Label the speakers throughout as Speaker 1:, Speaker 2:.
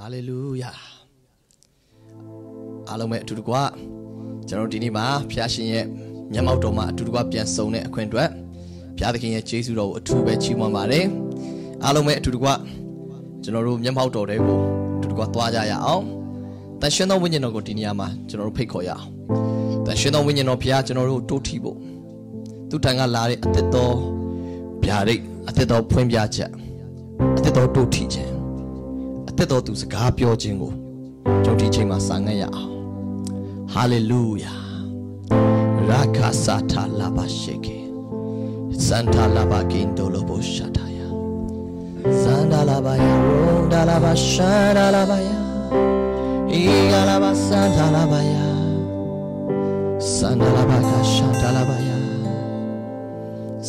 Speaker 1: ဟာလေလုယာအားလုံးပဲအတူတကွကျွန်တော်ဒီနေ့မှာဖျားရှင်ရဲ့မျက်မှောက်တော်မှာအတူတကွပြန်ဆုံတဲ့အခွင့်အတွက်ဘုရားသခင်ရဲ့ကျေးဇူးတော်ကိုအထူးပဲချီးမွမ်းပါတယ်အားလုံးပဲအတူတကွကျွန်တော်တို့မျက်မှောက်တော်တွေကိုအတူတကွသွားကြရအောင်တန်ရှင်သောဝိညာဉ်တော်ကိုဒီနေရာမှာကျွန်တော်တို့ဖိတ်ခေါ်ရအောင်တန်ရှင်သောဝိညာဉ်တော်ဘုရားကျွန်တော်တို့တိုးထီဖို့သူတန်ကလာတဲ့အသက်တော်ဗျာဒိတ်အသက်တော်ဖွင့်ပြချက်အသက်တော်တိုးထီခြင်းအ သက်တော်သူစကားပြောခြင်းကိုကျွန်တော်ဒီချိန်မှာစာငတ်ရအောင်ဟာလေလုယာရာခာစာတာလာပါရှေကေစန်တာလာပါကင်တိုလိုဘောရှာတာယာဇန်ဒါလာပါယာရုံဒါလာပါရှာဒါလာပါယာဤဂလာပါစန်ဒါလာပါယာစန်ဒါလာပါကရှာဒါလာပါယာ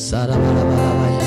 Speaker 1: စာရာဘာလာဘာလာပါယာ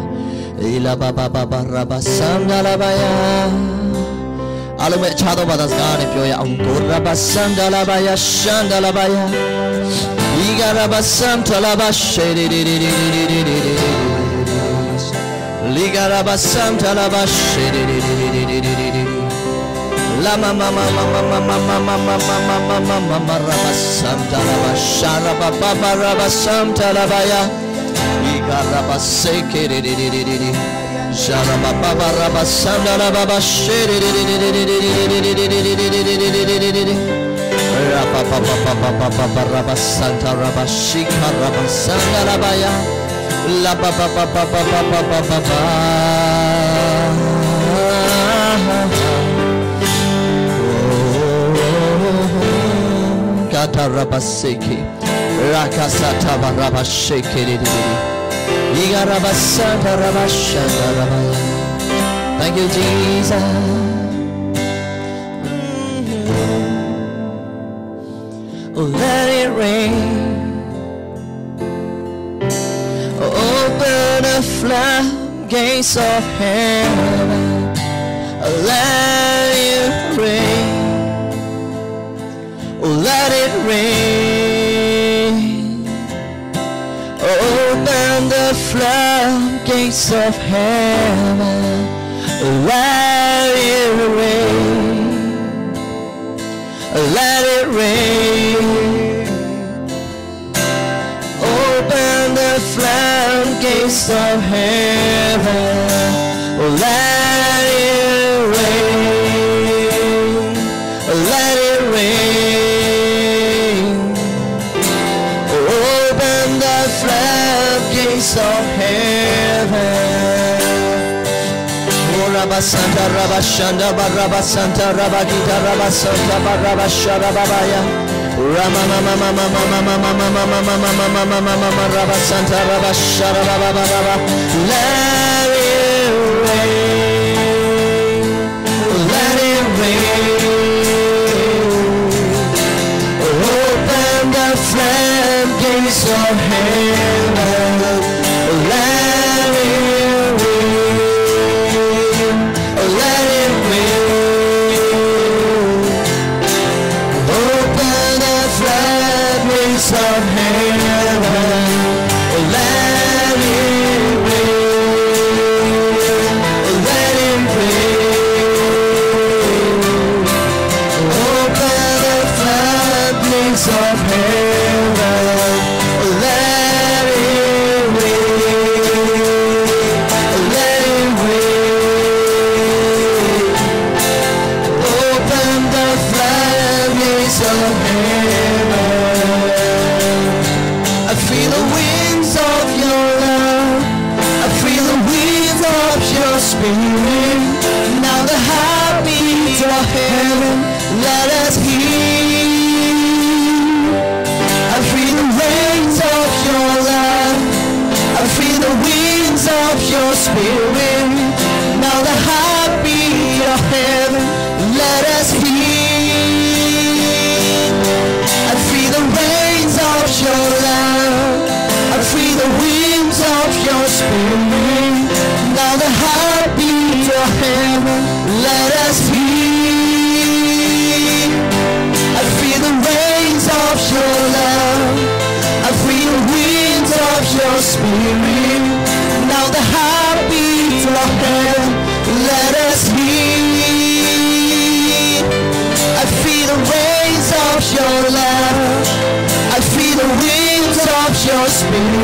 Speaker 1: ရှိုရာဘာဘာဘာရီဂရာဘာစန်ဒါလာပါယာဟော Ikabarabasam dalabaya shorabasam talabaya Igarabasam talabaya shanda barabaya Mandarabasam dalabaya ramashan talabaya Rika sandalabaya Ila baba baba rabasam dalabaya အားလုံးပဲအခြားသောဘာသာစကားနဲ့ပြောရအောင်ကိုရဘဆမ်ဒလာဘယာရှန်ဒလာဘယာဤဂရဘဆမ်ထလာဘရှေရီရီရီရီရီရီရီရီ Ligaraba Santa Laba La mama mama mama mama mama mama mama mama raba Santa Laba Sharaba Baba Raba Santa Laba ya Ligaraba Seke Sharaba Baba Raba Santa Laba Raba Baba Baba Baba Raba Santa Raba Shika Raba Santa Laba ya La ba ba ba ba ba ba ba ba ba ba Gata raba seke La ba ba ba ba ba ba ba ba ba Katarabaseki Rakasatava Rabasheki Thank you Jesus. Oh, let it rain. Open the floodgates of heaven. Let floodgates of heaven. Let it rain. Let it rain. Open the floodgates of heaven. Santa Rabba Shanda Santa Rabba Gita Rabba Santa Barabba Sharabaya Rama Mama Mama Mama Mama Mama Mama Mama Mama Mama Let it rain of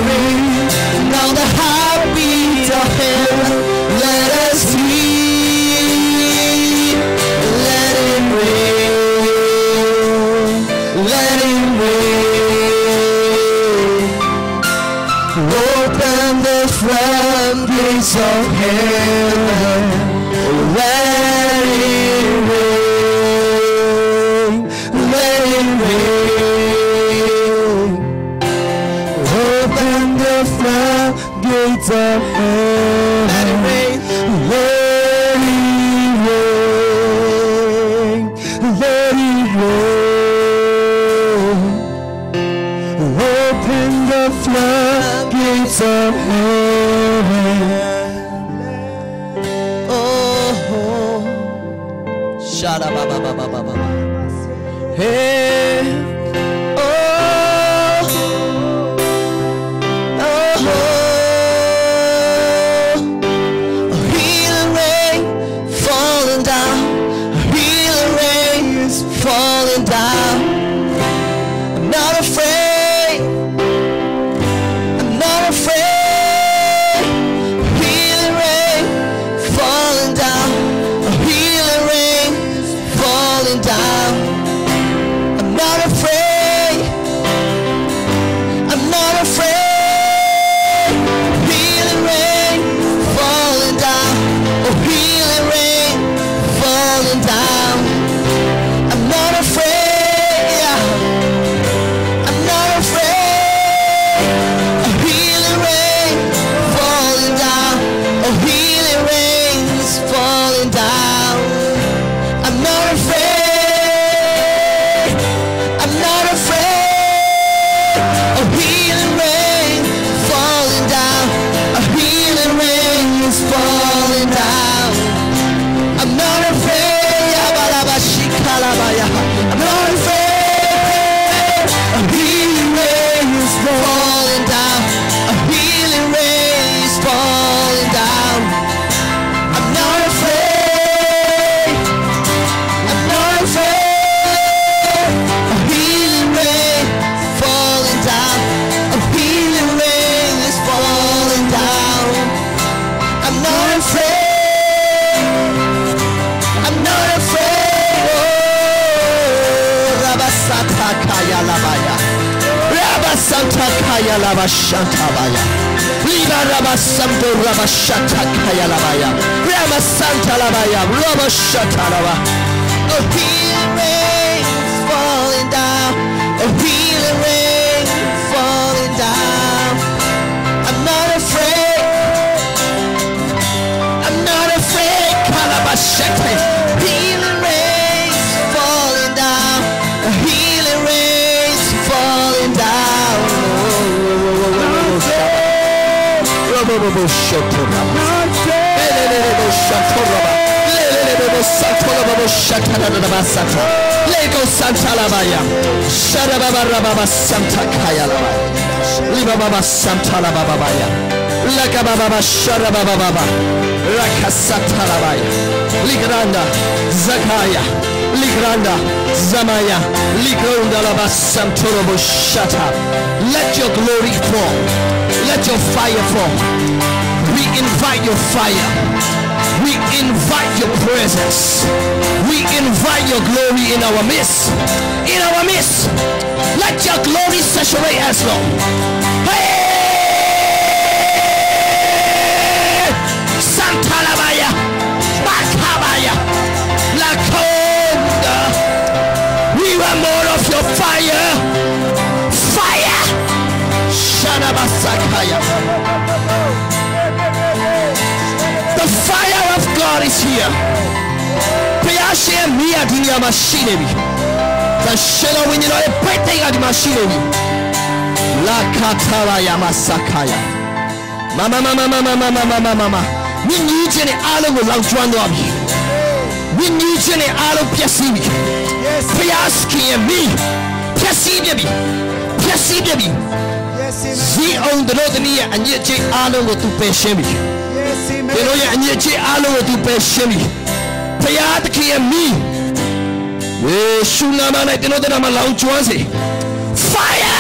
Speaker 1: Oh, Santakaya Lava Shantabaya. Riba Raba Santo Raba Shatakaya Lavaya. Rama Santa Lavaya. Raba Shatalava. A healing rain falling down. A healing rain. Shakespeare. Healing rays falling down. Healing rays falling down. Santa Lakababa Sharababa Rakasatalabaya Ligranda Zakaya. Ligranda Zamaya. Ligranda Laba Santorobo Shata Let your glory fall. Let your fire fall. We invite your fire. We invite your presence. We invite your glory in our midst. In our midst. Let your glory saturate us Lord. Hey fire. Fire. Shadabasakaya. The fire of God is here. Piyashe miya dunia mashine bi. The shelo when you know everything at mashine bi. La katalaya masakaya. Mama mama mama mama mama mama. မြင့်ကြီးခြင်းနဲ့အားလုံးကိုလောက် w'inyigyɛ ne
Speaker 2: aro
Speaker 1: piasi bi
Speaker 2: piaskiɛ
Speaker 1: bi piasi bia bi piasi bia bi zi ɔn dono deni yɛ anyigyɛ aro wɔ tu pɛ hyɛ bi dono yɛ anyigyɛ aro wɔ tu pɛ hyɛ bi piatkiɛ bi esu nama na dono dena ma lawu tuwanse fire!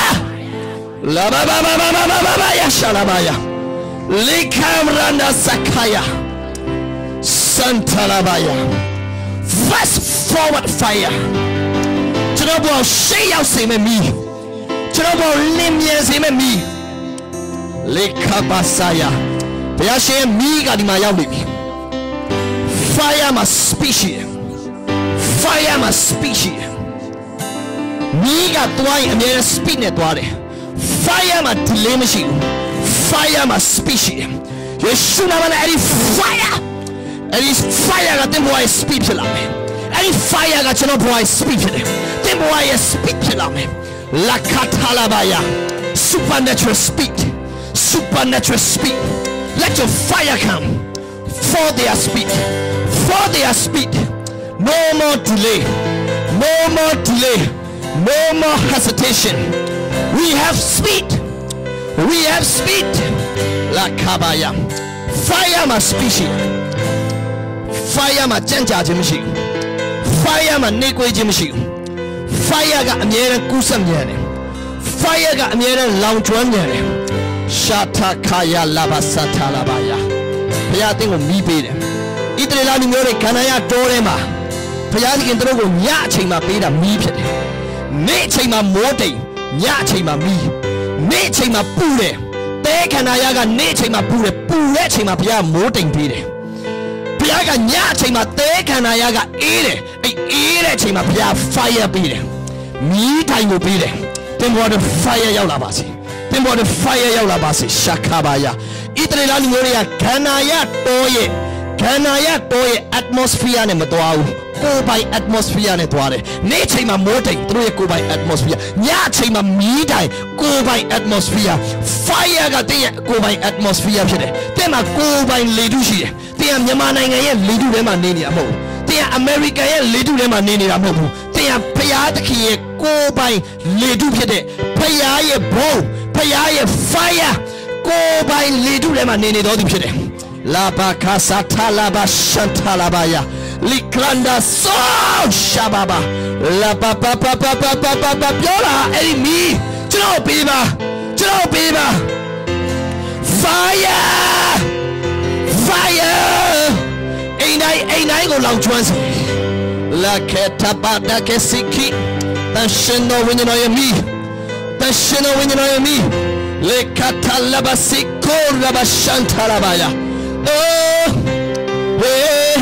Speaker 1: Lababababababa yashalabaya likamranda sakaya. Santalabaya press forward fire. Kyerɛ bɔ hyɛ yaw sɛ ma mi kyerɛ bɔ ne miɛ sɛ ma mi are peahyɛ mi gadimayaw de bi fire my species. Fire my species. Mi to toa yɛ miɛ speed ne toa fire my delay machine fire my species. Yesu na have ɛri fire. Ɛri fire ka tɛ mɔ ayɛ speed la mɛ divine fire They kino bwe speak to them wayespikiramu lakatalabaya supernatural speed supernatural speed let your fire come. For their speed for their speed no more delay. No more delay. No more hesitation. We have speed we have speed lakabaya fire my be fire my change our fire မှာနေကွေးခြင်းမရှိဘူး fire ကအမြဲတမ်းကူးဆက်မြန်တယ် fire ကအမြဲတမ်းလောင်ကျွမ်းမြန်တယ်ရှာတာခါယာလာဘာစတာလာဘာယာဘုရားအသင်ကိုမီးပေးတယ်ဣသရေလလူမျိုးတွေခန္ဓာရတောထဲမှာဘုရားသခင်တို့ကိုညအချိန်မှာပေးတာမီးဖြစ်တယ်နေ့အချိန်မှာမိုးတိမ်ညအချိန်မှာမီးနေ့အချိန်မှာပူတယ်တဲခန္ဓာရကနေ့အချိန်မှာပူတယ်ပူတဲ့အချိန်မှာဘုရားမိုးတိမ်ပေးတယ် ဘုရားကညအချိန်မှာသဲခန္ဓာရကအေးတယ်အဲ့အေးတဲ့အချိန်မှာဘုရား fire ပေးတယ်မီးတိုင်ကိုပေးတယ်သင်ဘောတဲ့ fire ရောက်လာပါစေသင်ဘောတဲ့ fire ရောက်လာပါစေရှာခါပါယဣတရေလလူမျိုးတွေကခန္ဓာရတော်ရဲ့ခန္ဓာရတော်ရဲ့ atmosphere နဲ့မတော်ဘူးကိုယ်ပိုင် atmosphere နဲ့တွားတယ်နေ့ချိန်မှာမိုးတိမ်သူတို့ရဲ့ကိုယ်ပိုင် atmosphere ညချိန်မှာမီးတိုင်ကိုယ်ပိုင် atmosphere fire ကတည်းကကိုယ်ပိုင် atmosphere ဖြစ်တယ်တဲ့မှာကိုယ်ပိုင်လေထုရှိတယ် တင်ကမြန်မာနိုင်ငံရဲ့လေထုထဲမှာနေနေတာမဟုတ်ဘူးတင်ကအမေရိကန်ရဲ့လေထုထဲမှာနေနေတာမဟုတ်ဘူးတင်ကဖျားသခင်ရဲ့ကိုယ်ပိုင်လေထုဖြစ်တဲ့ဖျားရဲ့ဘုံဖျားရဲ့ fire ကိုယ်ပိုင်လေထုထဲမှာနေနေတော်သူဖြစ်တယ်လာဘာခါစာထာလာဘာရှန်ထာလာဘာယာလီကလန်ဒါဆောရှာဘာဘာလာပါပါပါပါပါပါပါပါပြောတာအဲ့ဒီမီကျွန်တော်ပေးပါကျွန်တော်ပေးပါ fire fire အိမ်တိုင်းအိမ်တိုင်းကိုလောင်ကျွမ်းစေလာခေတပါဒကေစီကီတန်ရှင်တော်ဝိညာဉ်တော်ရဲ့မိတန်ရှင်တော်ဝိညာဉ်တော်ရဲ့မိလေကတာလဘစီကိုရဘရှန်ထာလာဘာယာအိုးဟေး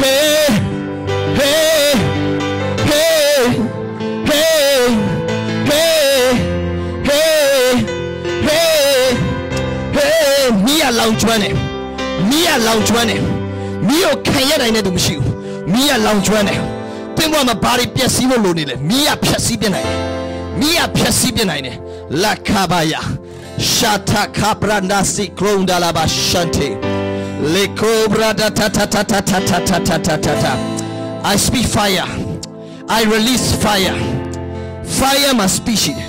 Speaker 1: ဟေးဟေးဟေးဟေးဟေးဟေးဟေးဟေးမီးရလောင်ကျွမ်းတယ် မီးရလောင်ကျွမ်းတယ်မီးကိုခံရနိုင်တဲ့သူမရှိဘူးမီးရလောင်ကျွမ်းတယ်သင်ဘဝမှာဘာတွေပျက်စီးဖို့လိုနေလဲမီးရဖြက်စီးပြနိုင်တယ်မီးရဖြက်စီးပြနိုင်တယ်လက်ခဘာယာရှာတာခပရန္ဒစီကရုံဒါလာဘာရှန်တေလေကိုဘရာဒတာတာတာတာတာတာတာတာတာတာ I speak fire I release fire fire မှာ speak ရှိတယ်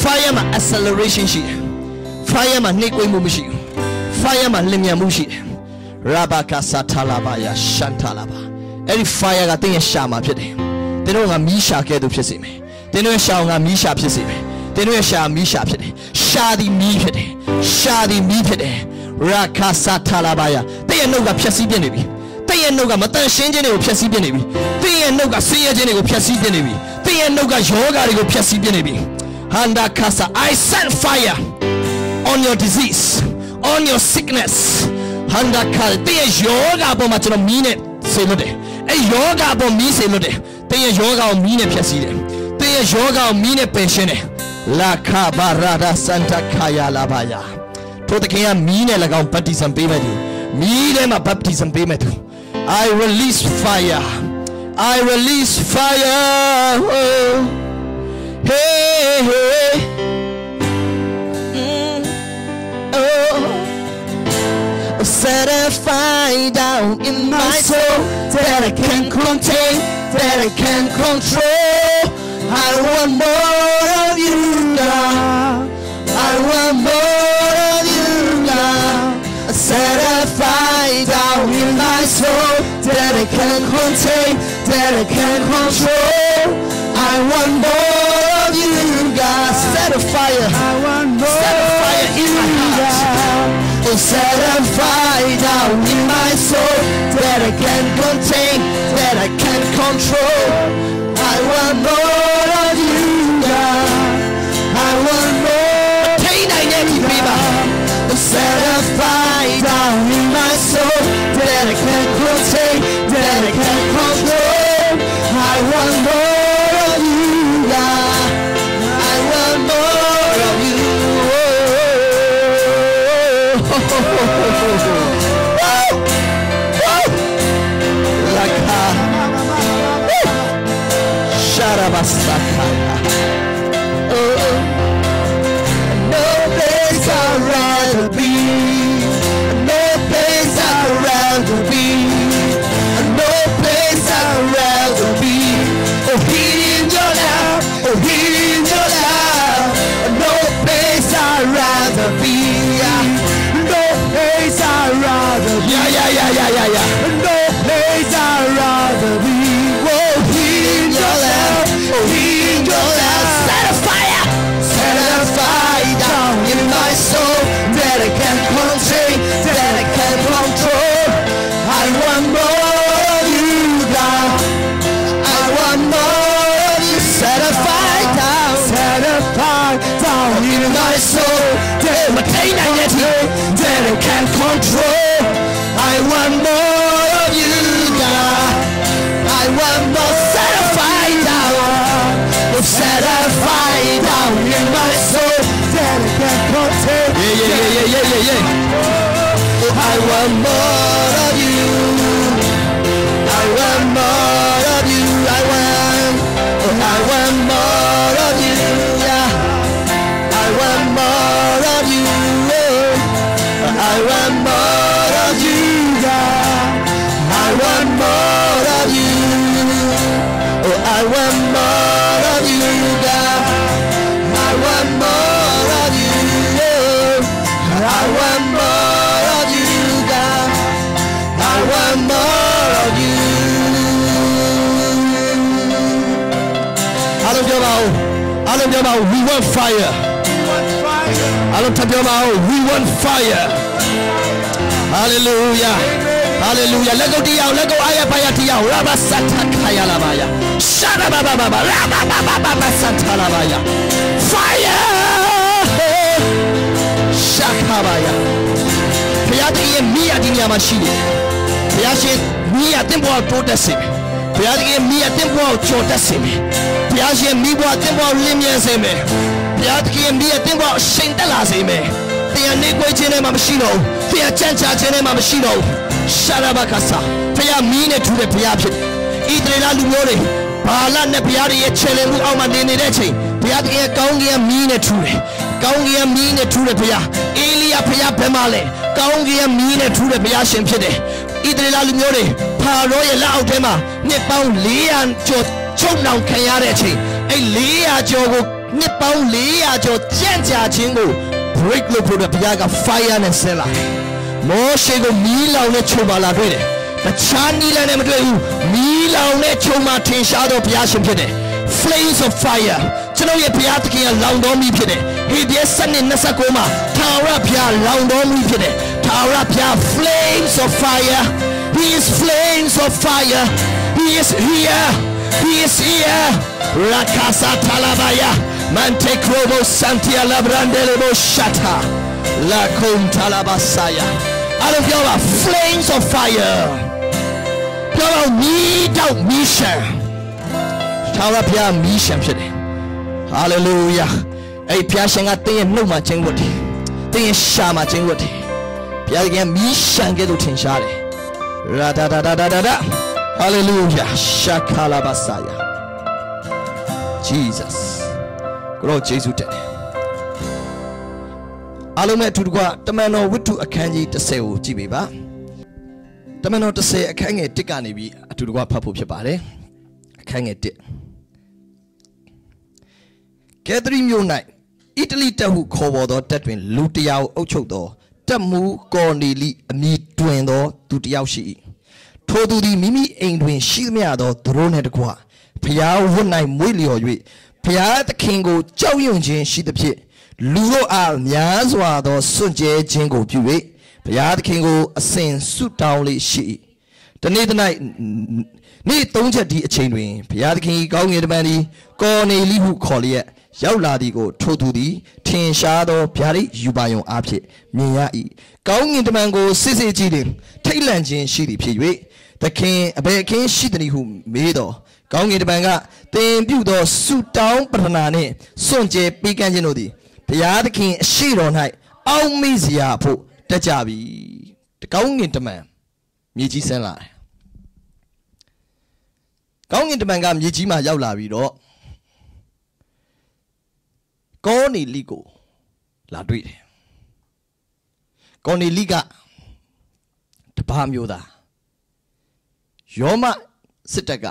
Speaker 1: fire မှာ acceleration ရှိတယ် fire မှာနှိပ်ကွေးမှုမရှိဘူး fire မှာလင်မြန်မှုရှိတယ်ရာဘာကာစာထာလာဘာယာရှန်ထာလာဘာအဲ့ဒီ fire ကတင်းရဲ့ရှာမှာဖြစ်တယ်တင်းတို့ကမီးရှာခဲ့သူဖြစ်စေမယ်တင်းတို့ရဲ့ရှာကမီးရှာဖြစ်စေမယ်တင်းတို့ရဲ့ရှာမီးရှာဖြစ်တယ်ရှာသည်မီးဖြစ်တယ်ရှာသည်မီးဖြစ်တယ်ရာကာစာထာလာဘာယာတင်းရဲ့နှုတ်ကဖြက်စီးပြနေပြီတင်းရဲ့နှုတ်ကမတန်ရှင်းခြင်းတွေကိုဖြက်စီးပြနေပြီတင်းရဲ့နှုတ်ကဆင်းရဲခြင်းတွေကိုဖြက်စီးပြနေပြီတင်းရဲ့နှုတ်ကယောဂါတွေကိုဖြက်စီးပြနေပြီဟန္ဒကာစာ I send fire on your disease on your sickness. Handakal. They are yoga bo matino mine say no de. A yoga bo me say no de. They are yoga o mine piaside. They are yoga o mine pensione. La cabarada santa kaya la baya. ထိုတခင်ကမီးနဲ့၎င်း baptism ပေးမယ်သူမီးထဲမှာ baptism ပေးမယ်သူ I release fire I release fire oh. hey hey mm. oh set a fire down in my soul that I can contain, that I can control. I want more of you God. I want more of you God. Set a fire down in my soul that I can contain that I can control. I want more of you God. Set a fire.
Speaker 2: I want more
Speaker 1: set a fire down in my soul that I can't contain, that I can't control. I want more of you, God. I want more. Set a fire down in my soul that I can Sharabasakaya. Oh, no place I'd rather be. No place I'd rather be. No place I'd rather be. Oh, in your love. Oh, in your love. No place I'd rather be.
Speaker 2: No place I'd rather be.
Speaker 1: Yeah, yeah, yeah, yeah, yeah, yeah. ရတရားရပါစတ်ထခါရလာပါယရှာရပါပါပါပါရပါပါပါပါပါစတ်ထလာပါယ fire ရှာခါပါယဘုရားတခင်ရဲ့မိရဒီနေရာမှာရှိတယ်ဘုရားရှင်မိရတင့်ဘဝတိုးတက်စေမယ်ဘုရားတခင်မိရတင့်ဘဝကိုကြော်တက်စေမယ်ဘုရားရှင်မိဘဝတင့်ဘဝကိုလင်းမြဲစေမယ် ဘုရားတခင်မိရတင့်ဘဝကိုရှိန်တက်လာစေမယ်တရားနေခွေးခြင်းထဲမှာမရှိတော့ဘူးတရားကြံ့ကြာခြင်းထဲမှာမရှိတော့ဘူးရှာရဘကဆာဘုရားမီးနဲ့ထူတဲ့ဘုရားဖြစ်တယ်ဣသရေလလူမျိုးတွေဘာလနဲ့ဘုရားရဲ့ခြေလည်မှုအောက်မှာနေနေတဲ့အချိန်ဘုရားတခင်ရဲ့ကောင်းကင်ကမီးနဲ့ထူတယ်ကောင်းကင်ကမီးနဲ့ထူတဲ့ဘုရားအေလိယဘုရားဘယ်မှာလဲကောင်းကင်ကမီးနဲ့ထူတဲ့ဘုရားရှင်ဖြစ်တယ်ဣသရေလလူမျိုးတွေဖာရောရဲ့လက်အောက်ထဲမှာနှစ်ပေါင်း400ကျော်ချုပ်နှောင်ခံရတဲ့အချိန်အဲ့400ကျော်ကို နှစ်ပေါင်း400ကျော်ကြံ့ကြာခြင်းကို break လုပ်ဖို့အတွက်ဘုရားက fire နဲ့ဆင်းလာတယ်မောရှေကိုမီးလောင်နဲ့ချုပ်ပါလာတွေ့တယ်တခြားနီးလန်းနဲ့မတွေ့ဘူးမီးလောင်နဲ့ချုပ်မှထင်ရှားသောဘုရားရှင်ဖြစ်တယ် flames of fire ကျွန်တော်ရဲ့ဘုရားသခင်ကလောင်တော်မူဖြစ်တယ်ဟေဘရဲ7နှစ်29မှာထာဝရဘုရားလောင်တော်မူဖြစ်တယ်ထာဝရဘုရား flames of fire he is flames of fire he is here he is here rakasa talabaya mante krobo santia labrandelebo shata la kontalabasaya အားလုံးပြောပါ flames of fire ပြောပါမီးတောက်မီးရှံထာဝရဘုရားမီးရှံဖြစ်တယ် hallelujah အဲ့ဒီဘုရားရှင်ကတင်းရဲ့နှုတ်မှာကျင်းဝတ်တယ်တင်းရဲ့ရှာမှာကျင်းဝတ်တယ်ဘုရားကမီးရှံကဲ့သို့ထင်ရှားတယ်ရာဒါဒါဒါဒါဒါ hallelujah ရှာခါလာပါစာယာ Jesus ကိုရောယေရှုတက်တယ်အားလုံးမဲ့အထူးတကွတမန်တော်ဝတ္ထုအခန်းကြီး30ကိုကြည့်ပေးပါတမန်တော်30အခန်းငယ်1ကနေပြီးအထူးတကွဖတ်ဖို့ဖြစ်ပါတယ်အခန်းငယ်1ကဲသရီမြို့၌အီတလီတပ်ဟုခေါ်ပေါ်သောတပ်တွင်လူတရာကိုအုပ်ချုပ်သောတပ်မူကော်နီလိအမည်တွင်သောသူတစ်ယောက်ရှိ၏ထိုသူသည်မိမိအိမ်တွင်ရှိသမျှသောသူတို့နှင့်တကွဖျားဝတ်၌မွေးလျော်၍ ဖျားသခင်ကိုကြောက်ရွံ့ခြင်းရှိသဖြင့်လူတို့အားများစွာသောစွန့်ကြဲခြင်းကိုပြု၍ဘုရားသခင်ကိုအစဉ်ဆုတောင်းလေးရှိ၏တနေ့တနေ့နေ့သုံးချက်ဒီအချိန်တွင်ဘုရားသခင်၏ကောင်းငင်တမန်သည်ကော်နေလိဟုခေါ်လျက်ရောက်လာသည်ကိုထိုသူသည်ထင်ရှားသောဗျာဒိတ်ယူပါယုံအားဖြင့်မြင်ရ၏ကောင်းငင်တမန်ကိုစစ်စစ်ကြည့်လင်ထိတ်လန့်ခြင်းရှိသည်ဖြစ်၍သခင်အဘယ်အခင်းရှိသည်ဟုမေးတော် ကောင်းငင်တမန်ကသင်ပြုသောဆုတောင်းပတနာနှင့်စွန့်ကြဲပေးကမ်းခြင်းတို့သည်ဘုရားသခင်အရှိတော်၌အောက်မေ့စရာဖို့တက်ကြပြီတကောင်းငင်တမန်မြေကြီးဆင်းလာတယ်ကောင်းငင်တမန်ကမြေကြီးမှာရောက်လာပြီးတော့ကောနေလိကိုလာတွေ့တယ်ကောနေလိကတပါးမျိုးသားယောမစစ်တပ်က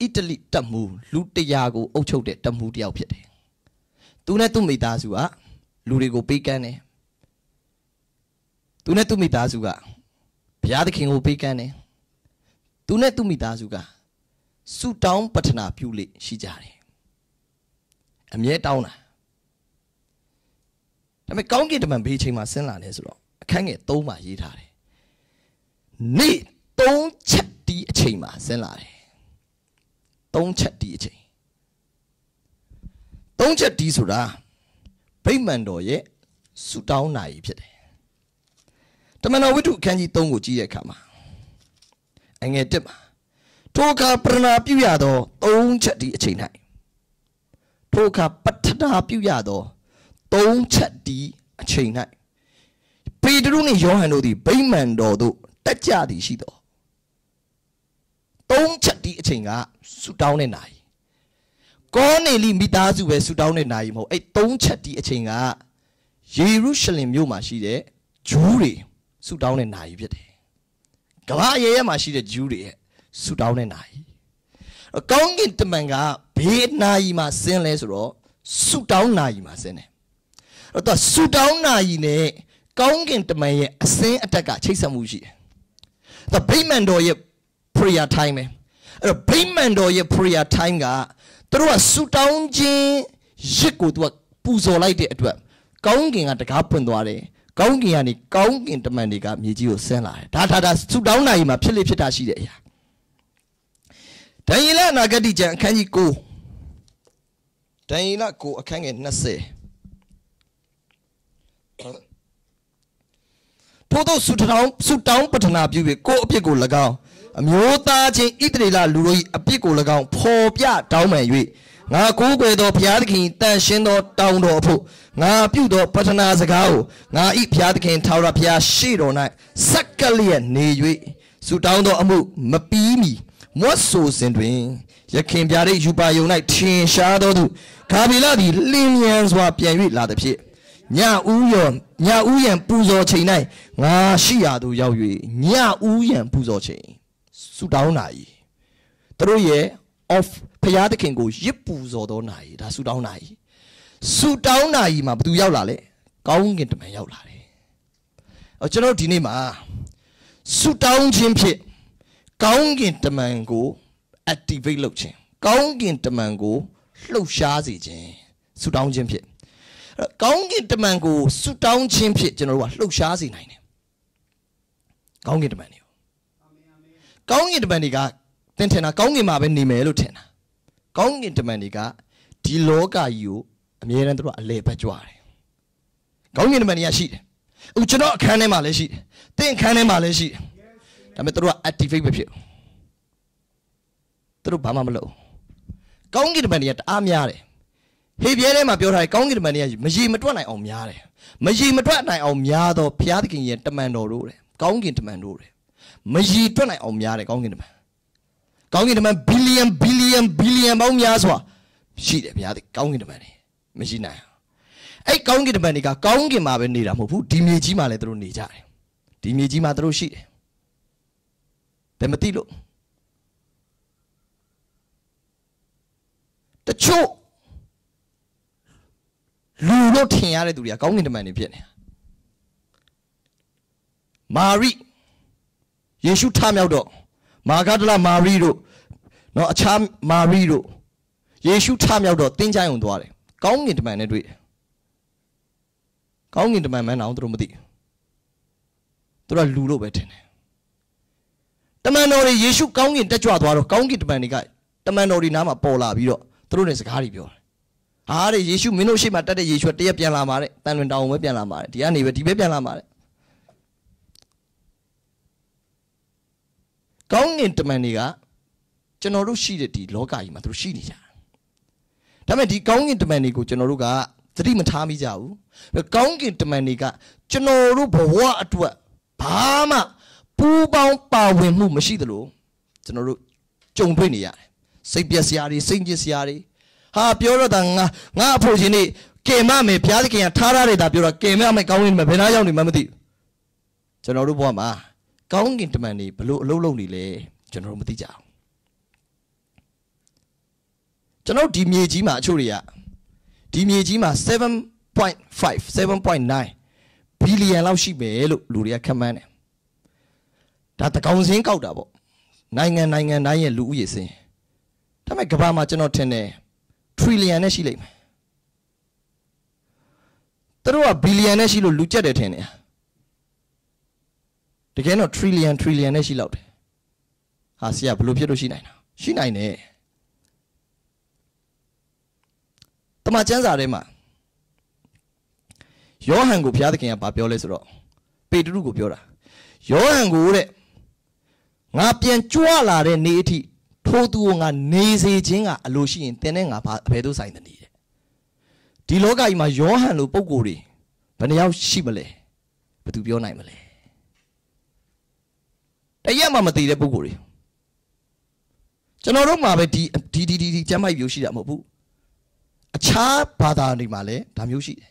Speaker 1: အီတလီတပ်မှုလူတရာကိုအုပ်ချုပ်တဲ့တပ်မှုတယောက်ဖြစ်တယ်သူနဲ့သူ့မိသားစုကလူတွေကိုပေးကမ်းတယ်သူနဲ့သူ့မိသားစုကဘုရားသခင်ကိုပေးကမ်းတယ်သူနဲ့သူ့မိသားစုကဆုတောင်းပတနာပြုလေရှိကြတယ်အမြဲတောင်းတာဒါပေမဲ့ကောင်းကင်တမန်ဘေးချိန်မှာဆင်းလာတယ်ဆိုတော့အခန်းငယ်3မှာရေးထားတယ်နေ့3ချက်ဒီအချိန်မှာဆင်းလာတယ် 3ချက်ဒီအချိန်3ချက်ဒီဆိုတာဗိမာန်တော်ရဲ့ဆုတောင်းနိုင်ဖြစ်တယ်တမန်တော်ဝိတ္ထုအခန်းကြီး3ကိုကြည့်တဲ့အခါမှာအငယ်1မှာထိုအခါပရဏာပြုရသော3ချက်ဒီအချိန်၌ထိုအခါပတ္ထနာပြုရသော3ချက်ဒီအချိန်၌ပေတရုနှင့်ယောဟန်တို့သည်ဗိမာန်တော်သို့တက်ကြသည်ရှိ သော3ချက်ဒီအချိန်ကဆုတောင်းတဲ့နိုင်ကောနေလိမိသားစုပဲဆုတောင်းတဲ့နိုင်မဟုတ်အဲ့3ချက်ဒီအချိန်ကယေရုရှလင်မြို့မှာရှိတဲ့ဂျူးတွေဆုတောင်းတဲ့နိုင်ဖြစ်တယ်ကမ္ဘာအရေးရမှာရှိတဲ့ဂျူးတွေရဲ့ဆုတောင်းတဲ့နိုင်အကောင်းကင်တမန်ကဘေးနိုင်မှာဆင်းလဲဆိုတော့ဆုတောင်းနိုင်မှာဆင်းတယ်အဲ့တော့ဆုတောင်းနိုင်နဲ့ကောင်းကင်တမန်ရဲ့အစင်းအတက်ကချိတ်ဆက်မှုရှိတယ်။ဒါဗိမာန်တော်ရဲ့ prayer time ပဲ။အဲ့တော့ဗိမာန်တော်ရဲ့ prayer time ကသူတို့ကဆုတောင်းခြင်းရစ်ကိုသူကပူဇော်လိုက်တဲ့အတွက်ကောင်းကင်ကတကားပွင့်သွားတယ်။ကောင်းကင်ကနေကောင်းကင်တမန်တွေကမြေကြီးကိုဆင်းလာတယ်။ဒါဒါဒါဆုတောင်းနိုင်မှာဖြစ်လေဖြစ်တာရှိတဲ့အရာ။ဒံယေလအနာဂတိကျမ်းအခန်းကြီး9ဒံယေလ9အခန်းငယ်20ထို့သောဆုတောင်းဆုတောင်းပတနာပြု၍ကိုယ့်အပြစ်ကို၎င်း အမျိုးသားချင်းဣတရေလလူတို့၏အပြစ်ကို၎င်းဖော်ပြတောင်းပန်၍ငါကိုးကွယ်သောဘုရားသခင်တန်ရှင်းသောတောင်းတော်အဖို့ငါပြုသောပတနာစကားကိုငါဤဘုရားသခင်ထာဝရဘုရားရှေ့တော်၌စက္ကလျက်နေ၍ဆုတောင်းသောအမှုမပီးမီမွတ်ဆိုစဉ်တွင်ယခင်ပြားတဲ့ယူပါယုံ၌ထင်ရှားသောသူဂါဘီလသည်လင်းမြန်စွာပြန်၍လာသည်ဖြင့်ညဦးရောညဦးရန်ပူဇော်ချိန်၌ငါရှိရာသို့ရောက်၍ညဦးရန်ပူဇော်ချိန် ဆူတောင်းနာ၏သူတို့ရဲ့ off ဖရာသခင်ကိုရစ်ပူဇော်သောနာ၏ဒါဆူတောင်းနာ၏ဆူတောင်းနာ၏မှာဘသူရောက်လာလဲကောင်းကင်တမန်ရောက်လာတယ်အော်ကျွန်တော်ဒီနေ့မှာဆူတောင်းခြင်းဖြင့်ကောင်းကင်တမန်ကို activate လုပ်ခြင်းကောင်းကင်တမန်ကိုလှုပ်ရှားစေခြင်းဆူတောင်းခြင်းဖြင့်ကောင်းကင်တမန်ကိုဆုတောင်းခြင်းဖြင့်ကျွန်တော်တို့ကလှုပ်ရှားစေနိုင်တယ်ကောင်းကင်တမန်တွေ ကောင်းကင်တမန်တွေကသင်ထင်တာကောင်းကင်မှာပဲနေမယ်လို့ထင်တာကောင်းကင်တမန်တွေကဒီလောကကြီးကိုအမြဲတမ်းတို့ကအလဲပတ်ကြွတယ်ကောင်းကင်တမန်တွေကရှိတယ်အခုကျွန်တော်အခန်းထဲမှာလည်းရှိတယ်သင်အခန်းထဲမှာလည်းရှိတယ်ဒါပေမဲ့တို့က activate ပဲဖြစ်တို့ဘာမှမလုပ်ကောင်းကင်တမန်တွေကတအားများတယ်ဟေပြဲထဲမှာပြောထားတယ်ကောင်းကင်တမန်တွေကမရေမတွက်နိုင်အောင်များတယ်မရေမတွက်နိုင်အောင်များတော့ဘုရားသခင်ရဲ့တမန်တော်တို့တဲ့ကောင်းကင်တမန်တို့တဲ့ မရေတွက်နိုင်အောင်များတယ်ကောင်းကင်တမန်ကောင်းကင်တမန်ဘီလီယံဘီလီယံဘီလီယံပေါင်းများစွာရှိတယ်ဘုရားသခင်ကောင်းကင်တမန်တွေမရှိနိုင်အဲ့ကောင်းကင်တမန်တွေကကောင်းကင်မှာပဲနေတာမဟုတ်ဘူးဒီမြေကြီးမှာလည်းသူတို့နေကြတယ်ဒီမြေကြီးမှာသူတို့ရှိတယ်ဘယ်မသိလို့တချို့လူလို့ထင်ရတဲ့သူတွေကကောင်းကင်တမန်တွေဖြစ်နေတာမာရိ ယေရှုထမြောက်တော့မာဂဒလမာရိတို့နော်အခြားမာရိတို့ယေရှုထမြောက်တော့တင်းချိုင်းုံသွားတယ်ကောင်းကင်တမန်နဲ့တွေ့တယ်ကောင်းကင်တမန်မှန်းတော့သူတို့မသိဘူးသူတို့ကလူလို့ပဲထင်တယ်တမန်တော်တွေယေရှုကောင်းကင်တက်ကြွသွားတော့ကောင်းကင်တမန်တွေကတမန်တော်တွေနားမှာပေါ်လာပြီးတော့သူတို့နဲ့စကားတွေပြောတယ်ဟာတဲ့ယေရှုမင်းတို့ရှိမှတက်တဲ့ယေရှုကတရက်ပြန်လာမှာတဲ့တန်လွင်တောင်ပဲပြန်လာမှာတဲ့ဒီကနေပဲဒီပဲပြန်လာမှာတဲ့ ကောင်းကင်တမန်တွေကကျွန်တော်တို့ရှိတဲ့ဒီလောကကြီးမှာသူတို့ရှိနေကြတယ်ဒါပေမဲ့ဒီကောင်းကင်တမန်တွေကိုကျွန်တော်တို့ကသတိမထားမိကြဘူးကောင်းကင်တမန်တွေကကျွန်တော်တို့ဘဝအတွက်ဘာမှပူပေါင်းပါဝင်မှုမရှိသလိုကျွန်တော်တို့ကြုံတွေ့နေရတယ်စိတ်ပျက်စရာတွေစိတ်ညစ်စရာတွေဟာပြောတော့တာငါငါအဖို့ရှင်နေကင်မမယ်ဘုရားသခင်ကထားရတဲ့တာပြောတော့ကင်မမယ်ကောင်းကင်တမန်ဘယ်နှရောက်နေမှမသိဘူးကျွန်တော်တို့ဘဝမှာ ကောင်းကင်တမန်တွေဘလို့အလုံးလုံးနေလဲကျွန်တော်တို့မသိကြဘူးကျွန်တော်ဒီမြေကြီးမှာအချို့တွေကဒီမြေကြီးမှာ7.5 7.9ဘီလီယံလောက်ရှိမယ်လို့လူတွေကခန့်မှန်းတယ်ဒါတကောင်စင်းကောက်တာပေါ့နိုင်ငံနိုင်ငံတိုင်းရဲ့လူဦးရေစင်းဒါပေမဲ့ကမ္ဘာမှာကျွန်တော်ထင်တယ် trillion နဲ့ရှိလိမ့်မယ်သူတို့က billion နဲ့ရှိလို့လူကြက်တယ်ထင်တယ် တကယ်တော့ trillion trillion နဲ့ရှိလောက်တယ်ဟာဆရာဘယ်လိုဖြစ်လို့ရှိနိုင်တာရှိနိုင်တယ်တမန်ကျမ်းစာထဲမှာယောဟန်ကိုဘုရားသခင်ကပြောလဲဆိုတော့ပေတရုကိုပြောတာယောဟန်ကိုတဲ့ငါပြန်ကြွလာတဲ့နေ့အထိထိုသူကိုငါနေစေခြင်းကအလိုရှိရင်သင်နဲ့ငါဘာဘယ်သို့ဆိုင်သနည်းတဲ့ဒီလောကကြီးမှာယောဟန်လိုပုံကိုယ်တွေဘယ်နှယောက်ရှိမလဲဘယ်သူပြောနိုင်မလဲ တရက်မှမသိတဲ့ပုံကိုယ်တွေကျွန်တော်တို့မှာပဲဒီဒီဒီဒီကျမ်းမိုက်မျိုးရှိတာမဟုတ်ဘူးအခြားဘာသာတွေမှာလည်းဒါမျိုးရှိတယ်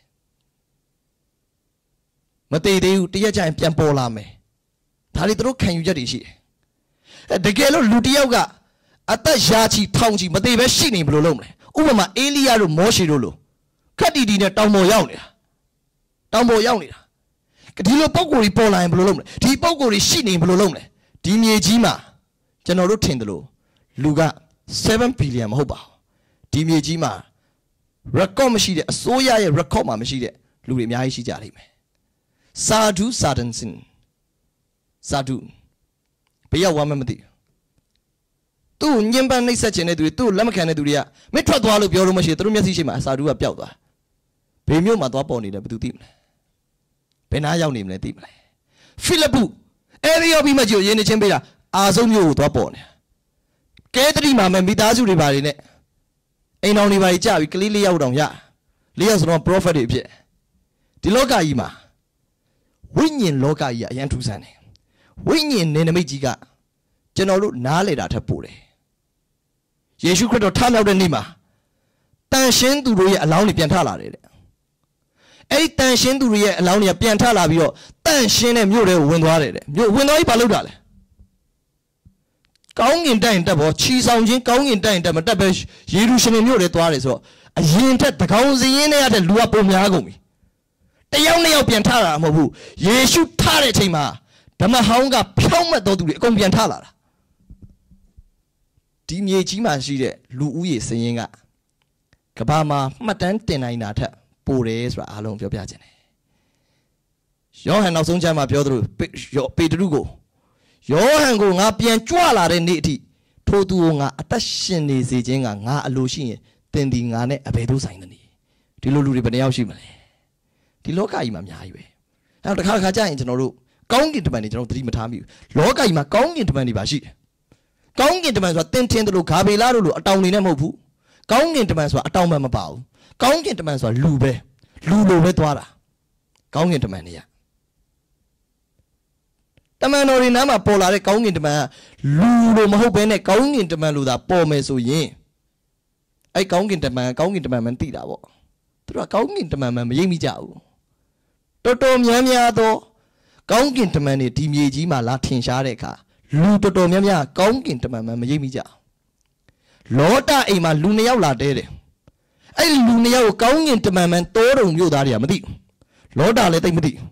Speaker 1: မသေးသေးဘူးတရက်ကျရင်ပြန်ပေါ်လာမယ်ဒါတွေသူတို့ခံယူချက်တွေရှိတယ်အဲတကယ်လို့လူတစ်ယောက်ကအသက်ရာချီထောင်ချီမသေးပဲရှိနေဘယ်လိုလုပ်မလဲဥပမာအေလိယတို့မောရှေတို့လိုခက်တီတီနဲ့တောင်ပေါ်ရောက်နေတာတောင်ပေါ်ရောက်နေတာဒီလိုပုံကိုယ်ကြီးပေါ်လာရင်ဘယ်လိုလုပ်မလဲဒီပုံကိုယ်ကြီးရှိနေဘယ်လိုလုပ်မလဲ ဒီမြေကြီးမှာကျွန်တော်တို့ထင်တယ်လို့လူက7ဘီလီယံမဟုတ်ပါဘူးဒီမြေကြီးမှာ record မရှိတဲ့အစိုးရရဲ့ record မှာမရှိတဲ့လူတွေအများကြီးရှိကြလိမ့်မယ်စာဒူစာဒန်စင်စာဒူဘယ်ရောက်ဝမ်းမမသိသူ့ညင်ပန်းနှိပ်စက်ခြင်းတဲ့သူတွေသူ့လက်မခံတဲ့သူတွေကမင်းထွက်သွားလို့ပြောလို့မရှိသူတို့မျက်စိရှိမှာစာဒူကပျောက်သွားဘေမျိုးမှာသွားပေါ်နေတယ်ဘယ်သူသိမလဲဘယ်နာရောက်နေမလဲသိမလဲဖိလိပ္ပု အဲဒီရောက်ပြီးမှကြည့်ရင်းနေချင်းပေးတာအာဆုံးမျိုးကိုသွားပေါ်နေကဲတတိမှာမဲ့မိသားစုတွေပါတွေနဲ့အိမ်တော်တွေပါကြီးကြပြီကလေးလေးယောက်တောင်ရလေးယောက်ဆိုတော့ prophet တွေဖြစ်ဒီလောကကြီးမှာဝိညာဉ်လောကကြီးကအရန်ထူးဆန်းတယ်ဝိညာဉ်နေနမိတ်ကြီးကကျွန်တော်တို့နားလေတာထက်ပိုတယ်ယေရှုခရစ်တော်ထမြောက်တဲ့နေ့မှာတန်ရှင်းသူတို့ရဲ့အလောင်းတွေပြန်ထလာတယ်တဲ့ အဲ့ဒီတန်ရှင်းသူတွေရဲ့အလောင်းတွေကပြန်ထလာပြီးတော့တန်ရှင်းတဲ့မြို့တွေကိုဝင်သွားတယ်တဲ့မြို့ဝင်သွားပြီးဘာလုပ်တာလဲကောင်းကင်တိုင်တက်ပေါ်ခြီဆောင်ခြင်းကောင်းကင်တိုင်တက်မတက်ပဲယေရုရှလင်မြို့တွေသွားတယ်ဆိုတော့အရင်ထက်တကောင်စရင်နဲ့ရတဲ့လူကပုံများကုန်ပြီတယောက်နှစ်ယောက်ပြန်ထလာတာမဟုတ်ဘူးယေရှုထတဲ့အချိန်မှာဓမ္မဟောင်းကဖြောင်းမဲ့တော်သူတွေအကုန်ပြန်ထလာတာဒီမြေကြီးမှာရှိတဲ့လူဦးရေစရင်ကကဘာမှာမှတ်တမ်းတင်နိုင်တာထက် ပိုတယ်ဆိုတာအားလုံးပြောပြခြင်းတယ်ယောဟန်နောက်ဆုံးကျမ်းမှာပြောသလိုပေတရုကိုယောဟန်ကိုငါပြန်ကြွလာတဲ့နေ့အထိထိုသူကိုငါအသက်ရှင်နေစေခြင်းကငါအလိုရှိရင်သင်ဒီငါနဲ့အဘယ်သို့ဆိုင်သနည်းဒီလိုလူတွေဘယ်နှယောက်ရှိမလဲဒီလောကကြီးမှာအများကြီးပဲအဲတော့တစ်ခါတစ်ခါကြာရင်ကျွန်တော်တို့ကောင်းကင်တမန်တွေကျွန်တော်သတိမထားမိဘူးလောကကြီးမှာကောင်းကင်တမန်တွေပါရှိတယ်ကောင်းကင်တမန်ဆိုတာတင်းတင်းတို့ဂါဘေလာတို့လိုအတောင်တွေနဲ့မဟုတ်ဘူးကောင်းကင်တမန်ဆိုတာအတောင်မှမပါဘူး ကောင်းကင်တမန်ဆိုတာလူပဲလူလိုပဲသွားတာကောင်းကင်တမန်တွေကတမန်တော်တွေနားမှာပေါ်လာတဲ့ကောင်းကင်တမန်ကလူလိုမဟုတ်ဘဲနဲ့ကောင်းကင်တမန်လိုသာပေါ်မယ်ဆိုရင်အဲ့ကောင်းကင်တမန်ကောင်းကင်တမန်မှန်သိတာပေါ့သူတို့ကကောင်းကင်တမန်မှန်မရိပ်မိကြဘူးတော်တော်များများသောကောင်းကင်တမန်တွေဒီမြေကြီးမှာလာထင်ရှားတဲ့အခါလူတော်တော်များများကောင်းကင်တမန်မှန်မရိပ်မိကြလောတအိမ်မှာလူနှစ်ယောက်လာတဲတယ် အဲ့ဒီလူနှစ်ယောက်ကိုကောင်းကင်တမန်မှန်တောတုံမြို့သားတွေကမသိဘူးလောတာလည်းသိမသိဘူး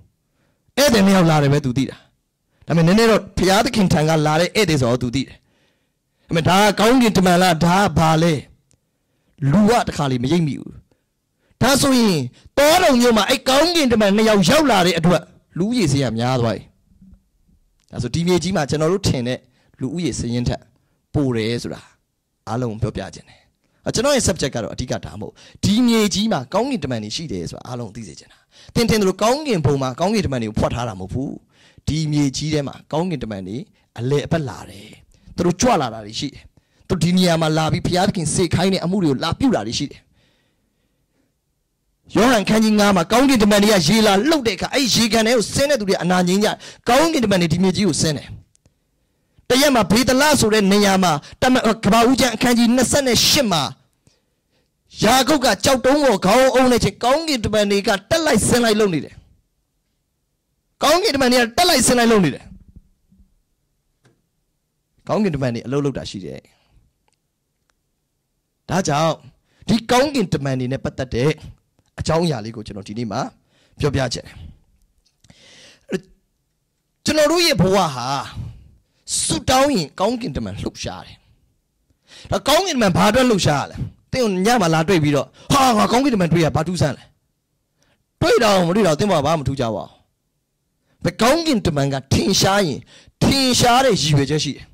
Speaker 1: ဧည့်သည်နှစ်ယောက်လာတယ်ပဲသူသိတာဒါပေမဲ့နည်းနည်းတော့ဘုရားသခင်ထံကလာတဲ့ဧည့်သည်ဆိုတော့သူသိတယ်ဒါပေမဲ့ဒါကကောင်းကင်တမန်လားဒါကဘာလဲလူကတခါလေမရိပ်မိဘူးဒါဆိုရင်တောတုံမြို့မှာအဲ့ကောင်းကင်တမန်နှစ်ယောက်ရောက်လာတဲ့အတွက်လူကြီးစရာများသွားပြီဒါဆိုဒီမြေကြီးမှာကျွန်တော်တို့ထင်တဲ့လူဦးရေစရင်ထက်ပိုတယ်ဆိုတာအားလုံးပြောပြခြင်းတယ်အ ကျွန်တော်ရဲ့ subject ကတော့အဓိကဒါမဟုတ်ဒီမြေကြီးမှာကောင်းကင်တမန်တွေရှိတယ်ဆိုတာအားလုံးသိစေချင်တာသင်ထင်တယ်လို့ကောင်းကင်ဘုံမှာကောင်းကင်တမန်တွေကိုဖွက်ထားတာမဟုတ်ဘူးဒီမြေကြီးထဲမှာကောင်းကင်တမန်တွေအလဲအပတ်လာတယ်သူတို့ကြွလာတာတွေရှိတယ်သူဒီနေရာမှာလာပြီးဘုရားသခင်စေခိုင်းတဲ့အမှုတွေကိုလာပြုတာတွေရှိတယ်ယောဟန်ခန်းကြီး9မှာကောင်းကင်တမန်တွေကရေလာလှုပ်တဲ့အခါအဲ့ရေကန်တွေကိုဆင်းတဲ့သူတွေအနာငင်းကြကောင်းကင်တမန်တွေဒီမြေကြီးကိုဆင်းတယ် တရက်မှာဘေဒလဆိုတဲ့နေရာမှာတမန်ကဘာဦးကျန်အခန်းကြီး28မှာယာကုပ်ကကြောက်တုံးကိုခေါင်းအုံးနေချင်းကောင်းကင်တမန်တွေကတက်လိုက်ဆင်းလိုက်လုပ်နေတယ်ကောင်းကင်တမန်တွေကတက်လိုက်ဆင်းလိုက်လုပ်နေတယ်ကောင်းကင်တမန်တွေအလုပ်လုပ်တာရှိတယ်ဒါကြောင့်ဒီကောင်းကင်တမန်တွေနဲ့ပတ်သက်တဲ့အကြောင်းအရာလေးကိုကျွန်တော်ဒီနေ့မှာပြောပြချင်တယ်ကျွန်တော်တို့ရဲ့ဘဝဟာ ဆုတောင်းရင်ကောင်းကင်တမန်လှုပ်ရှားတယ်ဒါကောင်းကင်တမန်ဘာအတွက်လှုပ်ရှားရလဲတင်းကိုညမှာလာတွေ့ပြီးတော့ဟာငါကောင်းကင်တမန်တွေ့ရဘာထူးဆန်းလဲတွေ့တော့မတွေ့တော့တင်းဘာဘာမထူးကြပါဘူးဘယ်ကောင်းကင်တမန်ကထင်ရှားရင်ထင်ရှားတဲ့ရည်ရွယ်ချက်ရှိတယ်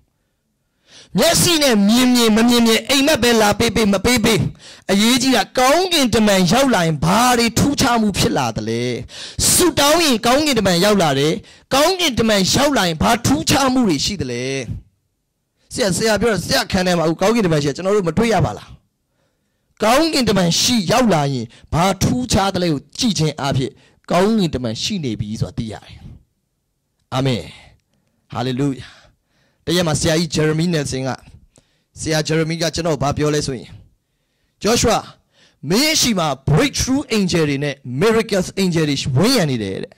Speaker 1: မျက်စိနဲ့မြင်မြင်မမြင်မြင်အိမ်မက်ပဲလာပေးပေးမပေးပေးအရေးကြီးတာကောင်းကင်တမန်ရောက်လာရင်ဘာတွေထူးခြားမှုဖြစ်လာသလဲဆူတောင်းရင်ကောင်းကင်တမန်ရောက်လာတယ်ကောင်းကင်တမန်ရောက်လာရင်ဘာထူးခြားမှုတွေရှိသလဲဆရာဆရာပြောဆရာခံတယ်မှာကောင်းကင်တမန်ရှိကျွန်တော်တို့မတွေ့ရပါလားကောင်းကင်တမန်ရှိရောက်လာရင်ဘာထူးခြားသလဲကိုကြည့်ခြင်းအဖြစ်ကောင်းကင်တမန်ရှိနေပြီဆိုတာသိရတယ်အာမင်ဟာလေလုယာ တရက်မှာဆရာကြီးဂျယ်ရမီနယ်ဆင်ကဆရာဂျယ်ရမီကကျွန်တော်ဘာပြောလဲဆိုရင် Joshua မင်းရှိမှာ breakthrough angel တွေနဲ့ miracles angel တွေဝင်းရံနေတယ်တဲ့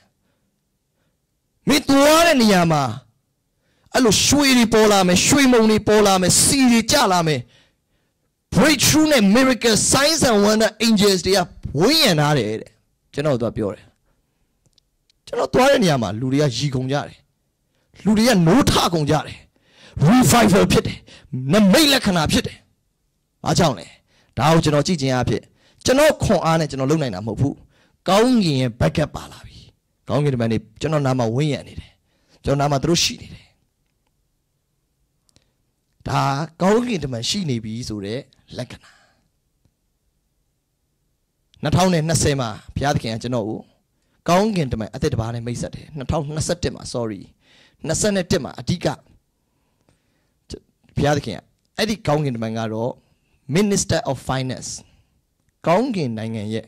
Speaker 1: မင်းသွားတဲ့နေရာမှာအဲ့လိုရွှေတွေပေါ်လာမယ်ရွှေမုံတွေပေါ်လာမယ်စီတွေကျလာမယ် breakthrough နဲ့ miracle signs and wonder angels တွေကဝင်းရံထားတယ်တဲ့ကျွန်တော်တို့ပြောတယ်ကျွန်တော်သွားတဲ့နေရာမှာလူတွေကရီကုန်ကြတယ်လူတွေကနိုးထကုန်ကြတယ် revival ဖြစ်တယ်နမိတ်လက္ခဏာဖြစ်တယ်အားကြောင့်လဲဒါကိုကျွန်တော်ကြည့်ခြင်းအဖြစ်ကျွန်တော်ခွန်အားနဲ့ကျွန်တော်လုပ်နိုင်တာမဟုတ်ဘူးကောင်းကင်ရဲ့ backup ပါလာပြီကောင်းကင်တမန်တွေကျွန်တော်နားမှာဝင်းရံနေတယ်ကျွန်တော်နားမှာသူတို့ရှိနေတယ်ဒါကောင်းကင်တမန်ရှိနေပြီဆိုတဲ့လက္ခဏာ2020မှာဘုရားသခင်ကကျွန်တော်ကိုကောင်းကင်တမန်အသက်တစ်ပါးနဲ့မိတ်ဆက်တယ်2021မှာ sorry 21မှာအဓိက ဘုရားသခင်ကအဲ့ဒီကောင်းကင်တမန်ကတော့ Minister of Finance ကောင်းကင်နိုင်ငံရဲ့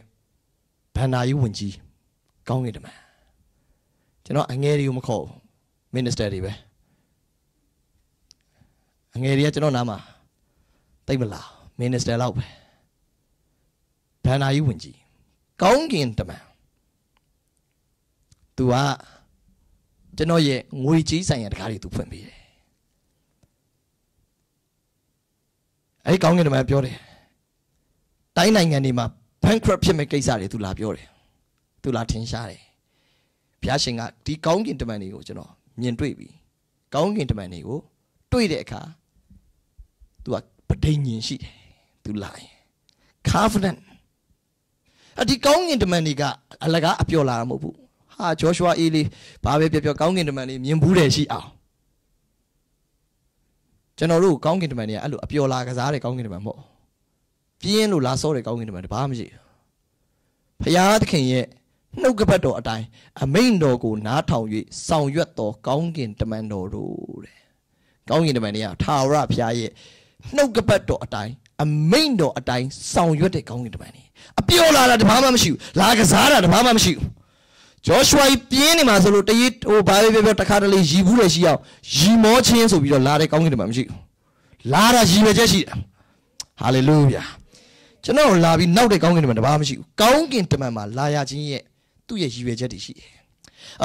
Speaker 1: ဘဏ္ဍာရေးဝန်ကြီးကောင်းကင်တမန်ကျွန်တော်အငယ်တွေကိုမခေါ်ဘူး Minister တွေပဲအငယ်တွေကကျွန်တော်နားမှာတိတ်မလား Minister လောက်ပဲဘဏ္ဍာရေးဝန်ကြီးကောင်းကင်တမန်သူကကျွန်တော်ရဲ့ငွေကြီးဆိုင်ရာတကားတွေသူဖွင့်ပေးတယ် အဲ့ဒီကောင်းကင်တမန်ပြောတယ်တိုင်းနိုင်ငံတွေမှာ bankrupt ဖြစ်မဲ့ကိစ္စတွေသူလာပြောတယ်သူလာထင်ရှားတယ်ဘုရားရှင်ကဒီကောင်းကင်တမန်တွေကိုကျွန်တော်မြင်တွေ့ပြီကောင်းကင်တမန်တွေကိုတွေ့တဲ့အခါသူကပဋိညာဉ်ရှိတယ်သူလာရင် covenant အဒီကောင်းကင်တမန်တွေကအလကားအပြော်လာတာမဟုတ်ဘူးဟာဂျောရှွာအေးလေးဘာပဲပြောပြောကောင်းကင်တမန်လေးမြင်ဘူးတယ်ရှိအောင် ကျွန်တော်တို့ကောင်းကင်တမန်တွေကအဲ့လိုအပျော်လာကစားတဲ့ကောင်းကင်တမန်မဟုတ်ပြင်းလို့လာစောတဲ့ကောင်းကင်တမန်တဘာမှမရှိဘူးဖရာသခင်ရဲ့နှုတ်ကပတ်တော်အတိုင်းအမိန်တော်ကိုနားထောင်၍ဆောင်ရွက်တော်ကောင်းကင်တမန်တော်တို့တဲ့ကောင်းကင်တမန်တွေကထာဝရဘုရားရဲ့နှုတ်ကပတ်တော်အတိုင်းအမိန်တော်အတိုင်းဆောင်ရွက်တဲ့ကောင်းကင်တမန်တွေအပျော်လာတာတဘာမှမရှိဘူးလာကစားတာတဘာမှမရှိဘူး ဂျောရှွာကြီးပြင်းနေမှာဆိုလို့တရေဟိုဘာပဲပြောပြောတခါတလေရီဘူးတယ်ရှိအောင်ရီမောချင်းဆိုပြီးတော့လာတဲ့ကောင်းကင်တမန်မရှိဘူးလာတာရီပဲချက်ရှိတယ်ဟာလေလုယာကျွန်တော်လာပြီးနောက်တဲ့ကောင်းကင်တမန်တပါမရှိဘူးကောင်းကင်တမန်မှာလာရခြင်းရဲ့သူ့ရဲ့ရည်ရွယ်ချက်တွေရှိတယ်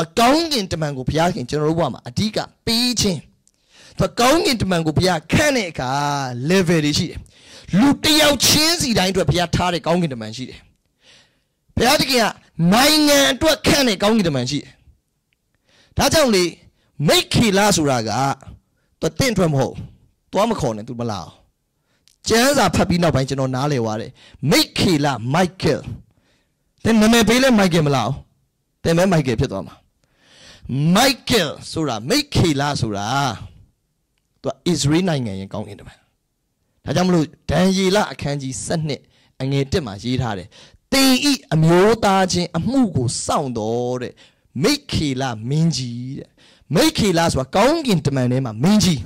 Speaker 1: အကောင်းကင်တမန်ကိုဘုရားခင်ကျွန်တော်တို့ဘဝမှာအဓိကပေးခြင်းသူကောင်းကင်တမန်ကိုဘုရားခန့်တဲ့အခါ level တွေရှိတယ်လူတစ်ယောက်ချင်းစီတိုင်းအတွက်ဘုရားထားတဲ့ကောင်းကင်တမန်ရှိတယ်ဘုရားသခင်က နိုင်ငံအတွက်ခန့်တဲ့ကောင်းကင်တမန်ရှိတယ်ဒါကြောင့်လေမိတ်ခေလာဆိုတာကသူတင့်ထွက်မဟုတ်သွားမခေါ်နဲ့သူမလာအောင်ကျမ်းစာဖတ်ပြီးနောက်ပိုင်းကျွန်တော်နားလည်သွားတယ်မိတ်ခေလာမိုက်ကယ်တဲ့နာမည်ပေးလဲမိုက်ကယ်မလားတဲ့မဲမိုက်ကယ်ဖြစ်သွားမှာမိုက်ကယ်ဆိုတာမိတ်ခေလာဆိုတာသူက Israel နိုင်ငံရဲ့ကောင်းကင်တမန်ဒါကြောင့်မလို့ဒံယေလအခန်းကြီး7အငယ်1မှာရေးထားတယ် တင်ဤအမျိုးသားချင်းအမှုကိုစောင့်တော်တဲ့မိတ်ခေလာမင်းကြီးတဲ့မိတ်ခေလာဆိုတာကောင်းကင်တမန်ထဲမှာမင်းကြီး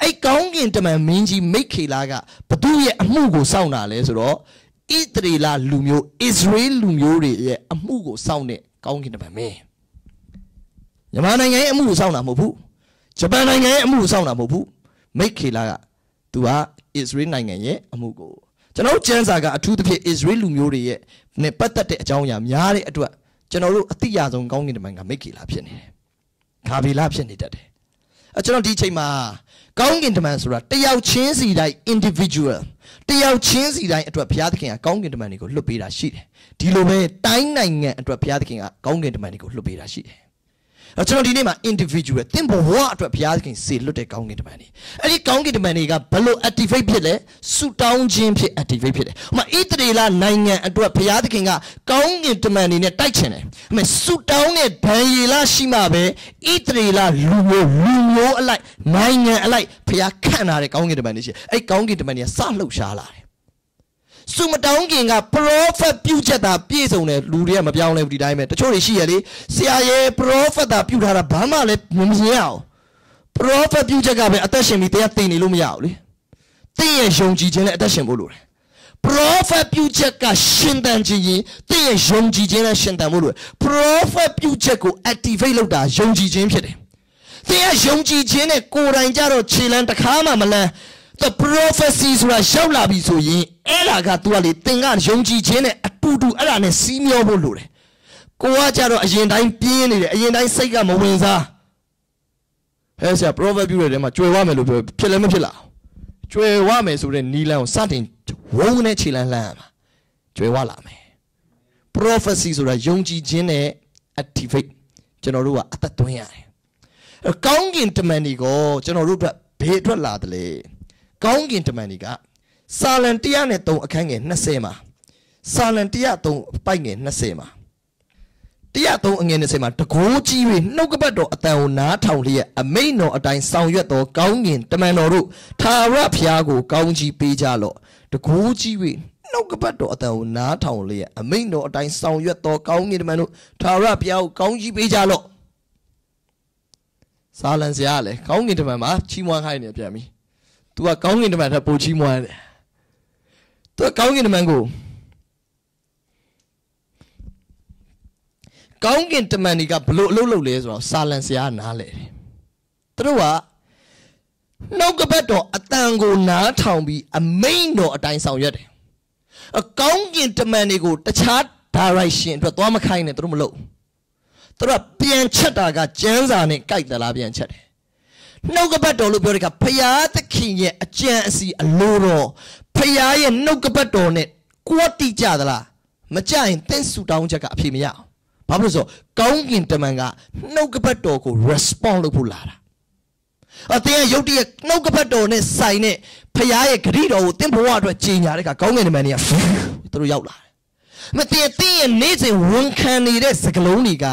Speaker 1: အဲ့ကောင်းကင်တမန်မင်းကြီးမိတ်ခေလာကဘသူရဲ့အမှုကိုစောင့်တာလဲဆိုတော့ဣသရေလလူမျိုးဣသရေလလူမျိုးတွေရဲ့အမှုကိုစောင့်တဲ့ကောင်းကင်တမန်မင်းမြန်မာနိုင်ငံရဲ့အမှုကိုစောင့်တာမဟုတ်ဘူးဂျပန်နိုင်ငံရဲ့အမှုကိုစောင့်တာမဟုတ်ဘူးမိတ်ခေလာကသူကဣသရေလနိုင်ငံရဲ့အမှုကို ကျွန်တော်ကျမ်းစာကအထူးသဖြင့်ဣသရေလလူမျိုးတွေရဲ့နဲ့ပတ်သက်တဲ့အကြောင်းအရာများတဲ့အတွက်ကျွန်တော်တို့အတိအကျဆုံးကောင်းကင်တမန်ကမိတ်ခေလာဖြစ်နေတယ်။ဂါဗေလဖြစ်နေတတ်တယ်။အဲကျွန်တော်ဒီအချိန်မှာကောင်းကင်တမန်ဆိုတာတယောက်ချင်းစီတိုင်း individual တယောက်ချင်းစီတိုင်းအတွက်ဘုရားသခင်ကကောင်းကင်တမန်တွေကိုလွှတ်ပေးတာရှိတယ်။ဒီလိုပဲတိုင်းနိုင်ငံအတွက်ဘုရားသခင်ကကောင်းကင်တမန်တွေကိုလွှတ်ပေးတာရှိတယ်။အဲ ကျွန်တော်ဒီနေ့မှာ individual သင်ဘဝအတွက်ဘုရားသခင်စေလွတ်တဲ့ကောင်းကင်တမန်တွေအဲ့ဒီကောင်းကင်တမန်တွေကဘလို့ activate ဖြစ်လဲဆူတောင်းခြင်းဖြစ် activate ဖြစ်တယ်။ဥပမာဣသရေလနိုင်ငံအတွက်ဘုရားသခင်ကကောင်းကင်တမန်တွေနဲ့တိုက်ချင်တယ်။အမေဆူတောင်းတဲ့ဒံယေလရှိမှပဲဣသရေလလူမျိုးလူမျိုးအလိုက်နိုင်ငံအလိုက်ဘုရားခန့်ထားတဲ့ကောင်းကင်တမန်တွေရှိ။အဲ့ကောင်းကင်တမန်တွေကစလှုပ်ရှားလာတယ်။ စုမတောင်းခင်က prophet ပြုချက်တာပြည့်စုံတယ်လူတွေကမပြောင်းလဲဘူးဒီတိုင်းပဲတချို့တွေရှိရလေဆရာရဲ့ prophet တာပြုထားတာဘာမှလည်းမမြင်ရအောင် prophet ပြုချက်ကပဲအသက်ရှင်ပြီးတရားသိနေလို့မရဘူးလေသင်ရဲ့ယုံကြည်ခြင်းနဲ့အသက်ရှင်ဖို့လိုတယ် prophet ပြုချက်ကရှင်တန်ခြင်းရင်သင်ရဲ့ယုံကြည်ခြင်းနဲ့ရှင်တန်ဖို့လိုတယ် prophet ပြုချက်ကို activate လုပ်တာယုံကြည်ခြင်းဖြစ်တယ်သင်ရဲ့ယုံကြည်ခြင်းနဲ့ကိုယ်တိုင်ကြတော့ခြေလန်းတစ်ခါမှမလန်း the prophecy ဆိုတာရောက်လာပြီဆိုရင်အဲ့ဒါက तू ကလေသင်ကယုံကြည်ခြင်းနဲ့အတူတူအဲ့ဒါနဲ့စီးမျောဖို့လိုတယ်ကိုကကြတော့အရင်တိုင်းပြင်းနေတယ်အရင်တိုင်းစိတ်ကမဝင်စားဟဲ့ဆရာ prophet ပြုတဲ့ထဲမှာကြွယ်ဝမယ်လို့ပြောဖြစ်လည်းမဖြစ်လားကြွယ်ဝမယ်ဆိုတဲ့နီလန်ကိုစတင်ဝုန်းနဲ့ခြေလန်းလှမ်းရမှာကြွယ်ဝလာမယ် prophecy ဆိုတာယုံကြည်ခြင်းနဲ့ activate ကျွန်တော်တို့ကအသက်သွင်းရတယ်အကောင်းကင်တမန်ဒီကိုကျွန်တော်တို့အတွက်ဘေးအတွက်လာတယ်လေ ကောင်းကင်တမန်တွေကစာလံ103အခန်းငယ်20မှာစာလံ103ပိုက်ငယ်20မှာ103အငယ်20မှာတကိုးကြီး၍နှုတ်ကပတ်တော်အတန်ကိုနားထောင်လျက်အမိန်တော်အတိုင်းဆောင်ရွက်တော်ကောင်းကင်တမန်တော်တို့သာရဖျားကိုကောင်းကြီးပေးကြလော့တကိုးကြီး၍နှုတ်ကပတ်တော်အတန်ကိုနားထောင်လျက်အမိန်တော်အတိုင်းဆောင်ရွက်တော်ကောင်းကင်တမန်တို့သာရဖျားကိုကောင်းကြီးပေးကြလော့စာလံစရာလေကောင်းကင်တမန်မှာချီးမွမ်းခိုင်းနေပြန်ပြီ။ तू ကကောင်းကင်တမန်ထပ်ပိုချီးမွမ်းတယ်။ तू ကကောင်းကင်တမန်ကိုကောင်းကင်တမန်တွေကဘလို့အလုပ်လုပ်လဲဆိုတော့စာလံစရာနားလေတယ်။သူတို့ကနှုတ်ကပတ်တော်အတန်ကိုနားထောင်ပြီးအမိန်တော်အတိုင်းဆောင်ရွက်တယ်။အကောင်းကင်တမန်တွေကိုတခြား direction အတွက်သွားမခိုင်းနဲ့သူတို့မလုပ်ဘူး။သူတို့ကပြန်ချက်တာကကျမ်းစာနဲ့ကြိုက်သလားပြန်ချက်တယ် နှုတ်ကပတ်တော်လို့ပြောတဲ့အခါဖရာသခင်ရဲ့အကြံအစီအလိုတော်ဖရာရဲ့နှုတ်ကပတ်တော်နဲ့ကိုယ်တိကြသလားမကြရင်သင်ဆူတောင်းချက်ကအဖြေမရအောင်ဘာဖြစ်လို့ဆိုကောင်းကင်တမန်ကနှုတ်ကပတ်တော်ကို respond လုပ်ဖို့လာတာအသင်ရဲ့ယုတ်တရက်နှုတ်ကပတ်တော်နဲ့ဆိုင်တဲ့ဖရာရဲ့ဂရိတော်ကိုသင်ဘဝအတွက်ကြီးညာတဲ့အခါကောင်းကင်တမန်တွေကသူတို့ရောက်လာတယ်မတည့်တင်းရဲ့နေ့စဉ်ဝန်ခံနေတဲ့စကလုံးတွေက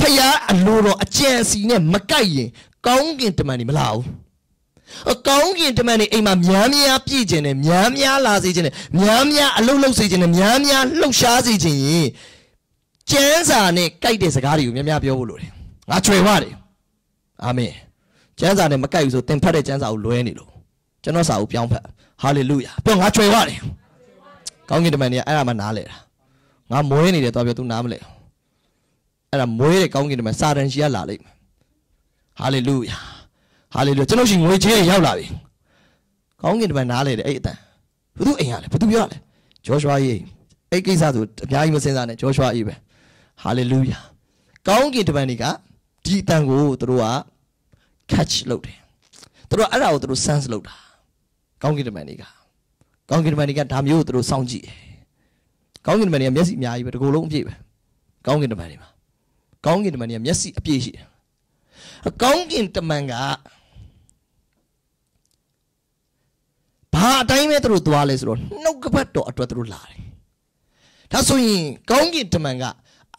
Speaker 1: ဖရာအလိုတော်အကြံအစီနဲ့မကိုက်ရင် ကောင်းကင်တမန်တွေမလာဘူးအကောင်းကင်တမန်တွေအိမ်မှာများများပြည့်ကျင်တယ်များများလာစေခြင်းတယ်များများအလုတ်လုတ်စေခြင်းတယ်များများလှုပ်ရှားစေခြင်းရင်ကျမ်းစာနဲ့ကြိုက်တဲ့စကားတွေကိုများများပြောဖို့လိုတယ်ငါချွေဝတယ်အာမင်ကျမ်းစာနဲ့မကြိုက်ဘူးဆိုသင်ဖတ်တဲ့ကျမ်းစာကိုလွဲနေလို့ကျွန်တော်စာကိုပြောင်းဖတ်ဟာလေလုယာပြောငါချွေဝတယ်ကောင်းကင်တမန်တွေကအဲ့ဒါမှနားလေတာငါမွေးနေတယ်တော့ပြော तू နားမလဲအဲ့ဒါမွေးတဲ့ကောင်းကင်တမန်စာတန်ရှိရလာလိမ့်မယ် ဟာလေလုယာဟာလေလုယာကျွန်တော်ရှင်ငွေကြေးရောက်လာပြီကောင်းကင်တမန်နားလေတယ်အဲ့အတန်ဘုသူအိမ်ရလဲဘုသူပြောရလဲဂျောရှွာကြီးအဲ့ကိစ္စဆိုအများကြီးမစင်စားနဲ့ဂျောရှွာကြီးပဲဟာလေလုယာကောင်းကင်တမန်တွေကဒီအတန်ကိုသူတို့က catch လုပ်တယ်သူတို့အဲ့ဒါကိုသူတို့ sense လုပ်တာကောင်းကင်တမန်တွေကကောင်းကင်တမန်တွေကဒါမျိုးကိုသူတို့စောင့်ကြည့်တယ်ကောင်းကင်တမန်တွေကမျက်စိအများကြီးပဲတစ်ကိုယ်လုံးအပြည့်ပဲကောင်းကင်တမန်တွေမှာကောင်းကင်တမန်တွေကမျက်စိအပြည့်ရှိတယ် အကောင်းကင်တမန်ကဘာအတိုင်းပဲသူတို့သွားလဲဆိုတော့နှုတ်ကပတ်တော်အတွက်သူတို့လာတယ်ဒါဆိုရင်ကောင်းကင်တမန်က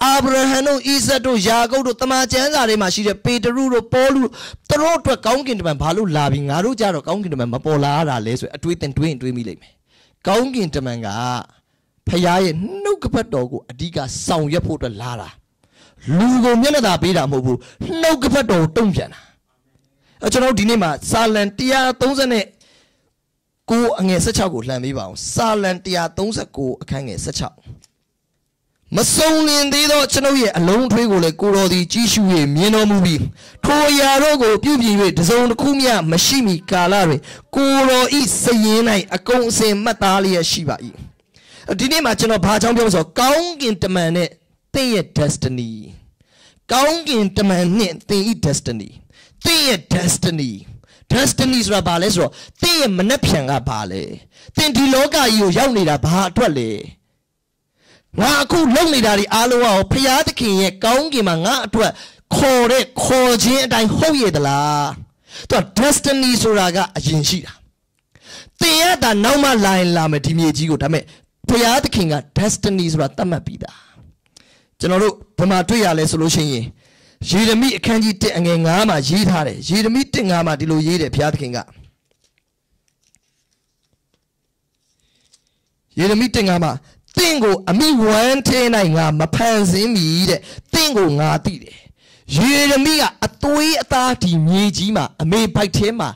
Speaker 1: အာဗြဟံတို့ဣဇက်တို့ယာကုပ်တို့တမန်ကျမ်းစာတွေမှာရှိတဲ့ပေတရုတို့ပေါလုသူတို့အတွက်ကောင်းကင်တမန်ဘာလို့လာပြီးငါတို့ကြတော့ကောင်းကင်တမန်မပေါ်လာရတာလဲဆိုအတွေးတင်တွေးရင်တွေးမိလိမ့်မယ်ကောင်းကင်တမန်ကဖခင်ရဲ့နှုတ်ကပတ်တော်ကိုအဓိကဆောင်ရွက်ဖို့အတွက်လာတာ လူကိုမျက်နှာသာပေးတာမဟုတ်ဘူးနှုတ်ကပတ်တော်ကိုတုံ့ပြန်တာအဲကျွန်တော်တို့ဒီနေ့မှာစာလံ130နဲ့ကိုအငယ်16ကိုလှမ်းပေးပါအောင်စာလံ139အခန်းငယ်16မစုံလင်သေးသောကျွန်ုပ်ရဲ့အလုံးထွေးကိုလည်းကိုတော်သည်ကြီးရှု၍မြင်တော်မူပြီးထိုအရာတို့ကိုပြုပြင်၍တစုံတစ်ခုမျှမရှိမီကာလတွင်ကိုတော်ဤစရင်၌အကုန်အစင်မှတ်သားလျက်ရှိပါ၏ဒီနေ့မှာကျွန်တော်ဘာကြောင့်ပြောမလဲဆိုတော့ကောင်းကင်တမန်နဲ့ သင်ရဲ့ destiny ကောင်းကင်တမန်နဲ့သင်ဤ destiny သင်ရဲ့ destiny destiny ဆိုတာဘာလဲဆိုတော့သင်ရဲ့မနှက်ဖြံကဘာလဲသင်ဒီလောကကြီးကိုရောက်နေတာဘာအတွက်လဲငါအခုလုံနေတာဒီအားလုံးကဖရာသခင်ရဲ့ကောင်းကင်မှာငါအတွက်ခေါ်တဲ့ခေါ်ခြင်းအတိုင်းဟုတ်ရဲ့သလားသူက destiny ဆိုတာကအရင်ရှိတာသင်ရတာနောက်မှလာရင်လာမယ်ဒီမြေကြီးကိုဒါပေမဲ့ဖရာသခင်က destiny ဆိုတာသတ်မှတ်ပြီးသား ကျွန်တော်တို့ဘယ်မှာတွေ့ရလဲဆိုလို့ရှိရင်ယေရမိအခန်းကြီး1အငယ်9မှာရေးထားတယ်ယေရမိ1 9မှာဒီလိုရေးတယ်ဘုရားသခင်ကယေရမိ1 9မှာတင့်ကိုအမိဝမ်းထဲ၌ငါမဖန်ဆင်းမီတဲ့တင့်ကိုငါသိတယ်ယေရမိကအသွေးအသားဒီမြေကြီးမှာအမေဘိုက်ထဲမှာ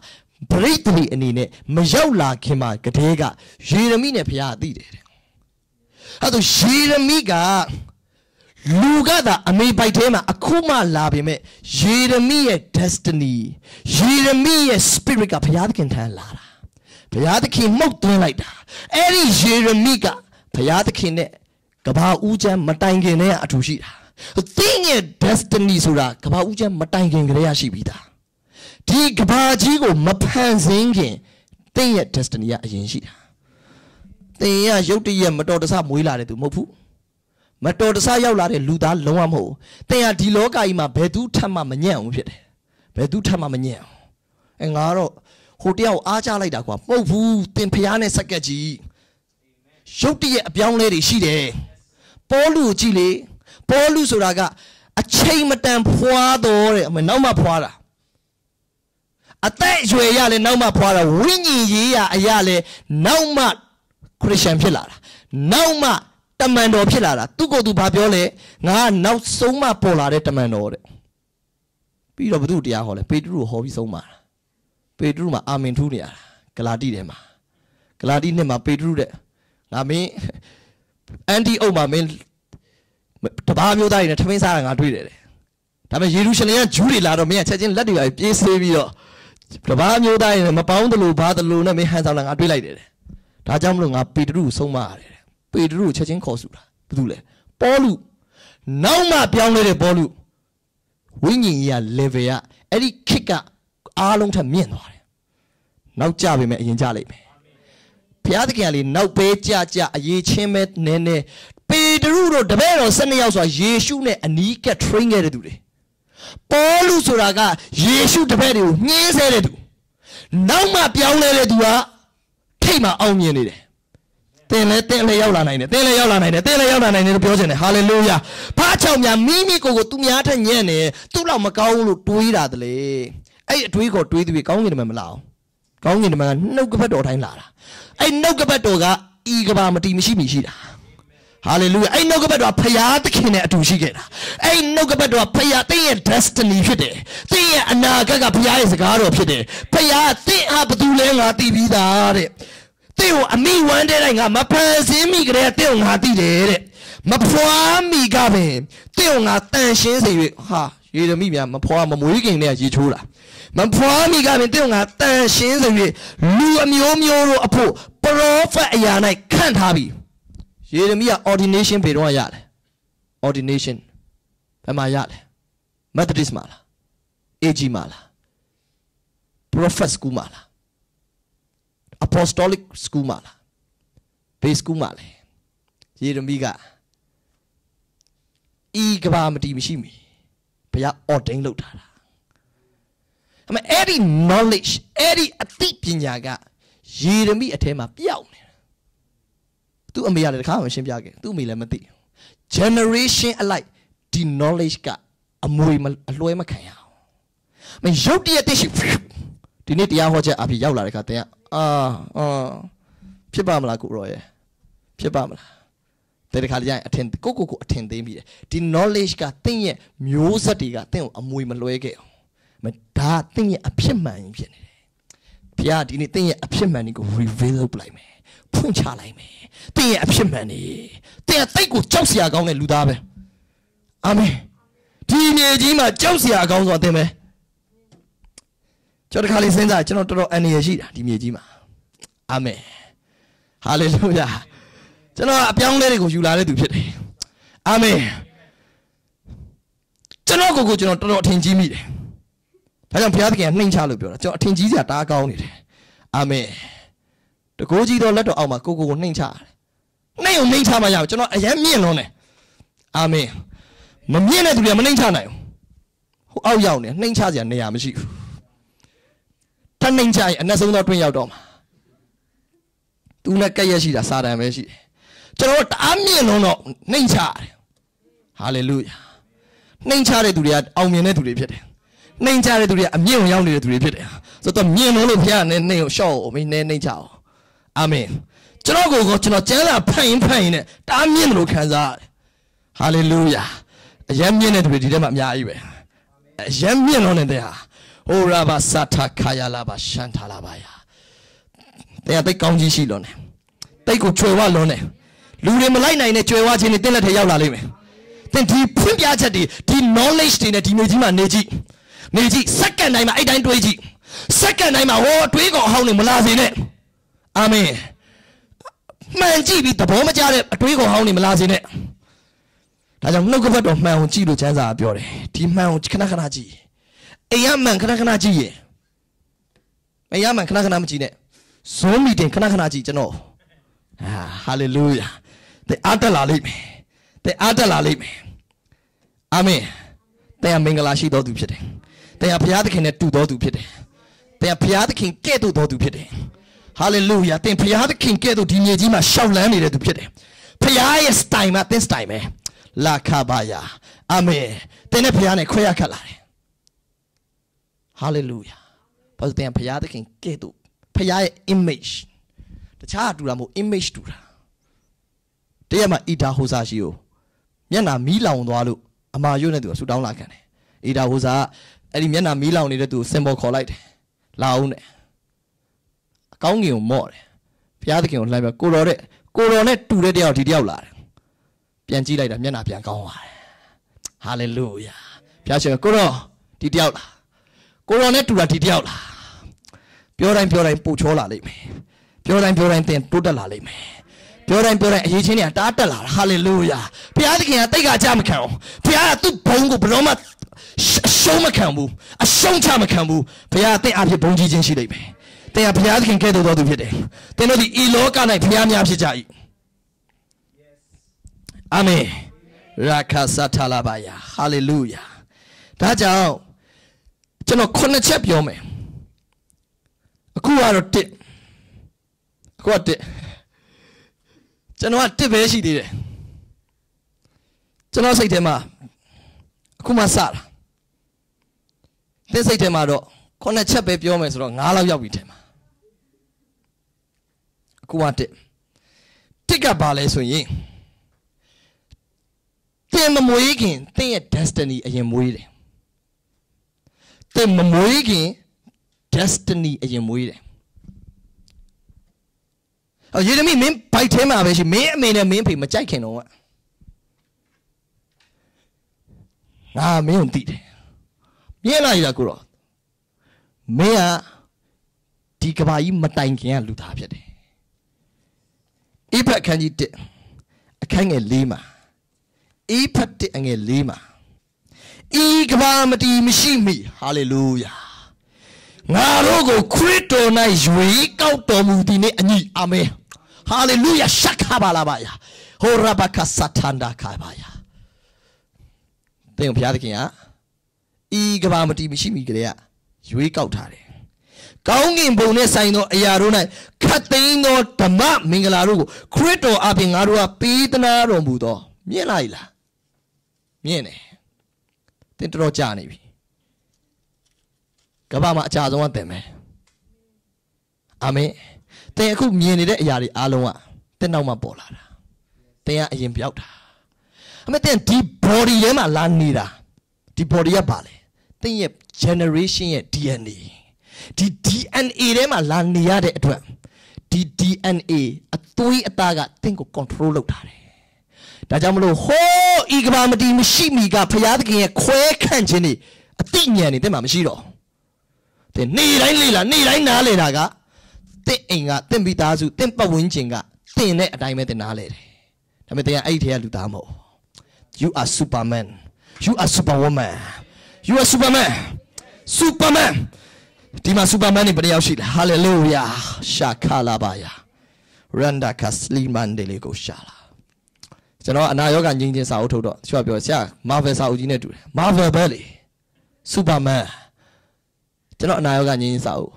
Speaker 1: ပရိသေတွေအနေနဲ့မရောက်လာခင်မှာကတည်းကယေရမိနဲ့ဘုရားသိတယ်တဲ့အဲ့တော့ယေရမိက လူကသာအမေပိုက်ထဲမှာအခုမှလာပေမဲ့ယေရမိရဲ့ destiny ယေရမိရဲ့ spirit ကဘုရားသခင်ထံလာတာဘုရားသခင်မှုတ်သွင်းလိုက်တာအဲ့ဒီယေရမိကဘုရားသခင်နဲ့ကဘာဦးချမ်းမတိုင်ခင်တည်းကအထူရှိတာသင်ရဲ့ destiny ဆိုတာကဘာဦးချမ်းမတိုင်ခင်ကတည်းကရှိပြီးသားဒီကဘာကြီးကိုမဖန်ဆင်းခင်သင်ရဲ့ destiny ကအရင်ရှိတာသင်ရရုတ်တရက်မတော်တဆမွေးလာတဲ့သူမဟုတ်ဘူး မတော်တဆရောက်လာတဲ့လူသားလုံးဝမဟုတ်ဘူး။တင်ဟာဒီလောကကြီးမှာဘယ်သူထပ်မှမညံ့အောင်ဖြစ်တယ်။ဘယ်သူထပ်မှမညံ့အောင်။အဲငါတော့ဟိုတယောက်အားချလိုက်တာကွာမဟုတ်ဘူး။တင်ဖျားနဲ့ဆက်ကက်ကြီး။ရုတ်တရက်အပြောင်းလဲတွေရှိတယ်။ပေါလုကိုကြည့်လေ။ပေါလုဆိုတာကအချိန်မတန်ဖွာတော့တဲ့အမနောက်မှဖွာတာ။အသက်အရွယ်ရလဲနောက်မှဖွာတာဝိညာဉ်ရေးရအရာလဲနောက်မှခရစ်ယာန်ဖြစ်လာတာ။နောက်မှ တမန်တော်ဖြစ်လာတာသူ့ကိုယ်သူဘာပြောလဲငါကနောက်ဆုံးမှပေါ်လာတဲ့တမန်တော်တဲ့ပြီးတော့ဘု து တရားဟောလဲပေတရုကိုဟောပြီးဆုံးပါတာပေတရုမှာအာမင်ထူးနေရတာဂလာတိထဲမှာဂလာတိနှစ်မှာပေတရုတဲ့ငါမင်းအန်တီအုပ်မှာမင်းတပားမျိုးသားတွေနဲ့ထမင်းစားတာငါတွေ့တယ်တဲ့ဒါပေမဲ့ယေရုရှလင်ကဂျူးတွေလာတော့မင်းကချက်ချင်းလက်တွေပဲပြေးဆေးပြီးတော့တပားမျိုးသားတွေနဲ့မပေါင်းသလိုဘာသလိုနဲ့မင်းဟန်ဆောင်လာငါတွေ့လိုက်တယ်တဲ့ဒါကြောင့်မလို့ငါပေတရုကိုဆုံးမရတယ် ပေတရုကိုချက်ချင်းခေါ်စုတာဘာလို့လဲပေါလုနောက်မှပြောင်းလဲတဲ့ပေါလုဝိညာဉ်ကြီးက level ကအဲ့ဒီခစ်ကအားလုံးထက်မြင့်သွားတယ်နောက်ကြပေမဲ့အရင်ကြလိုက်မယ်ဘုရားသခင်ကလေနောက်ပဲကြကြအရေးချင်းပဲနည်းနည်းပေတရုတို့တပည့်တော်၁၂ယောက်ဆိုတာယေရှုနဲ့အနီးကပ် train ခဲ့တဲ့သူတွေပေါလုဆိုတာကယေရှုတပည့်တွေကိုညှင်းဆဲတဲ့သူနောက်မှပြောင်းလဲတဲ့သူကထိတ်မှအောင်မြင်နေတယ် သင်လည်းသင်လည်းရောက်လာနိုင်တယ်သင်လည်းရောက်လာနိုင်တယ်သင်လည်းရောက်လာနိုင်တယ်လို့ပြောချင်တယ်ဟာလေလုယာဘာကြောင့်များမိမိကိုယ်ကိုသူများထက်ညံ့နေသူ့လောက်မကောင်းလို့တွေးတာတလေအဲ့အတွေးကိုတွေးသူကောင်းကင်တမန်မလာအောင်ကောင်းကင်တမန်ကနှုတ်ကပတ်တော်တိုင်းလာတာအဲ့နှုတ်ကပတ်တော်ကဤကဘာမတီမရှိမိရှိတာဟာလေလုယာအဲ့နှုတ်ကပတ်တော်ဖရာသခင်နဲ့အတူရှိခဲ့တာအဲ့နှုတ်ကပတ်တော်ဖရာသင်ရဲ့ destiny ဖြစ်တယ်သင်ရဲ့အနာဂတ်ကဖရာရဲ့စကားတော်ဖြစ်တယ်ဖရာသင်ဟာဘသူလဲငါသိပြီးသားတဲ့ တင့်ကိုအမိဝမ်းတဲ့တိုင်းငါမဖန်ဆင်းမိကြတဲ့တင့်ကိုငါသိတယ်တဲ့မဖွာမိကပင်တင့်ကိုငါတန်ရှင်းစေ၍ဟာရေရမိများမဖွာမမွေးခင်နဲ့ရေချိုးတာမဖွာမိကပင်တင့်ကိုငါတန်ရှင်းစေ၍လူအမျိုးမျိုးတို့အဖို့ပရောဖက်အရာ၌ခန့်ထားပြီယေရမိက ordination ဘယ်တော့ရတယ် ordination ဘယ်မှာရလဲ methodist မှာလား AG မှာလား prophet school မှာလား apostolic school မှာလား base school မှာလဲယေရမိကဤကဘာမတီမရှိမီဘုရား ordain လုပ်ထားတာအမေအဲ့ဒီ knowledge အဲ့ဒီအသိပညာကယေရမိအထဲမှာပျောက်နေတယ်သူ့အမေကလည်းတခါမှရှင်းပြခဲ့သူ့အမေလည်းမသိ generation အလိုက်ဒီ knowledge ကအမွေမအလွှဲမခံရအောင်မင်းရုပ်တရက်တက်ရှိဒီနေ့တရားဟောချက်အဖြစ်ရောက်လာတဲ့ခါတင်က အာအာဖြစ်ပါမလားကိုရောရဲ့ဖြစ်ပါမလားတဲ့တခါလေးရရင်အထင်ကိုကိုကိုအထင်သေးမိတယ်ဒီ knowledge ကတင့်ရဲ့မျိုးဆက်တွေကတင့်ကိုအမွေမလွှဲခဲ့အောင်မဒါတင့်ရဲ့အဖြစ်မှန်ကြီးဖြစ်နေတယ်ဘုရားဒီနေ့တင့်ရဲ့အဖြစ်မှန်ကြီးကို reveal လုပ်လိုက်မယ်ဖွင့်ချလိုက်မယ်တင့်ရဲ့အဖြစ်မှန်ကြီးတင့်ရဲ့တိတ်ကိုကြောက်စရာကောင်းတဲ့လူသားပဲအာမင်ဒီမြေကြီးမှာကြောက်စရာကောင်းဆိုတာသင်မယ် ကျွန်တော်တခါလေးစဉ်းစားကျွန်တော်တော်တော်အန္တရာယ်ရှိတာဒီမြေကြီးမှာအာမင်ဟာလေလုယာကျွန်တော်အပြောင်းလဲတွေကိုယူလာတဲ့သူဖြစ်တယ်အာမင်ကျွန်တော်ကိုယ်ကိုကျွန်တော်တော်တော်အထင်ကြီးမိတယ်ဒါကြောင့်ဘုရားသခင်ကနှိမ်ချလို့ပြောတာကျွန်တော်အထင်ကြီးစရာတားကောင်းနေတယ်အာမင်တကိုးကြီးတော့လက်တော်အောက်မှာကိုကိုကိုနှိမ်ချရတယ်နှိမ်ုံနှိမ်ချမှရအောင်ကျွန်တော်အရင်မြင့်လုံးတယ်အာမင်မမြင့်တဲ့သူတွေကမနှိမ်ချနိုင်ဘူးဟိုအောက်ရောက်နေနှိမ်ချစရာနေရာမရှိဘူး ထနှိမ်ချရင်အနက်ဆုံးတော့တွင်းရောက်တော့မှာသူနဲ့ကက်ရက်ရှိတာစာတန်ပဲရှိတယ်ကျွန်တော်တအားမြင့်လုံးတော့နှိမ်ချတယ်ဟာလေလုယာနှိမ်ချတဲ့သူတွေကအောင်မြင်တဲ့သူတွေဖြစ်တယ်နှိမ်ချတဲ့သူတွေကအမြင့်အောင်ရောက်နေတဲ့သူတွေဖြစ်တယ်ဆိုတော့မြင့်လုံးလို့ဘုရားနဲ့နှိမ်ကိုရှော့အောင်မင်းနဲ့နှိမ်ချအောင်အာမင်ကျွန်တော်ကိုယ်ကကျွန်တော်ကျမ်းစာဖတ်ရင်ဖတ်ရင်နဲ့တအားမြင့်တယ်လို့ခံစားရတယ်ဟာလေလုယာအယံမြင့်တဲ့သူတွေဒီထဲမှာအများကြီးပဲအယံမြင့်လုံးတဲ့ဟာ ဟိုရာဘာစာတာခါယာလာဘာရှန်ထာလာဘာယာတဲ့တိတ်ကောင်းကြီးရှိလွန်တယ်တိတ်ကိုချွေဝလွန်တယ်လူတွေမလိုက်နိုင်တဲ့ချွေဝခြင်းတွေတင်းလက်ထဲရောက်လာလိမ့်မယ်တင်ဒီဖွင့်ပြချက်တွေဒီ knowledge တွေနဲ့ဒီမျိုးကြီးမှာနေကြည့်နေကြည့်စက္ကန့်တိုင်းမှာအဲ့တိုင်းတွေးကြည့်စက္ကန့်တိုင်းမှာဟောတွေးကောင်အဟောင်းတွေမလာစေနဲ့အာမင်မှန်ကြည့်ပြီးသဘောမကျတဲ့အတွေးကောင်ဟောင်းတွေမလာစေနဲ့ဒါကြောင့်နှုတ်ကပတ်တော်မှန်အောင်ကြည့်လို့ကျမ်းစာကပြောတယ်ဒီမှန်အောင်ခဏခဏကြည့် အိမ်ရမှန်ခဏခဏကြည့်ရင်အိမ်ရမှန်ခဏခဏမကြည့်နဲ့ဇွန်မီတင်ခဏခဏကြည့်ကျွန်တော်ဟာဟာလေလုယာတဲ့အားတက်လာလိမ့်မယ်တဲ့အားတက်လာလိမ့်မယ်အာမင်တဲ့မင်္ဂလာရှိတော်သူဖြစ်တယ်တဲ့ဘုရားသခင်နဲ့တူတော်သူဖြစ်တယ်တဲ့ဘုရားသခင်ကဲ့သို့တော်သူဖြစ်တယ်ဟာလေလုယာတင်ဘုရားသခင်ကဲ့သို့ဒီမြေကြီးမှာရှောက်လန်းနေတဲ့သူဖြစ်တယ်ဘုရားရဲ့ style မှာသင် style ပဲလာခပါယာအာမင်တင်တဲ့ဘုရားနဲ့ခွဲရခတ်လာတယ် ဟာလေလုယာဘာလို့တင်ဘုရားသခင်ကဲ့သို့ဘုရားရဲ့ image တခြားတူတာမဟုတ် image တူတာတရက်မှာအီတာဟိုစာရှိကိုမျက်နာမီးလောင်သွားလို့အမာရွတ်နေသူကဆူတောင်းလာခံတယ်အီတာဟိုစာကအဲ့ဒီမျက်နာမီးလောင်နေတဲ့သူကို symbol ခေါ်လိုက်တယ်လာအောင်နဲ့အကောင်းငင်ကိုမော့တယ်ဘုရားသခင်ကိုလှမ်းပြကိုတော်တဲ့ကိုတော်နဲ့တူတဲ့တယောက်ဒီတယောက်လာတယ်ပြန်ကြည့်လိုက်တာမျက်နာပြန်ကောင်းသွားတယ်ဟာလေလုယာဘုရားရှင်ကိုတော်ဒီတယောက်လာ ကိုတော်နဲ့တူတာဒီတယောက်လာပြောတိုင်းပြောတိုင်းပူချောလာလိမ့်မယ်ပြောတိုင်းပြောတိုင်းသင်တိုးတက်လာလိမ့်မယ်ပြောတိုင်းပြောတိုင်းအရေးချင်းတွေကတားတက်လာတာဟာလေလုယာဘုရားသခင်ကတိတ်ကကြမခံအောင်ဘုရားကသူ့ဘုံကိုဘယ်တော့မှအရှုံးမခံဘူးအရှုံးချမခံဘူးဘုရားအသင်အဖြစ်ဘုံကြီးခြင်းရှိလိမ့်မယ်သင်ကဘုရားသခင်ကဲ့သို့တော်သူဖြစ်တယ်သင်တို့ဒီဤလောက၌ဘုရားများဖြစ်ကြ၏အာမင်ရာခသထလာပါယာဟာလေလုယာဒါကြောင့် ကျွန်တော်ခုနှစ်ချက်ပြောမယ်အခုကတော့တစ်အခုကတစ်ကျွန်တော်ကတစ်ပဲရှိသေးတယ်ကျွန်တော်စိတ်ထဲမှာအခုမှစတာသင်စိတ်ထဲမှာတော့ခုနှစ်ချက်ပဲပြောမယ်ဆိုတော့၅လောက်ရောက်ပြီထဲမှာအခုမှတစ်တစ်ကဘာလဲဆိုရင်တင်မမွေးခင်သင်ရဲ့ destiny အရင်မွေးတယ် တင်မမွေးခင် destiny အရင်မွေးတယ်အော်ယေရမိမင်းဘိုက်ထဲမှာပဲရှိမင်းအမေနဲ့မင်းဖေမကြိုက်ခင်တော့ကငါမင်းကိုသိတယ်မြင်လာရကိုတော့မင်းကဒီကဘာကြီးမတိုင်ခင်ကလူသားဖြစ်တယ်အိဖက်ခန်းကြီး1အခန်းငယ်၄မှာအိဖက်1အငယ်၄မှာ ဤကဘာမတီမရှိမိဟာလေလုယာငါတို့ကိုခရစ်တော်၌ရွေကောက်တော်မူသည်နှင့်အညီအာမင်ဟာလေလုယာရှက်ခါပါလာပါယာဟောရဘကစတန်ဒါခါပါယာသင်ဘုရားသခင်ကဤကဘာမတီမရှိမိကြတဲ့ရွေကောက်ထားတယ်ကောင်းကင်ဘုံနဲ့ဆိုင်သောအရာတို့၌ခတ်သိမ်းသောဓမ္မမင်္ဂလာတို့ကိုခရစ်တော်အပြင်ငါတို့ကပေးသနာတော်မူသောမြင်လိုက်လားမြင်တယ် သင်တော်တော်ကြာနေပြီကမ္ဘာမှာအကြဆုံးကတင်မယ်အာမင်သင်အခုမြင်နေတဲ့အရာတွေအားလုံးကသင်နောက်မှပေါ်လာတာသင်ကအရင်ပြောက်တာအမေသင်ဒီ body ထဲမှာလာနေတာဒီ body ကပါလေသင်ရဲ့ generation ရဲ့ DNA ဒီ DNA ထဲမှာလာနေရတဲ့အတွက်ဒီ DNA အသွေးအသားကသင်ကို control လုပ်ထားတယ် ဒါကြောင့်မလို့ဟိုးဤကဘာမတီမရှိမီကဖရာသခင်ရဲ့ခွဲခန့်ခြင်းတွေအသိဉာဏ်တွေသင်မှာမရှိတော့တဲ့နေ့တိုင်းလေ့လာနေ့တိုင်းနားလေတာကတင့်အိမ်ကတင့်မိသားစုတင့်ပတ်ဝန်းကျင်ကတင်တဲ့အတိုင်းပဲတင်နားလေတယ်ဒါပေမဲ့တင်ကအဲ့ဒီထဲကလူသားမဟုတ် you are superman you are superwoman you are superman superman ဒီမှာ superman နေဘယ်နှယောက်ရှိလဲ hallelujah ရှာခလာပါယာရန်ဒါကစလီမန်ဒေလီကိုရှာလာ ကျွန်တော်အနာရောဂါငြိမ်းချင်းစာအုပ်ထုတ်တော့သူကပြောဆရာ Marvel စာအုပ်ကြီးနဲ့တူတယ် Marvel ပဲလေ Superman ကျွန်တော်အနာရောဂါငြိမ်းချင်းစာအုပ်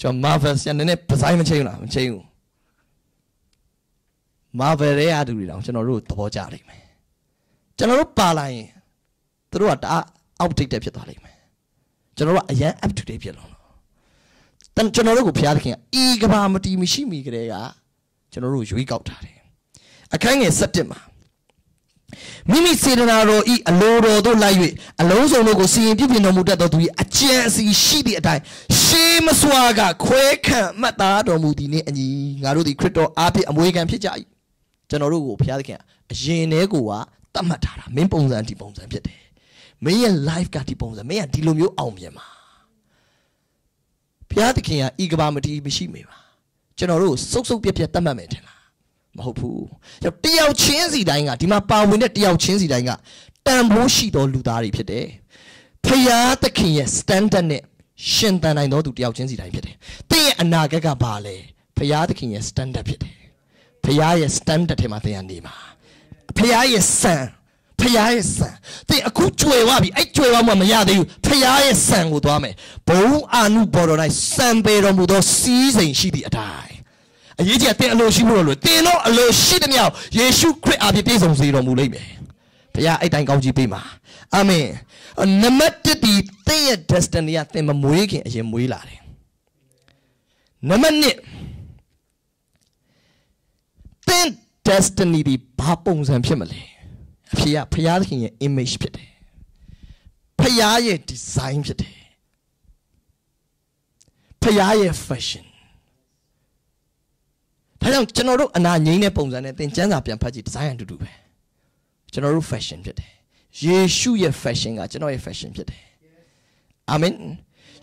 Speaker 1: ကျွန်တော် Marvel ဆရာနည်းနည်းပဇိုင်းမချိန်ဘူးလားမချိန်ဘူး Marvel ရဲ့အတူတွေတောင်ကျွန်တော်တို့သဘောကျလိမ့်မယ်ကျွန်တော်တို့ပါလာရင်သူတို့ကတအား outdated ဖြစ်သွားလိမ့်မယ်ကျွန်တော်တို့ကအရန် up to date ဖြစ်လုံးတော့တန်ကျွန်တော်တို့ကိုဘုရားသခင်ကဤကဘာမတီမရှိမိကြတဲ့ကကျွန်တော်တို့ရွေးကောက်ထားတယ် အခန်းငယ်7မှာမိမိစေတနာတော်ဤအလိုတော်သို့လိုက်၍အလုံးစုံတို့ကိုစီရင်ပြပြင်တော်မူတတ်သောသူ၏အကျဉ်အစီရှိသည့်အတိုင်းရှေးမစွာကခွဲခံမှတ်သားတော်မူသည်နှင့်အညီငါတို့သည်ခရစ်တော်အားဖြင့်အမွေခံဖြစ်ကြ၏ကျွန်တော်တို့ကိုဘုရားသခင်အရင်တည်းကိုကတတ်မှတ်ထားတာမင်းပုံစံဒီပုံစံဖြစ်တယ်မင်းရဲ့ life ကဒီပုံစံမင်းကဒီလိုမျိုးအောင်မြင်မှာဘုရားသခင်ကဤကဘာမတီးမရှိမိပါကျွန်တော်တို့စုပ်စုပ်ပြက်ပြက်တတ်မှတ်မယ်ထင်လား မဟုတ်ဘူးတယောက်ချင်းစီတိုင်းကဒီမှာပါဝင်တဲ့တယောက်ချင်းစီတိုင်းကတန်ဖိုးရှိသောလူသားတွေဖြစ်တယ်ဖယားသခင်ရဲ့ standard နဲ့ရှင်သန်နိုင်သောသူတယောက်ချင်းစီတိုင်းဖြစ်တယ်။သင်ရဲ့အနာဂတ်ကဘာလဲ။ဖယားသခင်ရဲ့ standard ဖြစ်တယ်။ဖယားရဲ့ standard ထဲမှာသင်ရနေမှာ။ဖယားရဲ့စံဖယားရဲ့စံသင်အခုကြွယ်ဝပြီအဲ့ကြွယ်ဝမှမရသေးဘူးဖယားရဲ့စံကိုသွားမယ်ဘုံအာနုဘော်တော်၌စံပေတော်မူသောစီးစိမ်ရှိသည့်အတိုင်း အရေးကြီးတဲ့သင်အလိုရှိမှုလို့သင်တို့အလိုရှိတဲ့မြောက်ယေရှုခရစ်အားဖြင့်ပြည့်စုံစေတော်မူလိမ့်မယ်ဘုရားအဲ့တိုင်းကောင်းချီးပေးပါအာမင်နံပါတ်1ဒီသင်ရဲ့ destiny ကသင်မမွေးခင်အရင်မွေးလာတယ်နံပါတ်2သင် destiny ဒီဘာပုံစံဖြစ်မလဲအဖေကဖျားသခင်ရဲ့ image ဖြစ်တယ်ဖျားရဲ့ design ဖြစ်တယ်ဖျားရဲ့ fashion ဒါကြောင့်ကျွန်တော်တို့အနာငိမ့်တဲ့ပုံစံနဲ့သင်ကျမ်းစာပြန်ဖတ်ကြည့် design အတူတူပဲကျွန်တော်တို့ fashion ဖြစ်တယ်ယေရှုရဲ့ fashion ကကျွန်တော်ရဲ့ fashion ဖြစ်တယ်အာမင်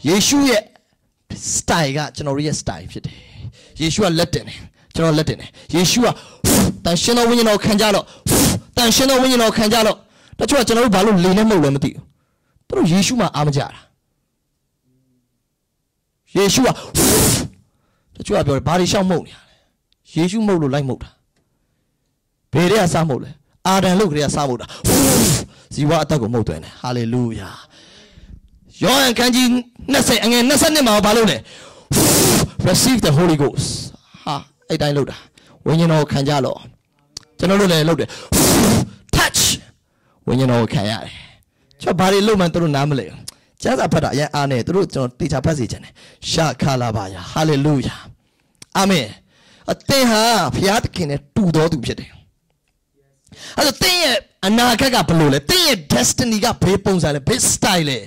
Speaker 1: ယေရှုရဲ့ style ကကျွန်တော်ရဲ့ style ဖြစ်တယ်ယေရှုကလက်တင်တယ်ကျွန်တော်လက်တင်တယ်ယေရှုကတန်ရှင်တော်ဝိညာဉ်တော်ခံကြတော့တန်ရှင်တော်ဝိညာဉ်တော်ခံကြတော့တချို့ကကျွန်တော်တို့ဘာလို့လေနဲ့မဟုတ်လဲမသိဘူးသူတို့ယေရှုမှအားမကြတာယေရှုကတချို့ကပြောတယ်ဘာတွေရှောက်မှုတ်နေရလဲ ယေရှုမှုတ်လို့လိုက်မှုတ်တာဘယ်တည်းကစားမှုတ်လဲအာဒံလို့ကလေးကစားမှုတ်တာဇီဝအသက်ကိုမှုတ်သွင်းတယ်ဟာလေလုယာယောဟန်ခန်းကြီး20အငယ်20မှာဘာလို့လဲ receive the holy ghost ဟာအဲ့တိုင်းလုပ်တာဝိညာဉ်တော်ခံကြလို့ကျွန်တော်တို့လည်းလုပ်တယ် touch ဝိညာဉ်တော်ခံရတယ်ကျွန်တော်ဘာတွေလုပ်မှန်းတို့နားမလဲကျမ်းစာဖတ်တာအရင်အားနေတို့ကျွန်တော်တေချာဖတ်စီခြင်းတယ်ရှာခလာပါယာဟာလေလုယာအာမင် အသင်ဟာဘုရားသခင်နဲ့တူတော်သူဖြစ်တယ်အဲ့တော့သင်ရဲ့အနာဂတ်ကဘယ်လိုလဲသင်ရဲ့ destiny ကဘယ်ပုံစံလဲဘယ် style လဲ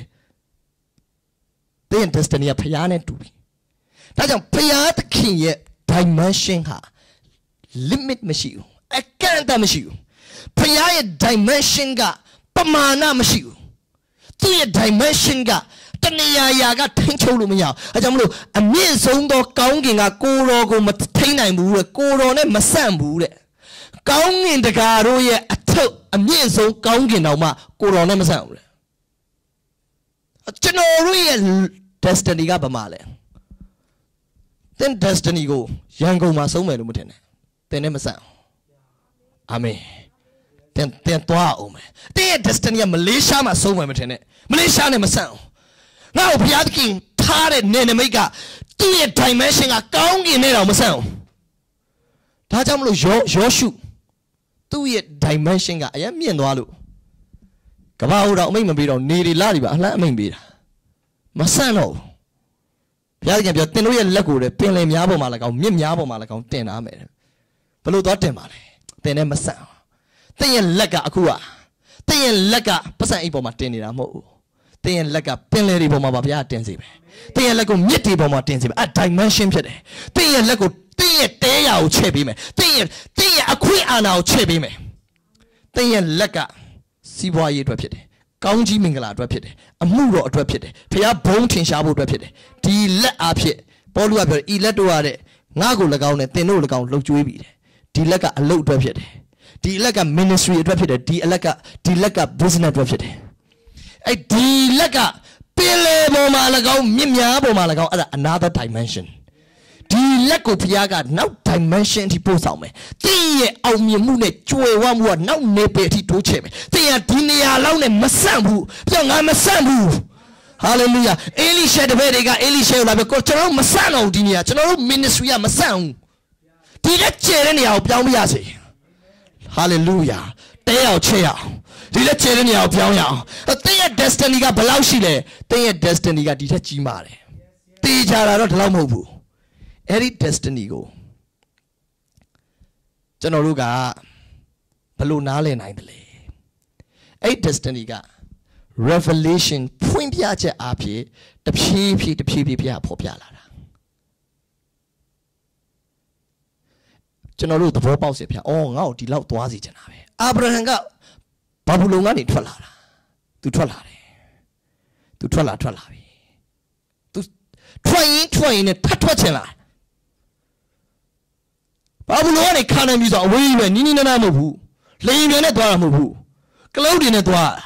Speaker 1: သင်ရဲ့ destiny ကဘုရားနဲ့တူပြီဒါကြောင့်ဘုရားသခင်ရဲ့ dimension ဟာ limit မရှိဘူးအကန့်အသတ်မရှိဘူးဖခင်ရဲ့ dimension ကပမာဏမရှိဘူးသူ့ရဲ့ dimension က တနေရာရာကထိန်းချုပ်လို့မရဘူးအဲကြောင့်မလို့အမြင့်ဆုံးသောကောင်းကင်ကကိုတော်ကိုမထိန်းနိုင်ဘူးတဲ့ကိုတော်နဲ့မဆန့်ဘူးတဲ့ကောင်းကင်တကာတို့ရဲ့အထုပ်အမြင့်ဆုံးကောင်းကင်တော်မှကိုတော်နဲ့မဆန့်ဘူးတဲ့ကျွန်တော်တို့ရဲ့ destiny ကဘာမှလဲသင် destiny ကိုရန်ကုန်မှာဆုံးမယ်လို့မထင်နဲ့သင်နဲ့မဆန့်အာမင်သင်သင်သွားအောင်မယ်သင်ရဲ့ destiny ကမလေးရှားမှာဆုံးမယ်မထင်နဲ့မလေးရှားနဲ့မဆန့်အောင် ငါ့ကိုဘုရားသခင်ထားတဲ့နေနမိတ်ကသူ့ရဲ့ dimension ကကောင်းကင်နဲ့တော့မဆန့်အောင်ဒါကြောင့်မလို့ယောယောရှုသူ့ရဲ့ dimension ကအရင်မြင့်သွားလို့ကဘာဦးတော့အမိတ်မပေးတော့နေတွေလာတွေပါအလှမ်းအမိတ်ပေးတာမဆန့်တော့ဘူးဘုရားသခင်ပြောတင်တို့ရဲ့လက်ကိုလည်းပင်လယ်များပေါ်မှာလည်းကောင်းမြစ်များပေါ်မှာလည်းကောင်းတင်ထားမယ်ဘလို့တော့တင်ပါလဲတင်နဲ့မဆန့်အောင်တင်ရဲ့လက်ကအခုကတင်ရဲ့လက်ကပတ်စံအိတ်ပေါ်မှာတင်နေတာမဟုတ်ဘူး တင်ရဲ့လက်ကပင်လယ်တွေပေါ်မှာပါဘုရားတင်စေမယ်တင်ရဲ့လက်ကိုမြစ်တွေပေါ်မှာတင်စေမယ်အဲ dimension ဖြစ်တယ်တင်ရဲ့လက်ကိုတင်ရဲ့တဲရာကိုချဲ့ပေးမယ်တင်ရဲ့တင်ရဲ့အခွင့်အာဏာကိုချဲ့ပေးမယ်တင်ရဲ့လက်ကစီးပွားရေးအတွက်ဖြစ်တယ်ကောင်းကြီးမင်္ဂလာအတွက်ဖြစ်တယ်အမှုတော်အတွက်ဖြစ်တယ်ဖခင်ဘုံထင်ရှားဖို့အတွက်ဖြစ်တယ်ဒီလက်အားဖြင့်ပေါလုကပြောတယ်ဤလက်တို့ရတဲ့ငါ့ကို၎င်းနဲ့တင်တို့၎င်းလှုပ်ကြွေးပြီတယ်ဒီလက်ကအလုပ်အတွက်ဖြစ်တယ်ဒီလက်က ministry အတွက်ဖြစ်တယ်ဒီအလက်ကဒီလက်က business အတွက်ဖြစ်တယ် အဲ့ဒီလက်ကပင်လေပေါ်မှာ၎င်းမြင့်များပေါ်မှာ၎င်းအဲ့ဒါ another dimension ဒီလက်ကိုဖျားကနောက် dimension အထိပို့ဆောင်မယ်။တင်းရဲ့အောင်မြင်မှုနဲ့ကြွယ်ဝမှုကနောက်နေပေအထိတိုးချဲ့မယ်။တင်းကဒီနေရာလောက်နဲ့မဆန့်ဘူး။ပြောငါမဆန့်ဘူး။ hallelujah အေလိရှေတပည့်တွေကအေလိရှေကိုလာပြောကိုကျွန်တော်တို့မဆန့်တော့ဘူးဒီနေရာကျွန်တော်တို့ ministry ကမဆန့်ဘူး။ဒီလက်ကျဲတဲ့နေရာကိုပြောင်းပြရစေ။ hallelujah တဲအောင်ချဲ့အောင် ဒီလက်ကျဲတဲ့နေရာကိုပြောင်းရအောင်။တင်းရဲ့ destiny ကဘယ်လောက်ရှိလဲ။တင်းရဲ့ destiny ကဒီထက်ကြီးမာတယ်။တေးကြတာတော့ဒီလောက်မဟုတ်ဘူး။အဲ့ဒီ destiny ကိုကျွန်တော်တို့ကဘယ်လိုနားလည်နိုင်တယ်လဲအဲ့ destiny က revelation ဖွင့်ပြချက်အဖြစ်တဖြည်းဖြည်းတဖြည်းဖြည်းပြဖော်ပြလာတာကျွန်တော်တို့သဘောပေါက်စေဖျားအော်ငါ့ကိုဒီလောက်သွားစီချင်တာပဲအာဗြဟံက ဘာဘူးလုံကနေထွက်လာတာသူထွက်လာတယ်သူထွက်လာထွက်လာပြီသူထွက်ရင်ထွက်ရင်နဲ့ထပ်ထွက်ချင်လာတယ်ဘာဘူးလုံးကနေခါနေပြီဆိုအဝေးကြီးပဲနီးနီးနားနားမဟုတ်ဘူးလိန်တွေနဲ့သွားတာမဟုတ်ဘူးကလုတ်တွေနဲ့သွားတာ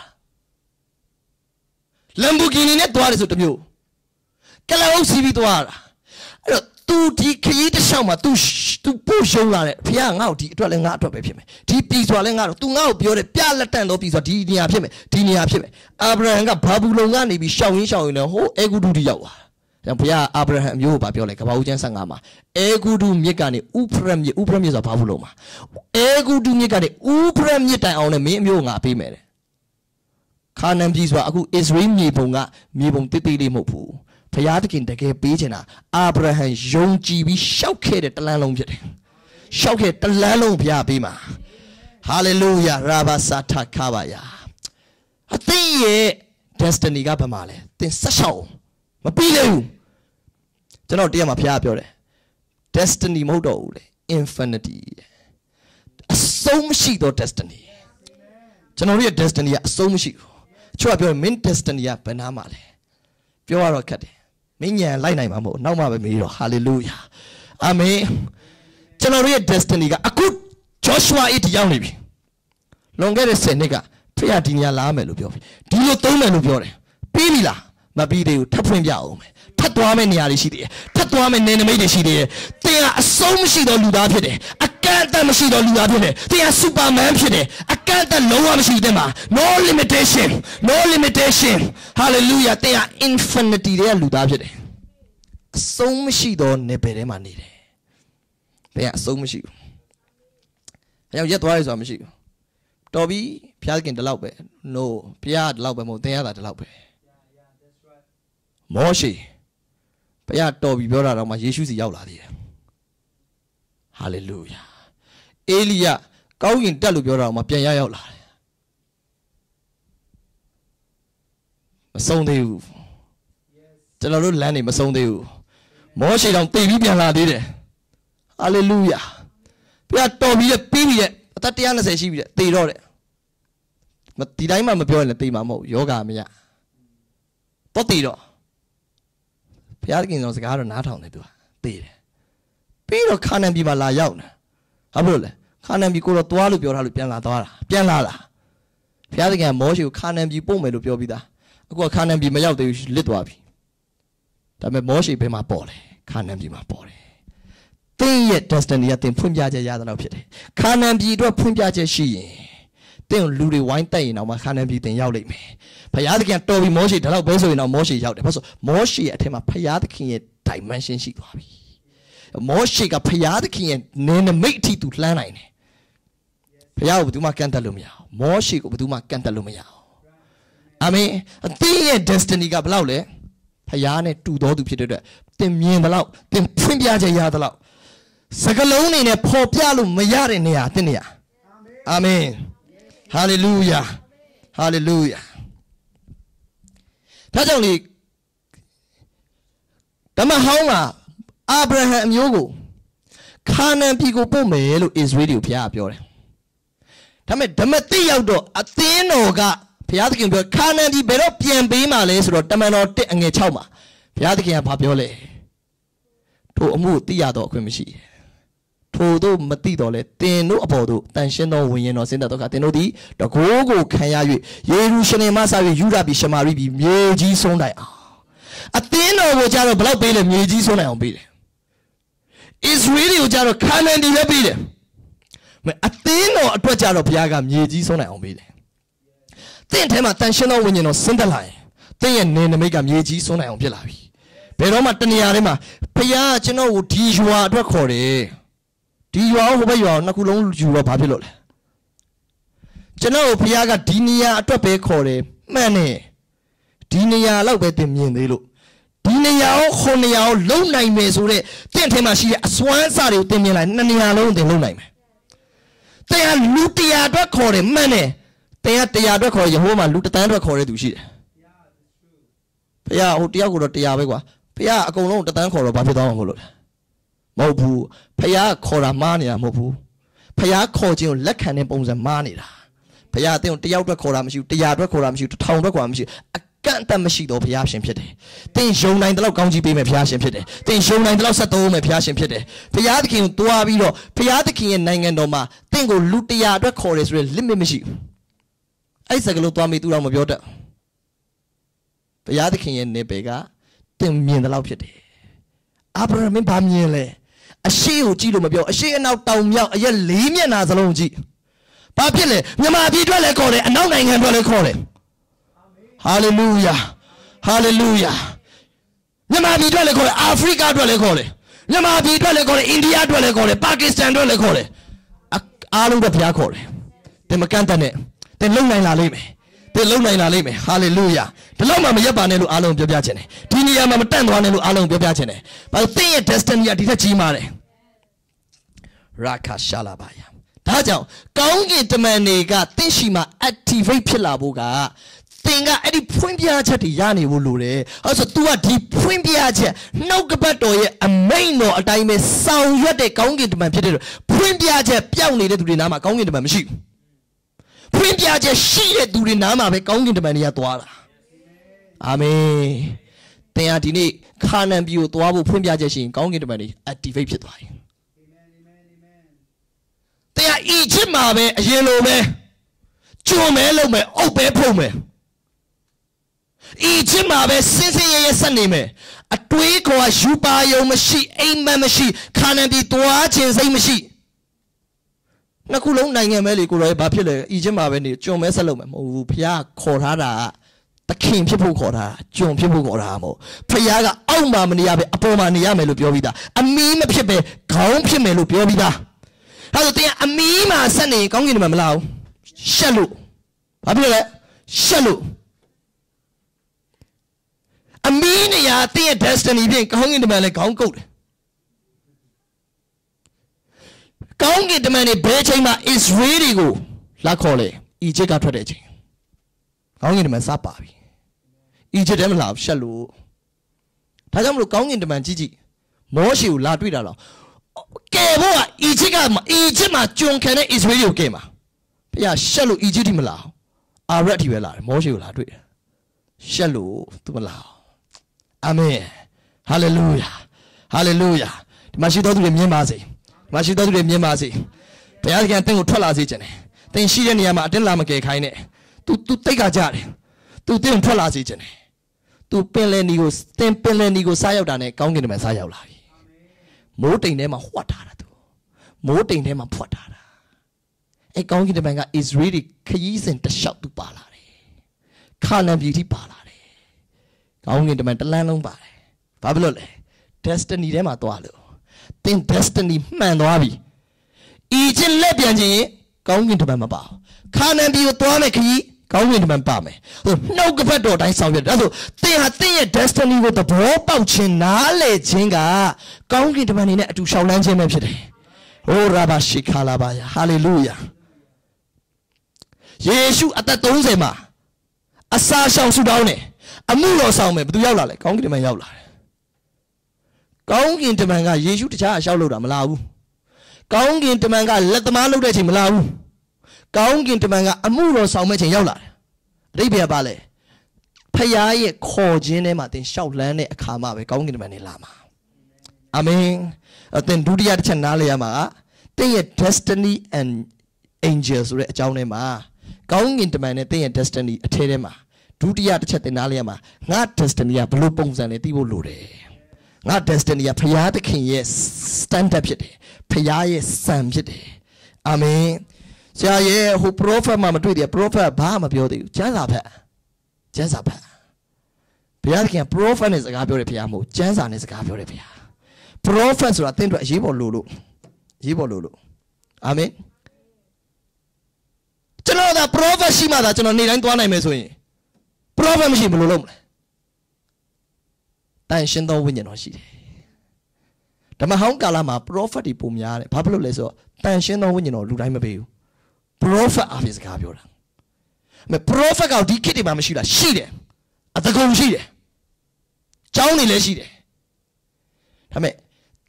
Speaker 1: လမ်ဘူဂီနီနဲ့သွားတယ်ဆိုတမျိုးကလုတ်စီးပြီးသွားတာအဲ့တော့ तू ဒီခရီးတစ်လျှောက်မှာ तू तू ပို့ရှုံးလာတယ်ဖခင်ငါ့ကိုဒီအတွက်လဲငါအတွက်ပဲဖြစ်မယ်ဒီပြီဆိုတာလဲငါတော့ तू ငါ့ကိုပြောတယ်ပြလက်တန့်တော့ပြီဆိုတာဒီနေရာဖြစ်မယ်ဒီနေရာဖြစ်မယ်အာဗြဟံကဘာဘူးလုံကနေပြီးရှောင်ရင်းရှောင်ရင်းနဲ့ဟိုအဲဂုဒုတိရောက်သွားကြောင့်ဘုရားအာဗြဟံအမျိုးကိုဗာပြောလိုက်ကဘာဦးကျမ်း15မှာအဲဂုဒုမြစ်ကနေဥဖရမြစ်ဥဖရမြစ်ဆိုတာဘာဘူးလုံးမှာအဲဂုဒုမြစ်ကနေဥဖရမြစ်တိုင်အောင်နဲ့မင်းအမျိုးငါပေးမယ်တဲ့ခါနန်ပြည်ဆိုတာအခုအစ္စရေးမြေပုံကမြေပုံတိတိလေးမဟုတ်ဘူး ဘုရားသခင်တကယ်ပေးချင်တာအာဗြဟံယုံကြည်ပြီးရှောက်ခဲ့တဲ့တလန်းလုံးဖြစ်တယ်ရှောက်ခဲ့တလန်းလုံးဘုရားပေးမှာဟာလေလုယာရာဘာစာထခါပါယာအသင်ရဲ့ destiny ကဘာမှလဲသင်ဆက်ရှောက်မပြီးလေဘူးကျွန်တော်တရားမှာဘုရားပြောတယ် destiny မဟုတ်တော့ဘူးလေ infinity အဆုံးမရှိသော destiny ကျွန်တော်တို့ရဲ့ destiny ကအဆုံးမရှိဘူးအချို့ကပြောတယ် main destiny ကဘယ်နာမှာလဲပြောရတော့ခက်တယ် မင်းညံလိုက်နိုင်မှာမဟုတ်နောက်မှပဲမေးတော့ hallelujah အာမင်ကျွန်တော်တို့ရဲ့ destiny ကအခု Joshua 8ရောက်နေပြီလွန်ခဲ့တဲ့10နှစ်ကဖခင်ဒီနေရာလာမယ်လို့ပြောပြီဒီလိုသုံးမယ်လို့ပြောတယ်ပြီးပြီလားမပြီးသေးဘူးထပ်ဖွင့်ပြအောင်မယ်ထပ်သွားမယ့်နေရာတွေရှိသေးတယ်ထပ်သွားမယ့်နေနမိတ်တွေရှိသေးတယ်သင်ကအဆုံးမရှိသောလူသားဖြစ်တယ်အကန့်အသတ်မရှိသောလူသားဖြစ်တယ်သင်ကစူပါမန်ဖြစ်တယ်အကန့်အသတ်လုံးဝမရှိသင်မှာ no limitation no limitation hallelujah သင်က infinity တဲ့လူသားဖြစ်တယ်အဆုံးမရှိသောနေပယ်ထဲမှာနေတယ်သင်ကအဆုံးမရှိဘူးအဲကြောင့်ရက်သွားရဆိုတာမရှိဘူးတော်ပြီဘုရားခင်ဒီလောက်ပဲ no ဘုရားဒီလောက်ပဲမဟုတ်သင်ရတာဒီလောက်ပဲမောရှိဘုရားတော်ပြီပြောတာတော့မှယေရှုစီရောက်လာသေးတယ်ဟာလေလုယာ အေလိယကောင်းကင်တက်လို့ပြောတာတော့မှပြန်ရရောက်လာတယ်မဆုံးသေးဘူးကျွန်တော်တို့လမ်းနေမဆုံးသေးဘူးမောရှိတောင်တည်ပြီးပြန်လာသေးတယ်ဟာလေလုယာဘုရားတော်ပြီရဲ့ပြီးပြီရဲ့အသက်120ရှိပြီတဲ့တည်တော့တဲ့ဒီတိုင်းမှမပြောရင်လည်းတည်မှာမဟုတ်ယောဂမရတော့တည်တော့ဘုရားခင်တော်စကားတော့နားထောင်တယ်သူကသိတယ်ပြီးတော့ခါနန်ပြည်မှာလာရောက်နေဟာ ဘလို့လဲခါနန်ပြည်ကိုတော့သွားလို့ပြောထားလို့ပြန်လာသွားတာပြန်လာတာဘုရားသခင်ကမောရှိကိုခါနန်ပြည်ပို့မယ်လို့ပြောပြီးသားအခုကခါနန်ပြည်မရောက်သေးဘူးလစ်သွားပြီဒါပေမဲ့မောရှေဘယ်မှာပေါ်လဲခါနန်ပြည်မှာပေါ်တယ်သင်ရဲ့ destiny ကသင်ဖွင့်ပြချက်ရသလောက်ဖြစ်တယ်ခါနန်ပြည်အတွက်ဖွင့်ပြချက်ရှိရင်သင်လူတွေဝိုင်းတက်ရင်တော့မှခါနန်ပြည်သင်ရောက်လိမ့်မယ်ဘုရားသခင်တော်ပြီမောရှေဒါတော့ဘယ်ဆိုရင်တော့မောရှေရောက်တယ်ဘာလို့ဆိုမောရှေရဲ့အထက်မှာဘုရားသခင်ရဲ့ dimension ရှိသွားပြီ မောရှေကဘုရားသခင်ရဲ့နင်းနမိတ်အထိသူလှမ်းနိုင်တယ်ဘုရားကိုဘယ်သူမှကန့်တက်လို့မရအောင်မောရှေကိုဘယ်သူမှကန့်တက်လို့မရအောင်အာမင်အသင်ရဲ့ destiny ကဘယ်လောက်လဲဖခင်နဲ့တူတော်သူဖြစ်တဲ့အတွက်သင်မြင်သလောက်သင်ဖွင့်ပြချက်ရသလောက်စကလုံးနေနဲ့ပေါ်ပြလို့မရတဲ့နေရာသင်နေရာအာမင်ဟာလေလုယာဟာလေလုယာဒါကြောင့်လေဓမ္မဟောင်းက အာဗြဟံအမျိုးကိုခါနန်ပြည်ကိုပို့မယ်လို့ဣသရေလကိုဘုရားကပြောတယ်ဒါပေမဲ့ဓမ္မတိရောက်တော့အသင်းတော်ကဘုရားသခင်ပြောခါနန်ပြည်ဘယ်တော့ပြန်ပေးမှာလဲဆိုတော့တမန်တော်1အငယ်6မှာဘုရားသခင်ကဘာပြောလဲထိုအမှုကိုသိရတော့အခွင့်မရှိထိုတို့မသိတော့လဲတင်တို့အပေါ်တို့တန်ရှင်းသောဝိညာဉ်တော်ဆင်းသက်တော့ကတင်တို့သည်တကိုးကိုခံရ၍ယေရုရှလင်မှစ၍ယူဒပြည်ရှမာရိပြည်မြေကြီးဆုံးတိုင်အောင်အသင်းတော်ကိုကြတော့ဘယ်လောက်ပေးလဲမြေကြီးဆုံးတိုင်အောင်ပေးတယ် ဣသရေလကိုကြတော့ခါနန်ပြည်ပဲပေးတယ်မအသင်းတော်အတွက်ကြတော့ဘုရားကမြေကြီးဆုံးတိုင်အောင်ပေးတယ်တင့်ထဲမှာတန်ရှင်းသောဝိညာဉ်တော်ဆင်းသက်လာရင်တင့်ရဲ့နေနမိတ်ကမြေကြီးဆုံးနိုင်အောင်ဖြစ်လာပြီဘယ်တော့မှတနေရာထဲမှာဖခင်ကကျွန်တော်ကိုဒီရွာအတွက်ခေါ်တယ်ဒီရွာကိုဟိုဘက်ရွာကိုနှစ်ခုလုံးယူတော့ဘာဖြစ်လို့လဲကျွန်တော်ကိုဖခင်ကဒီနေရာအတွက်ပဲခေါ်တယ်မှန်တယ်ဒီနေရာလောက်ပဲတင်မြင်သေးလို့ ဒီနေရာကိုခုနေရာကိုလုံနိုင်မယ်ဆိုတော့တင့်ထဲမှာရှိတဲ့အစွမ်းအစတွေကိုတင်မြင်လိုက်နှစ်နေရာလုံးတင်လုံနိုင်မယ်တဲ့ကလူတရားအတွက်ခေါ်တယ်မှန်တယ်တဲ့ကတရားအတွက်ခေါ်ရဟိုမှာလူတသန်းအတွက်ခေါ်တဲ့သူရှိတယ်ဘုရားဟိုတယောက်ကိုတော့တရားပဲကွာဘုရားအကုန်လုံးတသန်းခေါ်တော့ဘာဖြစ်သွားမှာမဟုတ်လို့လဲမဟုတ်ဘူးဘုရားခေါ်တာမှားနေတာမဟုတ်ဘူးဘုရားခေါ်ခြင်းကိုလက်ခံတဲ့ပုံစံမှားနေတာဘုရားအသင်ကိုတယောက်အတွက်ခေါ်တာမရှိဘူးတရားအတွက်ခေါ်တာမရှိဘူးတစ်ထောင်အတွက်ခေါ်တာမရှိဘူးအ ကန့်အသတ်မရှိတော့ဘုရားရှင်ဖြစ်တယ်။သင်ယုံနိုင်တဲ့လောက်ကောင်းကြီးပေးမယ်ဘုရားရှင်ဖြစ်တယ်။သင်ယုံနိုင်တဲ့လောက်ဆက်သုံးမယ်ဘုရားရှင်ဖြစ်တယ်။ဘုရားသခင်ကိုတွားပြီးတော့ဘုရားသခင်ရဲ့နိုင်ငံတော်မှာသင်ကိုလူတရားအတွက်ခေါ်တယ်ဆိုရင် limit မရှိဘူး။အဲ့စကလို့တွားမိသူတော့မပြောတတ်။ဘုရားသခင်ရဲ့နေပေကသင်မြင်တဲ့လောက်ဖြစ်တယ်။အာဗြဟံမင်းဘာမြင်လဲ။အရှိကိုကြည့်လို့မပြောအရှိအနောက်တောင်မြောက်အရက်လေးမျက်နှာစလုံးကြည့်။ဘာဖြစ်လဲမြန်မာပြည်အတွက်လည်းခေါ်တယ်အနောက်နိုင်ငံအတွက်လည်းခေါ်တယ်။ ဟာလေလုယာဟာလေလုယာမြန်မာပြည်အတွက်လည်းခေါ်တယ်အာဖရိကအတွက်လည်းခေါ်တယ်မြန်မာပြည်အတွက်လည်းခေါ်တယ်အိန္ဒိယအတွက်လည်းခေါ်တယ်ပါကစ္စတန်အတွက်လည်းခေါ်တယ်အားလုံးတော့ဘုရားခေါ်တယ်တင်မကန့်တတ်နဲ့တင်လုံနိုင်လာလိမ့်မယ်တင်လုံနိုင်လာလိမ့်မယ်ဟာလေလုယာဘယ်တော့မှမရက်ပါနဲ့လို့အားလုံးပြောပြချင်တယ်ဒီနေရာမှာမတန့်သွားနဲ့လို့အားလုံးပြောပြချင်တယ်ဘာလို့တင်ရဲ့ destiny ကဒီထက်ကြီးမားတယ်ရာခရှာလာပါယဒါကြောင့်ကောင်းကင်တမန်တွေကတင့်ရှိမှာ activate ဖြစ်လာဖို့က သင်ကအဲ့ဒီဖွင့်ပြချက်တွေရနေဖို့လိုတယ်။အဲဆို तू ကဒီဖွင့်ပြချက်နှုတ်ကပတ်တော်ရဲ့အမိန်တော်အတိုင်းပဲဆောင်ရွက်တဲ့ကောင်းကင်တမန်ဖြစ်တဲ့လို့ဖွင့်ပြချက်ပျောက်နေတဲ့သူတွေနားမှာကောင်းကင်တမန်မရှိဘူး။ဖွင့်ပြချက်ရှိတဲ့သူတွေနားမှာပဲကောင်းကင်တမန်တွေကသွားတာ။အာမင်။သင်ဟာဒီနေ့ခါနန်ပြည်ကိုသွားဖို့ဖွင့်ပြချက်ရှိရင်ကောင်းကင်တမန်တွေ activate ဖြစ်သွားတယ်။သင်ဟာအီဂျစ်မှာပဲအရင်လိုပဲကျွံမဲလုပ်မယ်အုပ်ပဲဖုံမယ်။ ဤချင်းမှာပဲစင်းစင်းရဲရဲဆက်နေမယ်အတွေးခေါ်ယူပါယုံမရှိအိမ်မက်မရှိခါနန်ပြီးတွားခြင်းစိတ်မရှိနှစ်ခုလုံးနိုင်ငံမဲလေကိုရောဘာဖြစ်လဲဤချင်းမှာပဲနေကြုံမဲဆက်လုပ်မယ်မဟုတ်ဘူးဖះခေါ်ထားတာတခင်ဖြစ်ဖို့ခေါ်တာကြုံဖြစ်ဖို့ခေါ်တာမဟုတ်ဖះကအောက်မှာမနေရပဲအပေါ်မှာနေရမယ်လို့ပြောပြီးသားအမီးမဖြစ်ပဲခေါင်းဖြစ်မယ်လို့ပြောပြီးသားအဲဒါတင်အမီးမှာဆက်နေကောင်းကင်တယ်မလားရှက်လို့ဘာဖြစ်လဲရှက်လို့ အမီးနေရာတင့်ရဲ့ destiny ဖြင့်ကောင်းကင်တမန်လည်းခေါင်းကုတ်တယ်ကောင်းကင်တမန်တွေဘယ်ချိန်မှာ Israel တွေကိုလာခေါ်လဲအီဂျစ်ကထွက်တဲ့အချိန်ကောင်းကင်တမန်စပါပြီအီဂျစ်တဲမလာရှက်လို့ဒါကြောင့်မလို့ကောင်းကင်တမန်ကြီးကြီးမောရှေကိုလာတွေ့တာတော့ကဲဖို့ကအီဂျစ်ကအီဂျစ်မှာဂျွန်ခံတဲ့ Israel ကိုကဲမှာဘုရားရှက်လို့အီဂျစ်ထိမလာအာရက်ထိပဲလာတယ်မောရှေကိုလာတွေ့တယ်ရှက်လို့သူမလာဘူး အာမင်ဟာလေလုယာဟာလေလုယာဒီမှာရှိတော်သူတွေမြင်ပါစေဒီမှာရှိတော်သူတွေမြင်ပါစေဘုရားသခင်တင့်ကိုထွက်လာစေခြင်းတယ်တင်ရှိတဲ့နေရာမှာအတင်းလာမကယ်ခိုင်းနဲ့ तू तू တိတ်ခါကြတယ် तू တင့်ထွက်လာစေခြင်းတယ် သူပင်လယ်နီကိုတင်ပင်လယ်နီကိုစားရောက်တာနဲ့ကောင်းကင်တမန်စားရောက်လာပြီမိုးတိမ်ထဲမှာဟွက်ထားတာသူမိုးတိမ်ထဲမှာဖွက်ထားတာအဲကောင်းကင်တမန်ကဣသရေလခရီးစဉ်တစ်လျှောက်သူပါလာတယ်ခါနန်ပြည်ထိပါလာတယ် ယ် ကောင်းကင်တမန်တလန်းလုံးပါတယ်ဘာဖြစ်လို့လဲ destiny ထဲမှာသွားလို့သင် destiny မှန်သွားပြီဤချင်းလက်ပြန်ခြင်းကောင်းကင်တမန်မပါဘူးခါနန်ပြည်ကိုသွားမယ်ခရီးကောင်းကင်တမန်ပါမယ်ဟိုနှုတ်ကပတ်တော်တိုင်းဆောင်ရွက်တယ်ဒါဆိုသင်ဟာသင်ရဲ့ destiny ကိုသဘောပေါက်ခြင်းနားလည်ခြင်းကကောင်းကင်တမန်နေနဲ့အတူရှောက်လန်းခြင်းပဲဖြစ်တယ်ဟိုရာဘာရှိခါလာပါယာဟာလေလုယာယေရှုအသက်30မှာအစာရှောင်ဆူတောင်းတယ် အမှုတော်ဆောင်မယ်ဘယ်သူရောက်လာလဲကောင်းကင်တမန်ရောက်လာတယ်ကောင်းကင်တမန်ကယေရှုတခြားအရှောက်လို့တာမလာဘူးကောင်းကင်တမန်ကလက်သမားလုပ်တဲ့အချိန်မလာဘူးကောင်းကင်တမန်ကအမှုတော်ဆောင်မဲ့ချိန်ရောက်လာတယ်အတိတ်ဘယ်ကပါလဲဖခင်ရဲ့ခေါ်ခြင်းထဲမှာသင်ရှောက်လန်းတဲ့အခါမှာပဲကောင်းကင်တမန်နေလာမှာအာမင်အသင်ဒုတိယတစ်ချက်နားလည်ရမှာကသင်ရဲ့ destiny and angel ဆိုတဲ့အကြောင်းထဲမှာကောင်းကင်တမန်နဲ့သင်ရဲ့ destiny အထဲထဲမှာ ဒုတိယတစ်ချက်သင်နားလည်ရမှာငါ destiny ကဘယ်လိုပုံစံနဲ့သိဖို့လိုတယ်ငါ destiny ကဖခင်သခင်ရဲ့ standard ဖြစ်တယ်ဖခင်ရဲ့စံဖြစ်တယ်အာမင်ဆရာရဲ့ဟို prophet မှမတွေ့တယ် prophet ဘာမှမပြောသေးဘူးကျမ်းစာဖတ်ကျမ်းစာဖတ်ဘုရားသခင် prophet နဲ့စကားပြောတယ်ဘုရားမဟုတ်ကျမ်းစာနဲ့စကားပြောတယ်ဘုရား prophet ဆိုတာသင်တို့အရေးပေါ်လို့လို့အရေးပေါ်လို့လို့အာမင်ကျွန်တော်ဒါ prophet ရှိမှသာကျွန်တော်နေတိုင်းသွားနိုင်မယ်ဆိုရင် prophet မရှိဘယ်လိုလုပ်မလဲတန်ရှင်းသောဝိညာဉ်တော်ရှိတယ်ဓမ္မဟောင်းကာလမှာ prophet တွေပုံများတယ်ဘာဖြစ်လို့လဲဆိုတော့တန်ရှင်းသောဝိညာဉ်တော်လူတိုင်းမပေးဘူး prophet အဖြစ်စကားပြောတာမ prophet ကဒီခေတ်တွေမှာမရှိလားရှိတယ်အတကုံရှိတယ်ကျောင်းတွေလည်းရှိတယ်ဒါပေမဲ့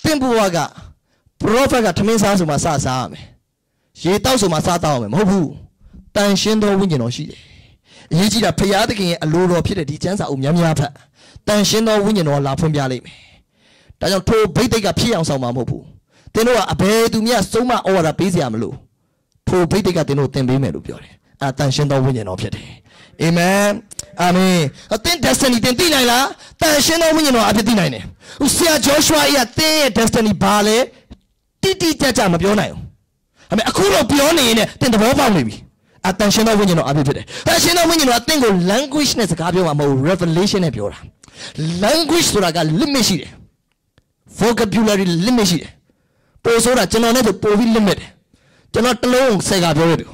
Speaker 1: သင်ဘဝက prophet ကထမင်းစားဆိုမှစစားရမယ်ရေတောက်ဆိုမှစားတောက်ရမယ်မဟုတ်ဘူးတန်ရှင်းသောဝိညာဉ်တော်ရှိတယ် အရေးကြီးတာဖရာသခင်ရဲ့အလိုတော်ဖြစ်တဲ့ဒီကျမ်းစာအုပ်များများဖတ်တန်ရှင်းသောဝိညာဉ်တော်လာဖွင့်ပြလိုက်မယ်ဒါကြောင့်ထိုဘိတ်တိတ်ကဖြစ်အောင်ဆောင်မှာမဟုတ်ဘူးသင်တို့ကအဘယ်သူမျှဆုံးမဩဝါဒပေးစရာမလိုထိုဘိတ်တိတ်ကသင်တို့သင်ပေးမယ်လို့ပြောတယ်အဲတန်ရှင်းသောဝိညာဉ်တော်ဖြစ်တယ်အာမင်အာမင်အသင် destiny သင်သိနိုင်လားတန်ရှင်းသောဝိညာဉ်တော်အဖြစ်သိနိုင်တယ်ဟိုဆရာ Joshua ရဲ့သင်ရဲ့ destiny ဘာလဲတိတိကျကျမပြောနိုင်ဘူးအမေအခုတော့ပြောနေရင်လည်းသင်သဘောပေါက်နေပြီ အတန်ရှင်းသောဝိညာဉ်တော်အဖြစ်ဖြစ်တယ်။အဲရှင်းသောဝိညာဉ်တော်အသင်ကို language နဲ့စကားပြောမှာမဟုတ် revelation နဲ့ပြောတာ။ language ဆိုတာက limit ရှိတယ်။ vocabulary limit ရှိတယ်။ပို့ဆိုတာကျွန်တော်နဲ့ဆိုပို့ပြီး limit တယ်။ကျွန်တော်တစ်လုံးဆယ်ကပြောရတယ်။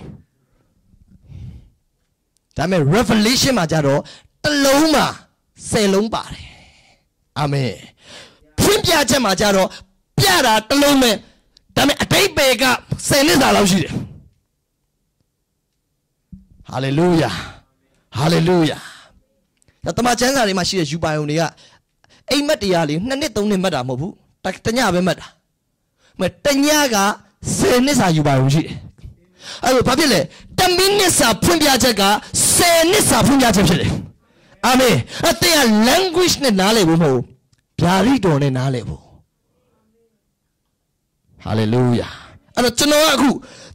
Speaker 1: ဒါပေမဲ့ revelation မှာကြတော့တစ်လုံးမှာဆယ်လုံးပါတယ်။အာမင်။ဖွင့်ပြချက်မှာကြတော့ပြတာတစ်လုံးပဲဒါပေမဲ့အတိတ်ပေကဆယ်နှစ်စာလောက်ရှိတယ်။ ဟာလေလုယာဟာလေလုယာဒါတမန်ကျမ်းစာတွေမှာရှိတဲ့ယူပိုင်ုံတွေကအိမ်မက်တရားလေးနှစ်နှစ်သုံးနှစ်မှတ်တာမဟုတ်ဘူးတညပဲမှတ်တာမတညက10နှစ်စာယူပိုင်ုံရှိတယ်အဲ့လိုဘာဖြစ်လဲတမိနစ်စာဖွင့်ပြချက်က10နှစ်စာဖွင့်ပြချက်ဖြစ်တယ်အာမင်အဲ့တဲ့ language နဲ့နားလည်ဖို့မဟုတ်ဗျာဒိတော်နဲ့နားလည်ဖို့ဟာလေလုယာအဲ့တော့ကျွန်တော်ကအခု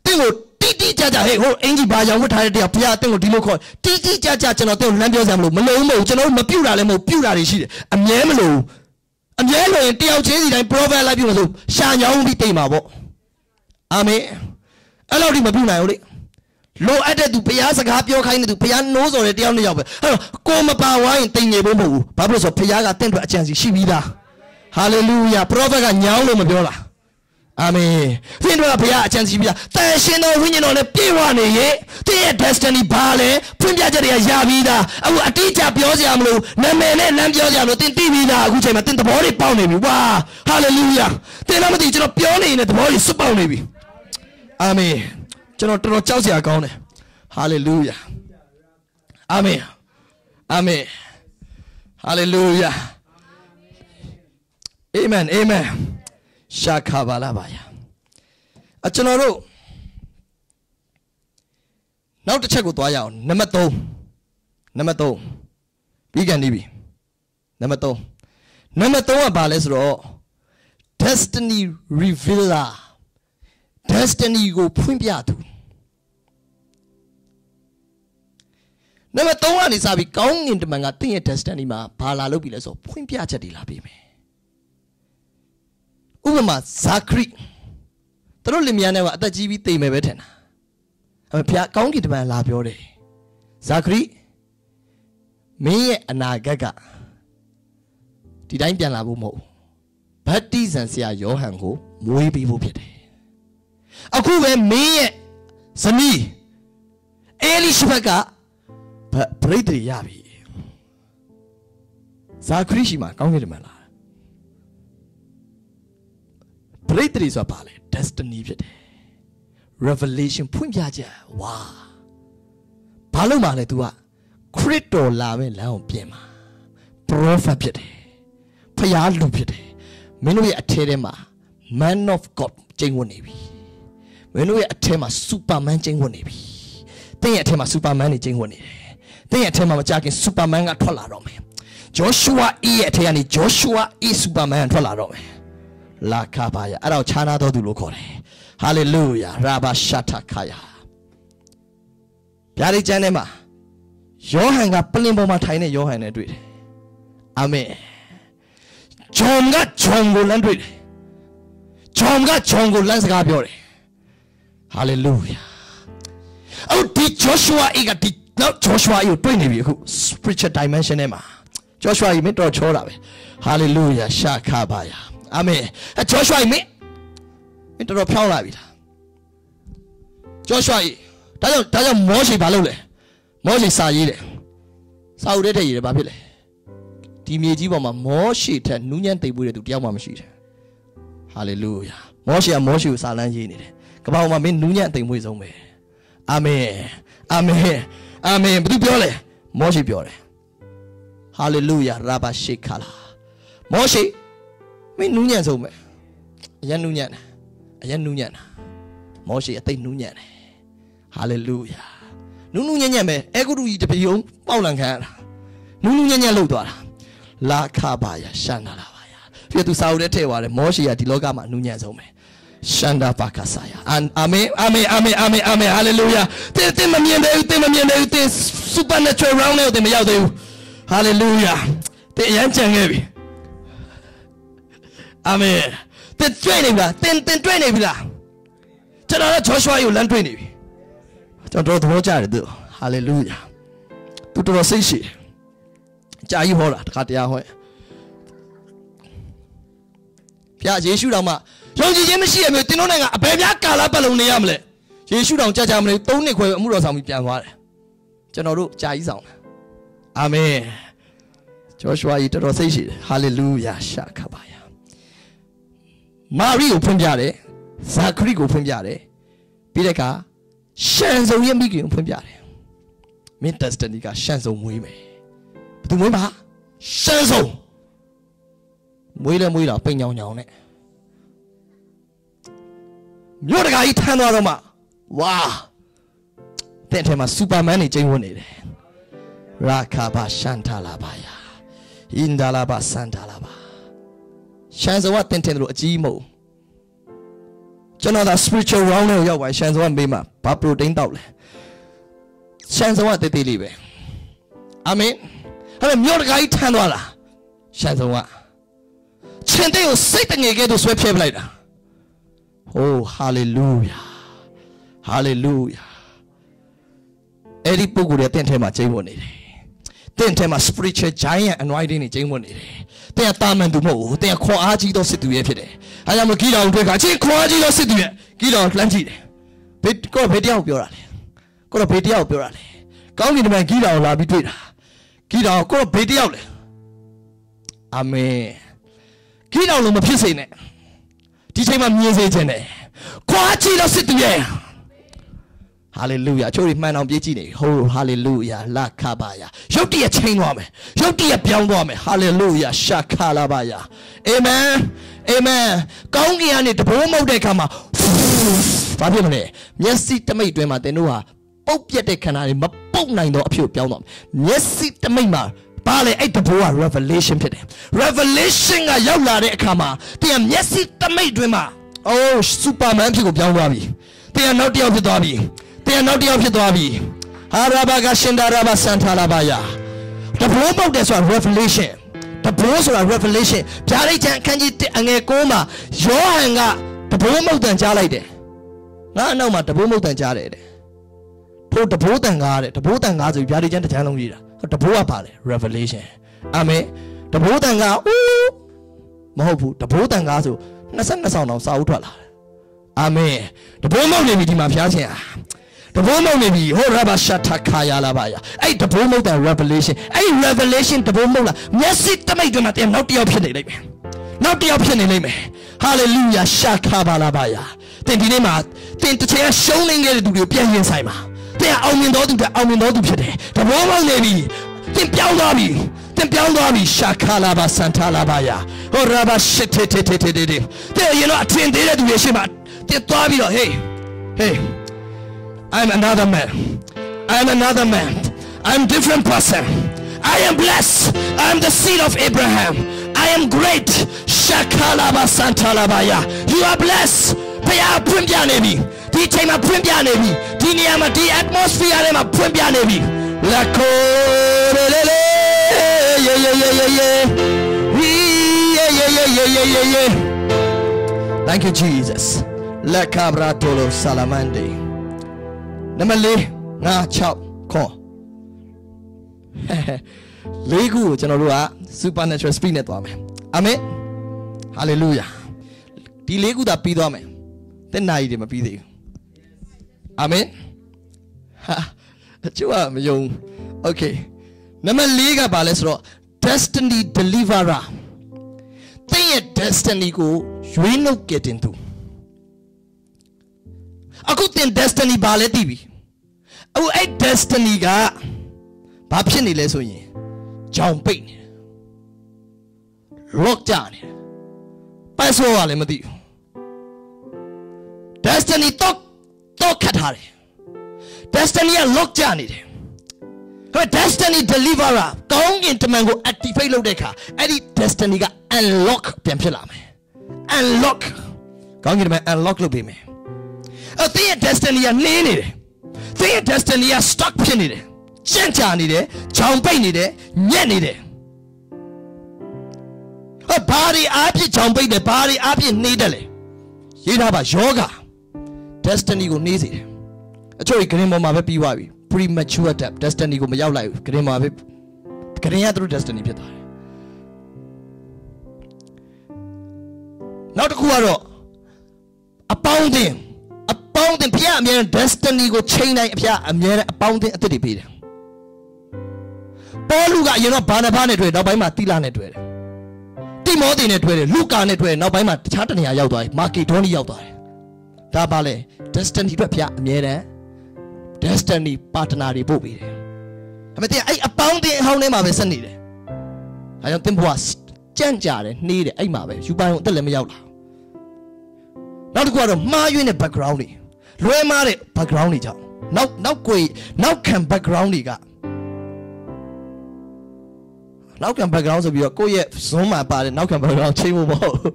Speaker 1: တင့်ကို တိတိကျကျဟဲ့ဟိုအင်ကြီးဘာကြောင့်ဝတ်ထားတဲ့တရားဘုရားအသင်ကိုဒီလိုခေါ်တိတိကျကျကျွန်တော်တင့်ကိုလမ်းပြောစရာမလိုမလုံးမဟုတ်ကျွန်တော်မပြုတ်တာလည်းမဟုတ်ပြုတ်တာတွေရှိတယ်အမြဲမလို့အမြဲလို့ရင်တယောက်ချင်းစီတိုင်း prophet လိုက်ပြုလို့ဆိုရှာညောင်းပြီးတိတ်မှာပေါ့အာမင်အဲ့လောက်ဒီမပြုတ်နိုင်ဘူးလေလိုအပ်တဲ့သူဘုရားစကားပြောခိုင်းတဲ့သူဘုရားနိုးစော်တဲ့တယောက်နှစ်ယောက်ပဲအဲ့တော့ကိုမပါဝိုင်းတိမ်ငယ်ဖို့မဟုတ်ဘူးဘာဖြစ်လို့ဆိုဘုရားကတင့်အတွက်အကြံစီရှိပြီးသားဟာလေလုယာ prophet ကညောင်းလို့မပြောလား အာမင်သင်တို့ကဘုရားအချမ်းစီပြတန်ရှင်တော်ဝိညာဉ်တော်နဲ့ပြည့်ဝနေရဲ့သင်ရဲ့ destiny ဘာလဲဖွင့်ပြချက်တွေကရပြီးသားအခုအတိအကျပြောစရာမလိုနာမည်နဲ့လမ်းပြောစရာမလိုသင်သိပြီးသားအခုချိန်မှာသင်သဘောတွေပေါက်နေပြီဝါဟာလေလုယာသင်တော့မသိကျွန်တော်ပြောနေရင်သဘောတွေစွတ်ပေါက်နေပြီအာမင်ကျွန်တော်တော်တော်ကြောက်စရာကောင်းတယ်ဟာလေလုယာအာမင်အာမင်ဟာလေလုယာအာမင်အာမင် ရှာခါပါလာပါယာအကျွန်တော်တို့နောက်တစ်ချက်ကိုသွားရအောင်နံပါတ်3နံပါတ်3ပြီးကန်နေပြီနံပါတ်3နံပါတ်3ကဘာလဲဆိုတော့ destiny revealer destiny ကိုဖွင့်ပြသူနံပါတ်3ကနေစပြီးကောင်းငင်တမန်ကတင့်ရဲ့ destiny မှာဘာလာလုပ်ပြီလဲဆိုဖွင့်ပြချက်တွေလာပေးမယ် ဥပမာဇာခရိသူတို့လင်မယားနဲ့ကအသက်ကြီးပြီးတိမ်မယ်ပဲထင်တာအဲ့ဘုရားကောင်းကင်တမန်လာပြောတယ်ဇာခရိမင်းရဲ့အနာဂတ်ကဒီတိုင်းပြန်လာဖို့မဟုတ်ဘူးဗတ္တိဇံဆရာယောဟန်ကိုမွေးပေးဖို့ဖြစ်တယ်အခုပဲမင်းရဲ့ဇနီးအေလိရှဘက်ကဗပရိသေရပြီဇာခရိရှိမှာကောင်းကင်တမန်လာ ပရိသေဆိုတာဘာလဲ destiny ဖြစ်တယ် revelation ဖွင့်ပြချက်ဝါဘာလို့မှလဲ तू ကခရစ်တော်လာမဲ့လမ်းကိုပြင်မှာ prophet ဖြစ်တယ်ဖျားလူဖြစ်တယ်မင်းတို့ရဲ့အထဲထဲမှာ man of god ကျင့်ဝတ်နေပြီမင်းတို့ရဲ့အထဲမှာ superman ကျင့်ဝတ်နေပြီသင်ရဲ့အထဲမှာ superman နေကျင့်ဝတ်နေတယ်သင်ရဲ့အထဲမှာမကြခင် superman ကထွက်လာတော့မယ် Joshua E ရဲ့အထဲကနေ Joshua E superman ထွက်လာတော့မယ် လာခပါယအဲ့ဒါကိုခြားနာတော်သူလို့ခေါ်တယ်ဟာလေလုယာရာဘာရှတာခါယာဗျာဒိတ်ကျမ်းထဲမှာယောဟန်ကပလင်ပေါ်မှာထိုင်နေယောဟန်နဲ့တွေ့တယ်အာမင်ဂျွန်ကဂျွန်ကိုလမ်းတွေ့တယ်ဂျွန်ကဂျွန်ကိုလမ်းစကားပြောတယ်ဟာလေလုယာအော်ဒီ Joshua အေကဒီနောက် Joshua အေကိုတွေ့နေပြီအခု spiritual dimension ထဲမှာ Joshua အေမင်းတော်ချောတာပဲ hallelujah ရှာခပါယာ အာမင်အဲ Joshua အေမင်းမင်းတော်တော်ဖြောင်းလာပြီလား Joshua အေဒါကြောင့်ဒါကြောင့်မောရှိဘာလုပ်လဲမောရှိစာရေးတယ်စာအုပ်ထဲထည့်ရေးတယ်ဘာဖြစ်လဲဒီမြေကြီးပေါ်မှာမောရှိထက်နူးညံ့သိပ်ပွေးတဲ့သူတယောက်မှမရှိတယ် hallelujah မောရှိကမောရှိကိုစာလန်းရေးနေတယ်ကမ္ဘာပေါ်မှာမင်းနူးညံ့သိပ်ပွေးဆုံးပဲအာမင်အာမင်အာမင်ဘယ်သူပြောလဲမောရှိပြောတယ်ဟာလေလုယာရာဘာရှိခါလာမောရှိ မင်းနူးညံ့ဆုံးပဲအရင်နူးညံ့တယ်အရင်နူးညံ့တာမောရှိအသိနူးညံ့တယ်ဟာလေလုယာနူးနူးညံ့ညံ့ပဲအဲဂုရုကြီးတပြေုံပေါက်လန်ခံရတာနူးနူးညံ့ညံ့လှုပ်သွားတာလာခပါယာရှန္ဒလာပါယာပြသူစာအုပ်ထဲထည့်သွားတယ်မောရှိကဒီလောကမှာနူးညံ့ဆုံးပဲရှန္ဒပါကဆာယာအာမင်အာမင်အာမင်အာမင်အာမင်ဟာလေလုယာတင်းတင်းမမြင်သေးဘူးတင်းမမြင်သေးဘူးတင်း supernatural round နဲ့တင်းမရောက်သေးဘူးဟာလေလုယာတင်းအရန်ကြံခဲ့ပြီ အာမင်တင်းတွေ့နေပြီလားတင်းတင်းတွေ့နေပြီလားကျွန်တော်ကဂျောရှွာကိုလမ်းတွေ့နေပြီကျွန်တော်သဘောကျတယ်သူဟာလေလုယာသူတော်တော်စိတ်ရှိတယ်ကြာကြီးဟောတာတခါတရားဟောဖျားယေရှုတော်မှာယုံကြည်ခြင်းမရှိရမျိုးတင်းတို့နိုင်ငံအဘယ်ပြားကာလပတ်လုံးနေရမလဲယေရှုတော်ကြာကြာမလို့၃နှစ်ခွဲအမှုတော်ဆောင်ပြီးပြန်သွားတယ်ကျွန်တော်တို့ကြာကြီးဆောင်တယ်အာမင်ဂျောရှွာကြီးတော်တော်စိတ်ရှိတယ်ဟာလေလုယာရှာခပါယာ မာရိကိုဖွင့်ပြတယ်ဇာခရိကိုဖွင့်ပြတယ်ပြီးတဲ့အခါရှန်စုံရဲ့မိခင်ကိုဖွင့်ပြတယ်မင်းတက်စတနီကရှန်စုံမွေးမယ်ဘယ်သူမွေးမှာရှန်စုံမွေးလဲမွေးတာပိန်ညောင်ညောင်နဲ့မြို့တကာကြီးထမ်းသွားတော့မှဝါတဲ့ထဲမှာစူပါမန်နေကျင်းဝင်နေတယ်ရာခါဘာရှန်တာလာပါယာအင်ဒါလာဘာစန်တာလာပါ ရှန်စုံကတင်တင်တို့အကြီးမဟုတ်ကျွန်တော်ဒါ spiritual round ကိုရောက်ပါရှန်စုံကမေးမှာဘာ protein တောက်လဲရှန်စုံကတေးသေးလေးပဲအာမင်ဟဲ့မြို့တကာကြီးထမ်းသွားလားရှန်စုံကချင်းတဲ့ကိုစိတ်တငယ်ကဲတော့ဆွဲဖြဲပလိုက်တာဟိုးဟာလေလုယာဟာလေလုယာအဲ့ဒီပုဂ္ဂိုလ်ရဲ့တင့်ထဲမှာကျိန်းဝင်နေတယ် တင့်ထဲမှာ spiritual giant anointing နေကျိန်းဝင်နေတယ်တဲ့ကတာမန်သူမဟုတ်ဘူးတဲ့ကခွန်အားကြီးသောစစ်သူရဲ့ဖြစ်တယ်အဲကြောင့်မဂီတော်တွေ့ခါချင်းခွန်အားကြီးသောစစ်သူရဲ့ဂီတော်လှမ်းကြည့်တယ်ဘေကိုဘေတယောက်ပြောတာလေကိုတော့ဘေတယောက်ပြောတာလေကောင်းကင်တမန်ဂီတော်လာပြီးတွေ့တာဂီတော်ကိုတော့ဘေတယောက်လေအာမင်ဂီတော်လုံးမဖြစ်စေနဲ့ဒီချိန်မှာမြင်စေခြင်းတယ်ခွာကြည့်လို့စစ်သူရဲ့ ဟာလေလုယာအချို့တွေမှန်အောင်ပြေးကြည့်နေဟိုးဟာလေလုယာလာခပါယာရုတ်တရက်ချိန်သွားမယ်ရုတ်တရက်ပြောင်းသွားမယ်ဟာလေလုယာရှာခလာပါယာအာမင်အာမင်ကောင်းကင်ကနေတဘိုးမုတ်တဲ့အခါမှာဘာဖြစ်မလဲမျက်စိတမိတ်တွင်မှာသင်တို့ဟာပုတ်ပြက်တဲ့ခန္ဓာတွေမပုတ်နိုင်တော့အဖြစ်ကိုပြောင်းသွားမယ်မျက်စိတမိတ်မှာဘာလဲအဲ့တဘိုးက revelation ဖြစ်တယ် revelation ကရောက်လာတဲ့အခါမှာတင်ကမျက်စိတမိတ်တွင်မှာအိုး superman ဖြစ်ကိုပြောင်းသွားပြီတင်ကနောက်တစ်ယောက်ဖြစ်သွားပြီ တင်ကနောက်တစ်ယောက်ဖြစ်သွားပြီဟဟာရဘာကရှင်ဒါရဘာစန်ထာလာဘာယာတဘိုးပုတ်တယ်ဆိုတာ revelation တဘိုးဆိုတာ revelation ဗျာဒိတ်ချံအခန်းကြီး1အငယ်9မှာယောဟန်ကတဘိုးမုတ်တန်ကြားလိုက်တယ်ငါအနောက်မှာတဘိုးမုတ်တန်ကြားတယ်တဲ့ထို့တဘိုးတန်ကားတဲ့တဘိုးတန်ကားဆိုပြီးဗျာဒိတ်ချံတစ်ချမ်းလုံးရေးတာတဘိုးကပါလေ revelation အာမင်တဘိုးတန်ကားဦးမဟုတ်ဘူးတဘိုးတန်ကားဆို22ဆောင်တောင်စာအုပ်ထွက်လာတယ်အာမင်တဘိုးမုတ်နေပြီဒီမှာဖျားခြင်းအား တဘိုးမုတ်နေပြီဟောရဘာရှတ်ထခါယာလာပါယာအဲ့တဘိုးမုတ်တဲ့ revelation အဲ့ revelation တဘိုးမုတ်လားမျက်စိတမိတ်တွေမှာတည်းနောက်တစ်ယောက်ဖြစ်နေလိမ့်မယ်နောက်တစ်ယောက်ဖြစ်နေလိမ့်မယ် hallelujah ရှာခါပါလာပါယာတင်ဒီနေ့မှာတင်တစ်ချိန်ရှုံးနေခဲ့တဲ့သူတွေကိုပြန်ရင်ဆိုင်ပါတင်အောင်မြင်တော်သူတဲ့အောင်မြင်တော်သူဖြစ်တယ်တဘိုးမုတ်နေပြီတင်ပြောင်းသွားပြီတင်ပြောင်းသွားပြီရှာခါလာပါစန်ထာလာပါယာဟောရဘာရှစ်တေတေတေတေတေတင်ရင်တော့အထင်သေးတဲ့သူတွေရှိမှတင်သွားပြီးတော့ hey hey I'm another man. I'm another man. I'm different person. I am blessed. I am the seed of Abraham. I am great. Shakalaba Santalabaya. You are blessed. Paya Primdia Navy. Di Tama Primdia Navy. Di Niama Di Atmosphere Nema Primdia Navy. La Yeah, yeah, yeah, yeah, yeah. Yeah, yeah, yeah, yeah, yeah, yeah. Thank you, Jesus. La Cabra Tolo Salamande. န်ဒီနံပါတ်၄ငါ6ခွန်လေးခုကိုကျွန်တော်တို့က supernatural speed နဲ့သွားမယ်အာမင် hallelujah ဒီလေးခုသာပြီးသွားမယ်တဲ့နိုင်တွေမပြီးသေးဘူးအာမင်ဟာအချို့ကမယုံ okay နံပါတ်၄ကဘာလဲဆိုတော့ destiny deliverer သင်ရဲ့ destiny ကိုရွေးနှုတ်ကတင်သူ အခုသင် destiny ဘာလဲသိပြီအခုအဲ့ destiny ကဘာဖြစ်နေလဲဆိုရင်ကြောင်ပိတ်နေတယ် lock ကြနေတယ် password ကလည်းမသိဘူး destiny တော့တော့ခတ်ထားတယ် destiny က lock ကြနေတယ်ဟဲ့ destiny deliverer ကောင်းကင်တမန်ကို activate လုပ်တဲ့အခါအဲ့ဒီ destiny က unlock ပြန်ဖြစ်လာမယ် unlock ကောင်းကင်တမန် unlock လုပ်ပေးမယ် အဲ့သင်ရဲ့ destiny ကနှင်းနေတယ်သင်ရဲ့ destiny က stuck ဖြစ်နေတယ်ကြန့်ကြာနေတယ်ဂျောင်ပိတ်နေတယ်ညက်နေတယ်ဟောဘာတွေအားဖြင့်ဂျောင်ပိတ်တယ်ဘာတွေအားဖြင့်နှေးတယ်လဲရေးထားပါယောဂ destiny ကိုနှေးစေတယ်အချို့ဂရင်းပေါ်မှာပဲပြီးသွားပြီ premature death destiny ကိုမရောက်လိုက်ဘူးဂရင်းမှာပဲဂရင်းကသူတို့ destiny ဖြစ်သွားတယ်နောက်တစ်ခုကတော့အပေါင်းအသင်းအ ပေါင်းအသင်းဘုရားအမြဲတမ်း destiny ကိုချိန်တိုင်းအဖျားအမြဲတမ်းအပေါင်းအသင်းအသစ်တွေပေးတယ်ပေါလုကအရင်တော့ဘာနာဘာနဲ့တွေ့တယ်နောက်ပိုင်းမှာတိလနဲ့တွေ့တယ်တိမောသေနဲ့တွေ့တယ်လူကာနဲ့တွေ့တယ်နောက်ပိုင်းမှာတခြားတနေရာရောက်သွားတယ်မာကေဒေါနီရောက်သွားတယ်ဒါပါလေ destiny အတွက်ဘုရားအမြဲတမ်း destiny partner တွေပို့ပေးတယ်။ဒါပေမဲ့အဲ့အပေါင်းအသင်းအဟောင်းထဲမှာပဲဆက်နေတယ်။အဲကြောင့်သင်ဘဝကြန့်ကြာတယ်နှေးတယ်အဲ့မှာပဲယူပိုင်အသက်လည်းမရောက်လာ။နောက်တစ်ခုကတော့မှားယွင်းတဲ့ background တွေ လွဲမားတဲ့ background တွေကြောင့်နောက်နောက်ကိုနောက်ခံ background တွေကနောက်ခံ background ဆိုပြီးတော့ကိုယ့်ရဲ့ zone မှာပါတဲ့နောက်ခံ background ချိန်ဖို့မဟုတ်ဘူး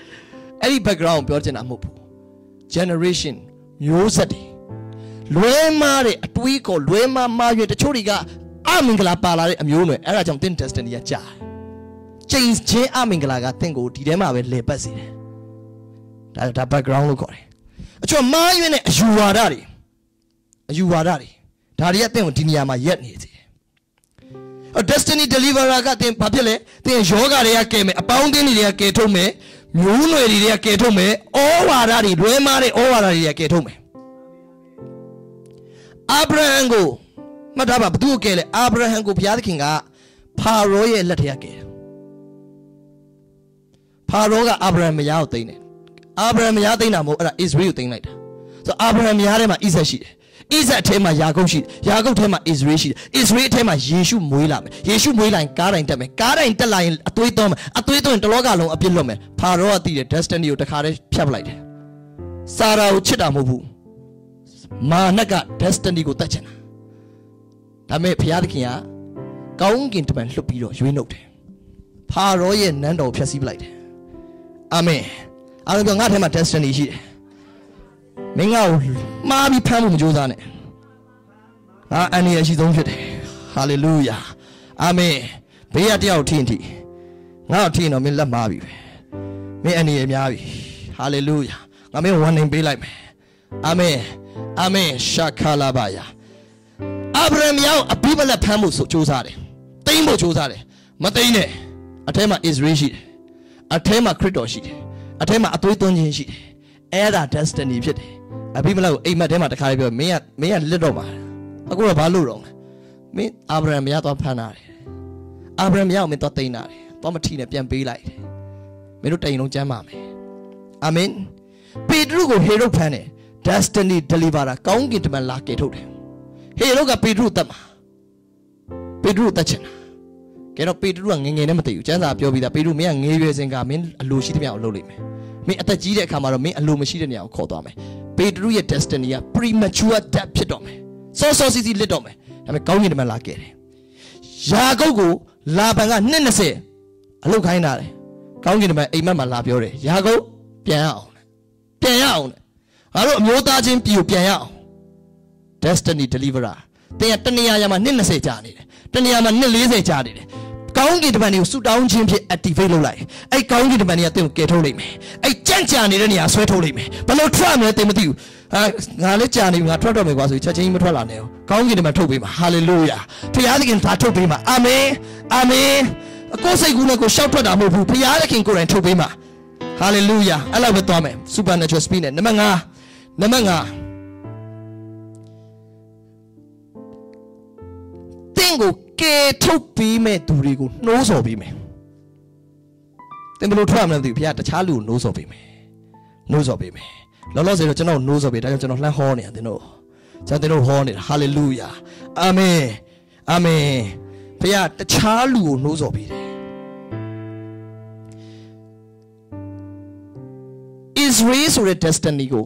Speaker 1: ။အဲ့ဒီ background ကိုပြောချင်တာမဟုတ်ဘူး။ generation မျိုးဆက်တွေလွဲမားတဲ့အတွေးကိုလွဲမားမားရွေတချို့တွေကအမင်္ဂလာပါလာတဲ့အမျိုးနွယ်အဲ့ဒါကြောင့်သင် destiny ကကြာတယ်ချိန်ချင်းအမင်္ဂလာကသင်ကိုဒီထဲမှာပဲလေပတ်စေတယ်ဒါဒါ background လို့ခေါ်တယ်အ ချို့မားရွေတဲ့အယူဝါဒတွေအယူဝါဒတွေဒါတွေကသင်ကိုဒီနေရာမှာရက်နေစေတယ်အ destiny deliverer ကသင်ဘာဖြစ်လဲသင်ယောဂတွေကကဲမယ်အပေါင်းအသင်းတွေကကဲထုတ်မယ်မျိုးနွယ်တွေကကဲထုတ်မယ်ဩဝါဒတွေလွဲမားတဲ့ဩဝါဒတွေကကဲထုတ်မယ်အာဗြဟံကိုမှတ်ထားပါဘသူ့ကိုကဲလဲအာဗြဟံကိုဘုရားသခင်ကဖာရောရဲ့လက်ထက်ကဲဖာရောကအာဗြဟံမယားကိုသိမ်းတယ် အာဗြဟံမယားသိမ်းတာမဟုတ်အဲ့ဒါဣသရေလကိုသိမ်းလိုက်တာဆိုအာဗြဟံမယားထဲမှာဣဇက်ရှိတယ်ဣဇက်ထဲမှာယာကုပ်ရှိတယ်ယာကုပ်ထဲမှာဣသရေလရှိတယ်ဣသရေလထဲမှာယေရှုမွေးလာမယ်ယေရှုမွေးလာရင်ကားတိုင်းတက်မယ်ကားတိုင်းတက်လာရင်အသွေးသွင်းမယ်အသွေးသွင်းရင်တလောကလုံးအပြစ်လွတ်မယ်ဖာရောကသိတယ် destiny ကိုတခါတည်းဖြတ်ပလိုက်တယ်စာရာကိုချစ်တာမဟုတ်ဘူးမာနက destiny ကိုတတ်ချင်တာဒါပေမဲ့ဘုရားသခင်ကကောင်းကင်တမန်လှုပ်ပြီးတော့ရွေးနှုတ်တယ်ဖာရောရဲ့နန်းတော်ဖျက်ဆီးပလိုက်တယ်အာမင် အားလုံးကငါ့ထဲမှာ destiny ရှိတယ်မင်းငါ့ကိုမှားပြီးဖမ်းဖို့မကြိုးစားနဲ့ငါအန်ဒီရရှိဆုံးဖြစ်တယ်ဟာလေလုယာအာမင်ဘေးရတယောက်ထင်ထီငါ့ကိုထင်တော့မင်းလက်မားပြီပဲမင်းအန်ဒီရများပြီဟာလေလုယာငါမင်းဝန်နေပေးလိုက်မယ်အာမင်အာမင်ရှာခလာပါယာအာဗြဟံရောက်အဘိမလက်ဖမ်းမှုဆိုစူးစမ်းတယ်တိမ့်ဖို့စူးစမ်းတယ်မတိမ့်နဲ့အထဲမှာဣသရေလရှိတယ်အထဲမှာခရစ်တော်ရှိတယ် အထဲမှာအသွေးသွင်းခြင်းရှိတယ်အဲ့ဒါ destiny ဖြစ်တယ်အဘိမလက်ကိုအိမ်မက်ထဲမှာတခါလေးပြောမင်းကမင်းကလစ်တော့ပါအခုတော့ဘာလို့တော့လဲမင်းအာဗြဟံမရတော့ဖမ်းတာတယ်အာဗြဟံမရအောင်မင်းတော့တိမ့်တာတယ်တော့မထီနဲ့ပြန်ပေးလိုက်တယ်မင်းတို့တိမ်လုံးကျမ်းပါမယ်အာမင်ပေတရုကိုဟေရုဖမ်းတယ် destiny deliverer ကောင်းကင်တမန်လာကယ်ထုတ်တယ်ဟေရုကပေတရုတတ်မှာပေတရုတတ်ချင်တာကဲတော့ပေတရုကငငယ်နဲ့မသိဘူးကျမ်းစာပြောပြီးသားပေတရုမင်းကငယ်ရွယ်စဉ်ကမင်းအလိုရှိတဲ့မြောက်လုပ်လိမ့်မယ် မင်းအသက်ကြီးတဲ့အခါမှာတော့မင်းအလိုမရှိတဲ့နေရာကိုခေါ်သွားမယ်ပေတရုရဲ့ destiny က premature death ဖြစ်တော့မယ်စောစောစီးစီးလစ်တော့မယ်ဒါပေမဲ့ကောင်းကင်တမန်လာကယ်တယ်ယာကုပ်ကိုလာဗန်ကနှစ်20အလုတ်ခိုင်းတာတယ်ကောင်းကင်တမန်အိမ်မက်မှာလာပြောတယ်ယာကုပ်ပြန်ရအောင်တဲ့ပြန်ရအောင်တဲ့ငါတို့အမျိုးသားချင်းပြည်ကိုပြန်ရအောင် destiny deliverer တင်ရတနေရာရမှာနှစ်20ကြာနေတယ်တနေရာမှာနှစ်40ကြာနေတယ် ကောင်းကင်တမန်တွေကိုဆူတောင်းခြင်းဖြင့် activate လုပ်လိုက်အဲ့ကောင်းကင်တမန်တွေကတင့်ကိုကယ်ထုတ်လိုက်မယ်အဲ့ကြန့်ကြာနေတဲ့နေရာဆွဲထုတ်လိုက်မယ်ဘယ်လိုထွက်မလဲတင်မသိဘူးဟာငါလည်းကြာနေပြီငါထွက်တော့မယ်ကွာဆိုချက်ချင်းမထွက်လာနဲ့ကောင်းကင်တမန်ထုတ်ပေးမှာ hallelujah ဖခင်သခင်သာထုတ်ပေးမှာအာမင်အာမင်အကိုစိတ်ကူးနဲ့ကိုရှောက်ထွက်တာမဟုတ်ဘူးဖခင်သခင်ကိုယ်တိုင်ထုတ်ပေးမှာ hallelujah အဲ့လောက်ပဲသွားမယ် supernatural speed နဲ့နံပါတ်5နံပါတ်5င့်ကို ကယ်ထုတ်ပေးမဲ့သူတွေကိုနှိုးဆော်ပေးမယ်။တင်ဘလို့ထွက်မလဲမသိဘူးဘုရားတခြားလူကိုနှိုးဆော်ပေးမယ်။နှိုးဆော်ပေးမယ်။လောလောဆယ်တော့ကျွန်တော်နှိုးဆော်ပေးဒါကြောင့်ကျွန်တော်လှမ်းဟောနေတာတင်တို့။ကျွန်တော်တင်တို့ဟောနေတာဟာလေလုယာ။အာမင်။အာမင်။ဘုရားတခြားလူကိုနှိုးဆော်ပေးတယ်။ Israel ဆိုတဲ့ destiny ကို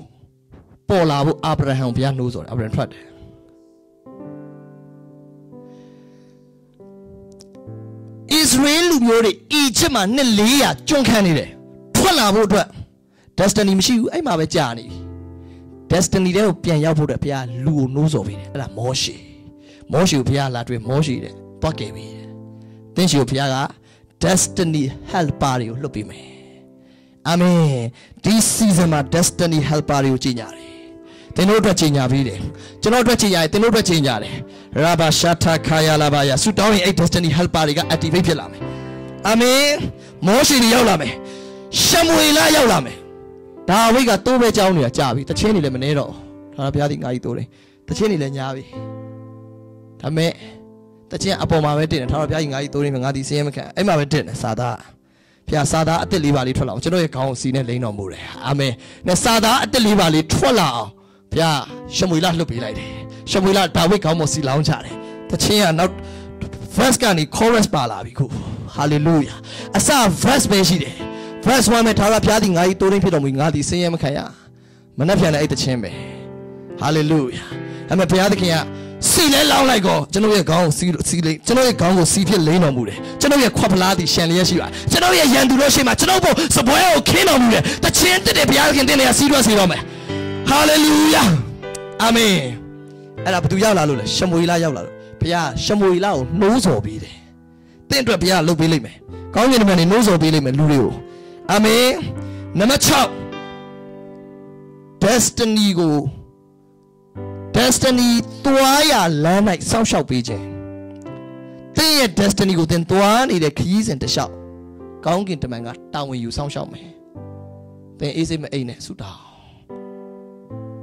Speaker 1: ပေါ်လာဖို့အာဗြဟံဘုရားနှိုးဆော်တယ်အာဗြဟံထွက်တယ် ဣသရေလလူမျိုးတွေအီဂျစ်မှာနှစ်400ကျွန်းခန်းနေတယ်ထွက်လာဖို့အတွက် destiny မရှိဘူးအဲ့မှာပဲကြာနေပြီ destiny တွေကိုပြန်ရောက်ဖို့အတွက်ဘုရားလူကိုနှိုးဆော်ပေးတယ်အဲ့ဒါမောရှေမောရှေကိုဘုရားလာတွေ့မောရှေတဲ့တွားကယ်ပေးတယ်သင်ရှိကိုဘုရားက destiny helper တွေကိုလွှတ်ပေးမယ်အာမင်ဒီ season မှာ destiny helper တွေကိုကြီးညာတယ် သင်တို့အတွက်ကြီးညာပေးတယ်ကျွန်တော်အတွက်ကြီးညာတယ်သင်တို့အတွက်ကြီးညာတယ်ရာဘာရှာတာခါယာလာဘာယာဆူတောင်းရင်အဲ့ destiny helper တွေက activate ဖြစ်လာမယ်အာမင်မောရှေတွေရောက်လာမယ်ရှမွေလရောက်လာမယ်ဒါဝိတ်ကတိုးပဲကြောင်းနေတာကြာပြီတချင်းနေလည်းမနေတော့ဒါဘုရားဒီငါကြီးတိုးတယ်တချင်းနေလည်းညာပြီဒါမဲ့တချင်းအပေါ်မှာပဲတင်တယ်ထာဝရဘုရားကြီးငါကြီးတိုးနေမှာငါဒီစင်းရမခံအဲ့မှာပဲတင်တယ်စာသားဘုရားစာသားအစ်စ်လေးပါလေးထွက်လာအောင်ကျွန်တော်ရဲ့ခေါင်းကိုစီနဲ့လိမ့်တော်မူတယ်အာမင်နဲ့စာသားအစ်စ်လေးပါလေးထွက်လာအောင် ဘုရားရှမွေလလှုပ်ပေးလိုက်တယ်ရှမွေလဒါဝိတ်ခေါင်းပေါ်စီလောင်းချတယ်တချင်းကနောက် verse ကနေ chorus ပါလာပြီခု hallelujah အစ verse ပဲရှိတယ် verse 1မှာထာဝရဘုရားသည်ငါ၏တိုးရင်းဖြစ်တော်မူငါသည်ဆင်းရဲမခံရမနှက်ပြန်တဲ့အဲ့တချင်းပဲ hallelujah အမေဘုရားသခင်ကစီလဲလောင်းလိုက်ကောကျွန်တော်ရဲ့ခေါင်းကိုစီစီလိကျွန်တော်ရဲ့ခေါင်းကိုစီဖြစ်လိမ့်တော်မူတယ်ကျွန်တော်ရဲ့ခွက်ဖလားသည်ရှန်လျက်ရှိပါကျွန်တော်ရဲ့ရန်သူတို့ရှိမှကျွန်တော်ဘုစပွဲကိုခင်းတော်မူတယ်တချင်းတက်တဲ့ဘုရားသခင်တင်နေရစီးတော့စီတော့မယ် hallelujah အာမင်အဲ့ဒါဘသူရောက်လာလို့လဲရှမွေလာရောက်လာလို့ဘုရားရှမွေလာကိုနှိုးဆော်ပေးတယ်တင့်အတွက်ဘုရားလုပ်ပေးလိမ့်မယ်ကောင်းကင်ဘုရားနေနှိုးဆော်ပေးလိမ့်မယ်လူတွေကိုအာမင်နံပါတ်6 destiny ကို destiny သွားရလမ်း၌စောင့်ရှောက်ပေးခြင်းတင်းရဲ့ destiny ကိုတင်သွားနေတဲ့ခရီးစဉ်တစ်လျှောက်ကောင်းကင်တမန်ကတာဝန်ယူစောင့်ရှောက်မယ်တင်အေးစိတ်မအိမ်နဲ့ဆုတောင်း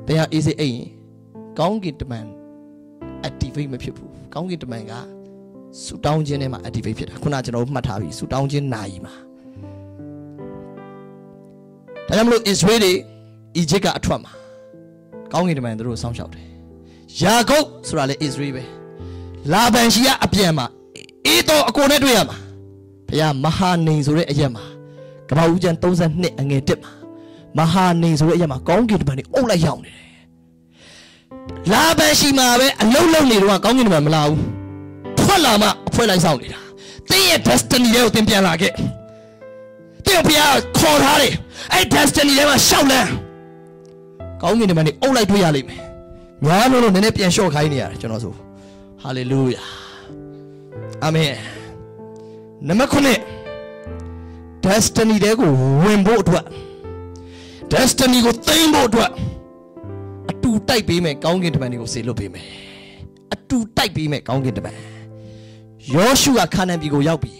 Speaker 1: တင်ဟာအေးစိတ်အိမ်ရင်ကောင်းကင်တမန် activate မဖြစ်ဘူးကောင်းကင်တမန်ကဆူတောင်းခြင်းထဲမှာ activate ဖြစ်တာခုနကျွန်တော်မှတ်ထားပြီဆူတောင်းခြင်းနာယီမှာဒါကြောင့်မလို့ Israel တွေ Egypt ကအထွက်မှာကောင်းကင်တမန်တို့စောင့်ရှောက်တယ်ယာကုပ်ဆိုတာလေ Israel ပဲလာဗန်ရှိကအပြန်မှာအေးတော့အကိုနဲ့တွေ့ရမှာဘုရားမဟာနေဆိုတဲ့အရက်မှာကမ္ဘာဦးကျန်32အငယ်1မှာ မဟာနေဆိုတဲ့အရက်မှာကောင်းကင်တမန်တွေအုပ်လိုက်ရောက်နေတယ်လာဗန်ရှိမှာပဲအလုံးလုံးနေတော့ကောင်းကင်တမန်မလာဘူးထွက်လာမှအဖွဲလိုက်ဆောင်နေတာတင်းရဲ့ destiny တွေကိုတင်ပြန်လာခဲ့တင်းဘုရားခေါ်ထားတယ်အဲ့ destiny တွေမှာရှောက်လန်းကောင်းကင်တမန်တွေအုပ်လိုက်တွေ့ရလိမ့်မယ်များလို့လို့နည်းနည်းပြန်လျှော့ခိုင်းနေရတယ်ကျွန်တော်ဆိုဟာလေလုယာအာမင်နံပါတ်9 destiny တဲ့ကိုဝင်ဖို့အတွက် destiny ကိုသိမ်းဖို့အတွက်အတူတိုက်ပေးမယ်ကောင်းကင်တမန်တွေကိုဆေလွတ်ပေးမယ်အတူတိုက်ပေးမယ်ကောင်းကင်တမန်ယောရှုကခါနန်ပြည်ကိုရောက်ပြီ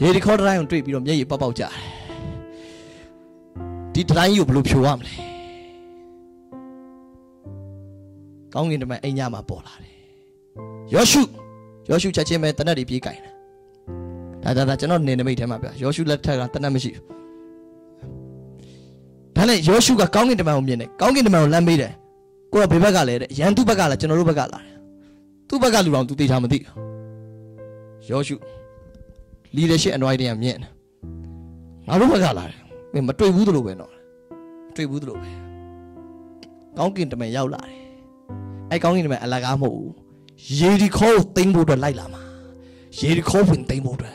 Speaker 1: ရေဒီခေါ်တိုင်းကိုတွေ့ပြီးတော့မျက်ရည်ပေါက်ပေါက်ကြတယ်ဒီတိုင်းကိုဘယ်လိုဖြိုရမလဲကောင်းကင်တမန်အိမ်ညမှာပေါ်လာတယ်ယောရှုယောရှုချက်ချင်းပဲတနက်တွေပြေးကြိုင်တာဒါဒါဒါကျွန်တော်နေနမိတ်ထဲမှာပြယောရှုလက်ထက်ကတနက်မရှိဘူး ဒါနဲ့ယောရှုကကောင်းကင်တမန်ကိုမြင်တယ်ကောင်းကင်တမန်ကိုလမ်းမေးတယ်ကိုတော့ဘယ်ဘက်ကလဲတဲ့ရန်သူဘက်ကလားကျွန်တော်တို့ဘက်ကလားသူ့ဘက်ကလူတော်သူသိထားမသိဘူးယောရှု leadership အနှွိုင်းတည်းကမြင်တယ်ငါတို့ဘက်ကလာတယ်မင်းမတွေ့ဘူးသလိုပဲနော်မတွေ့ဘူးသလိုပဲကောင်းကင်တမန်ရောက်လာတယ်အဲကောင်းကင်တမန်အလကားမဟုတ်ဘူးယေရီခေါကိုသိမ်းဖို့အတွက်လိုက်လာမှာယေရီခေါဝင်သိမ်းဖို့အတွက်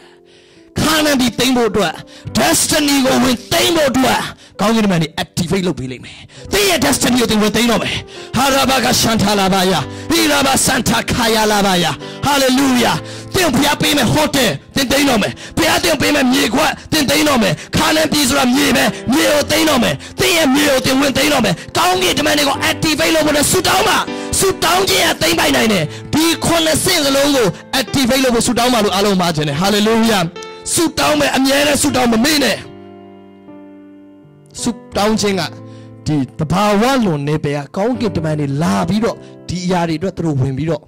Speaker 1: ခါနန်ဒီသိမ်းဖို့အတွက် destiny ကိုဝင်သိမ်းဖို့အတွက်ကောင်းကင်တမန်တွေ activate လုပ်ပေးလိမ့်မယ်။သင်ရဲ့ destiny ကိုသင်ဝင်သိမ်းတော့မယ်။ဟာရာဘာကရှန်ထာလာဘာယာဟီရာဘာစန်တာခါယာလာဘာယာ hallelujah သင်ဖျားပေးမယ်ဟိုတယ်သင်သိမ်းတော့မယ်။ဖျားသင်ပေးမယ်မြေခွက်သင်သိမ်းတော့မယ်။ခါနန်ပြည်ဆိုတာမြေပဲမြေကိုသိမ်းတော့မယ်။သင်ရဲ့မြေကိုသင်ဝင်သိမ်းတော့မယ်။ကောင်းကင်တမန်တွေကို activate လုပ်ဖို့နဲ့ဆူတောင်းပါ။ဆူတောင်းခြင်းကသိမ်းပိုက်နိုင်တယ်။ဒီခုနှစ်စင်းစလုံးကို activate လုပ်ဖို့ဆူတောင်းပါလို့အားလုံးမှာခြင်းတယ် hallelujah ဆူတောင်းမယ်အမြဲတမ်းဆူတောင်းမမေ့နဲ့ဆူတောင်းခြင်းကဒီတဘာဝလွန်နေပဲကကောင်းကင်တမန်တွေလာပြီးတော့ဒီအရာတွေအတွက်သူတို့ဝင်ပြီးတော့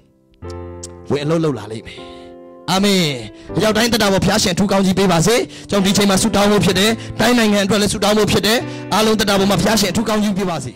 Speaker 1: ဝင်အလုပ်လုပ်လာလိမ့်မယ်အာမင်အရောက်တိုင်းတက်တာပေါ်ဖျားရှင်ထူကောင်းကြီးပေးပါစေကျွန်တော်ဒီချိန်မှာဆူတောင်းဖို့ဖြစ်တယ်တိုင်းနိုင်ငံအတွက်လည်းဆူတောင်းဖို့ဖြစ်တယ်အားလုံးတက်တာပေါ်မှာဖျားရှင်ထူကောင်းကြီးပေးပါစေ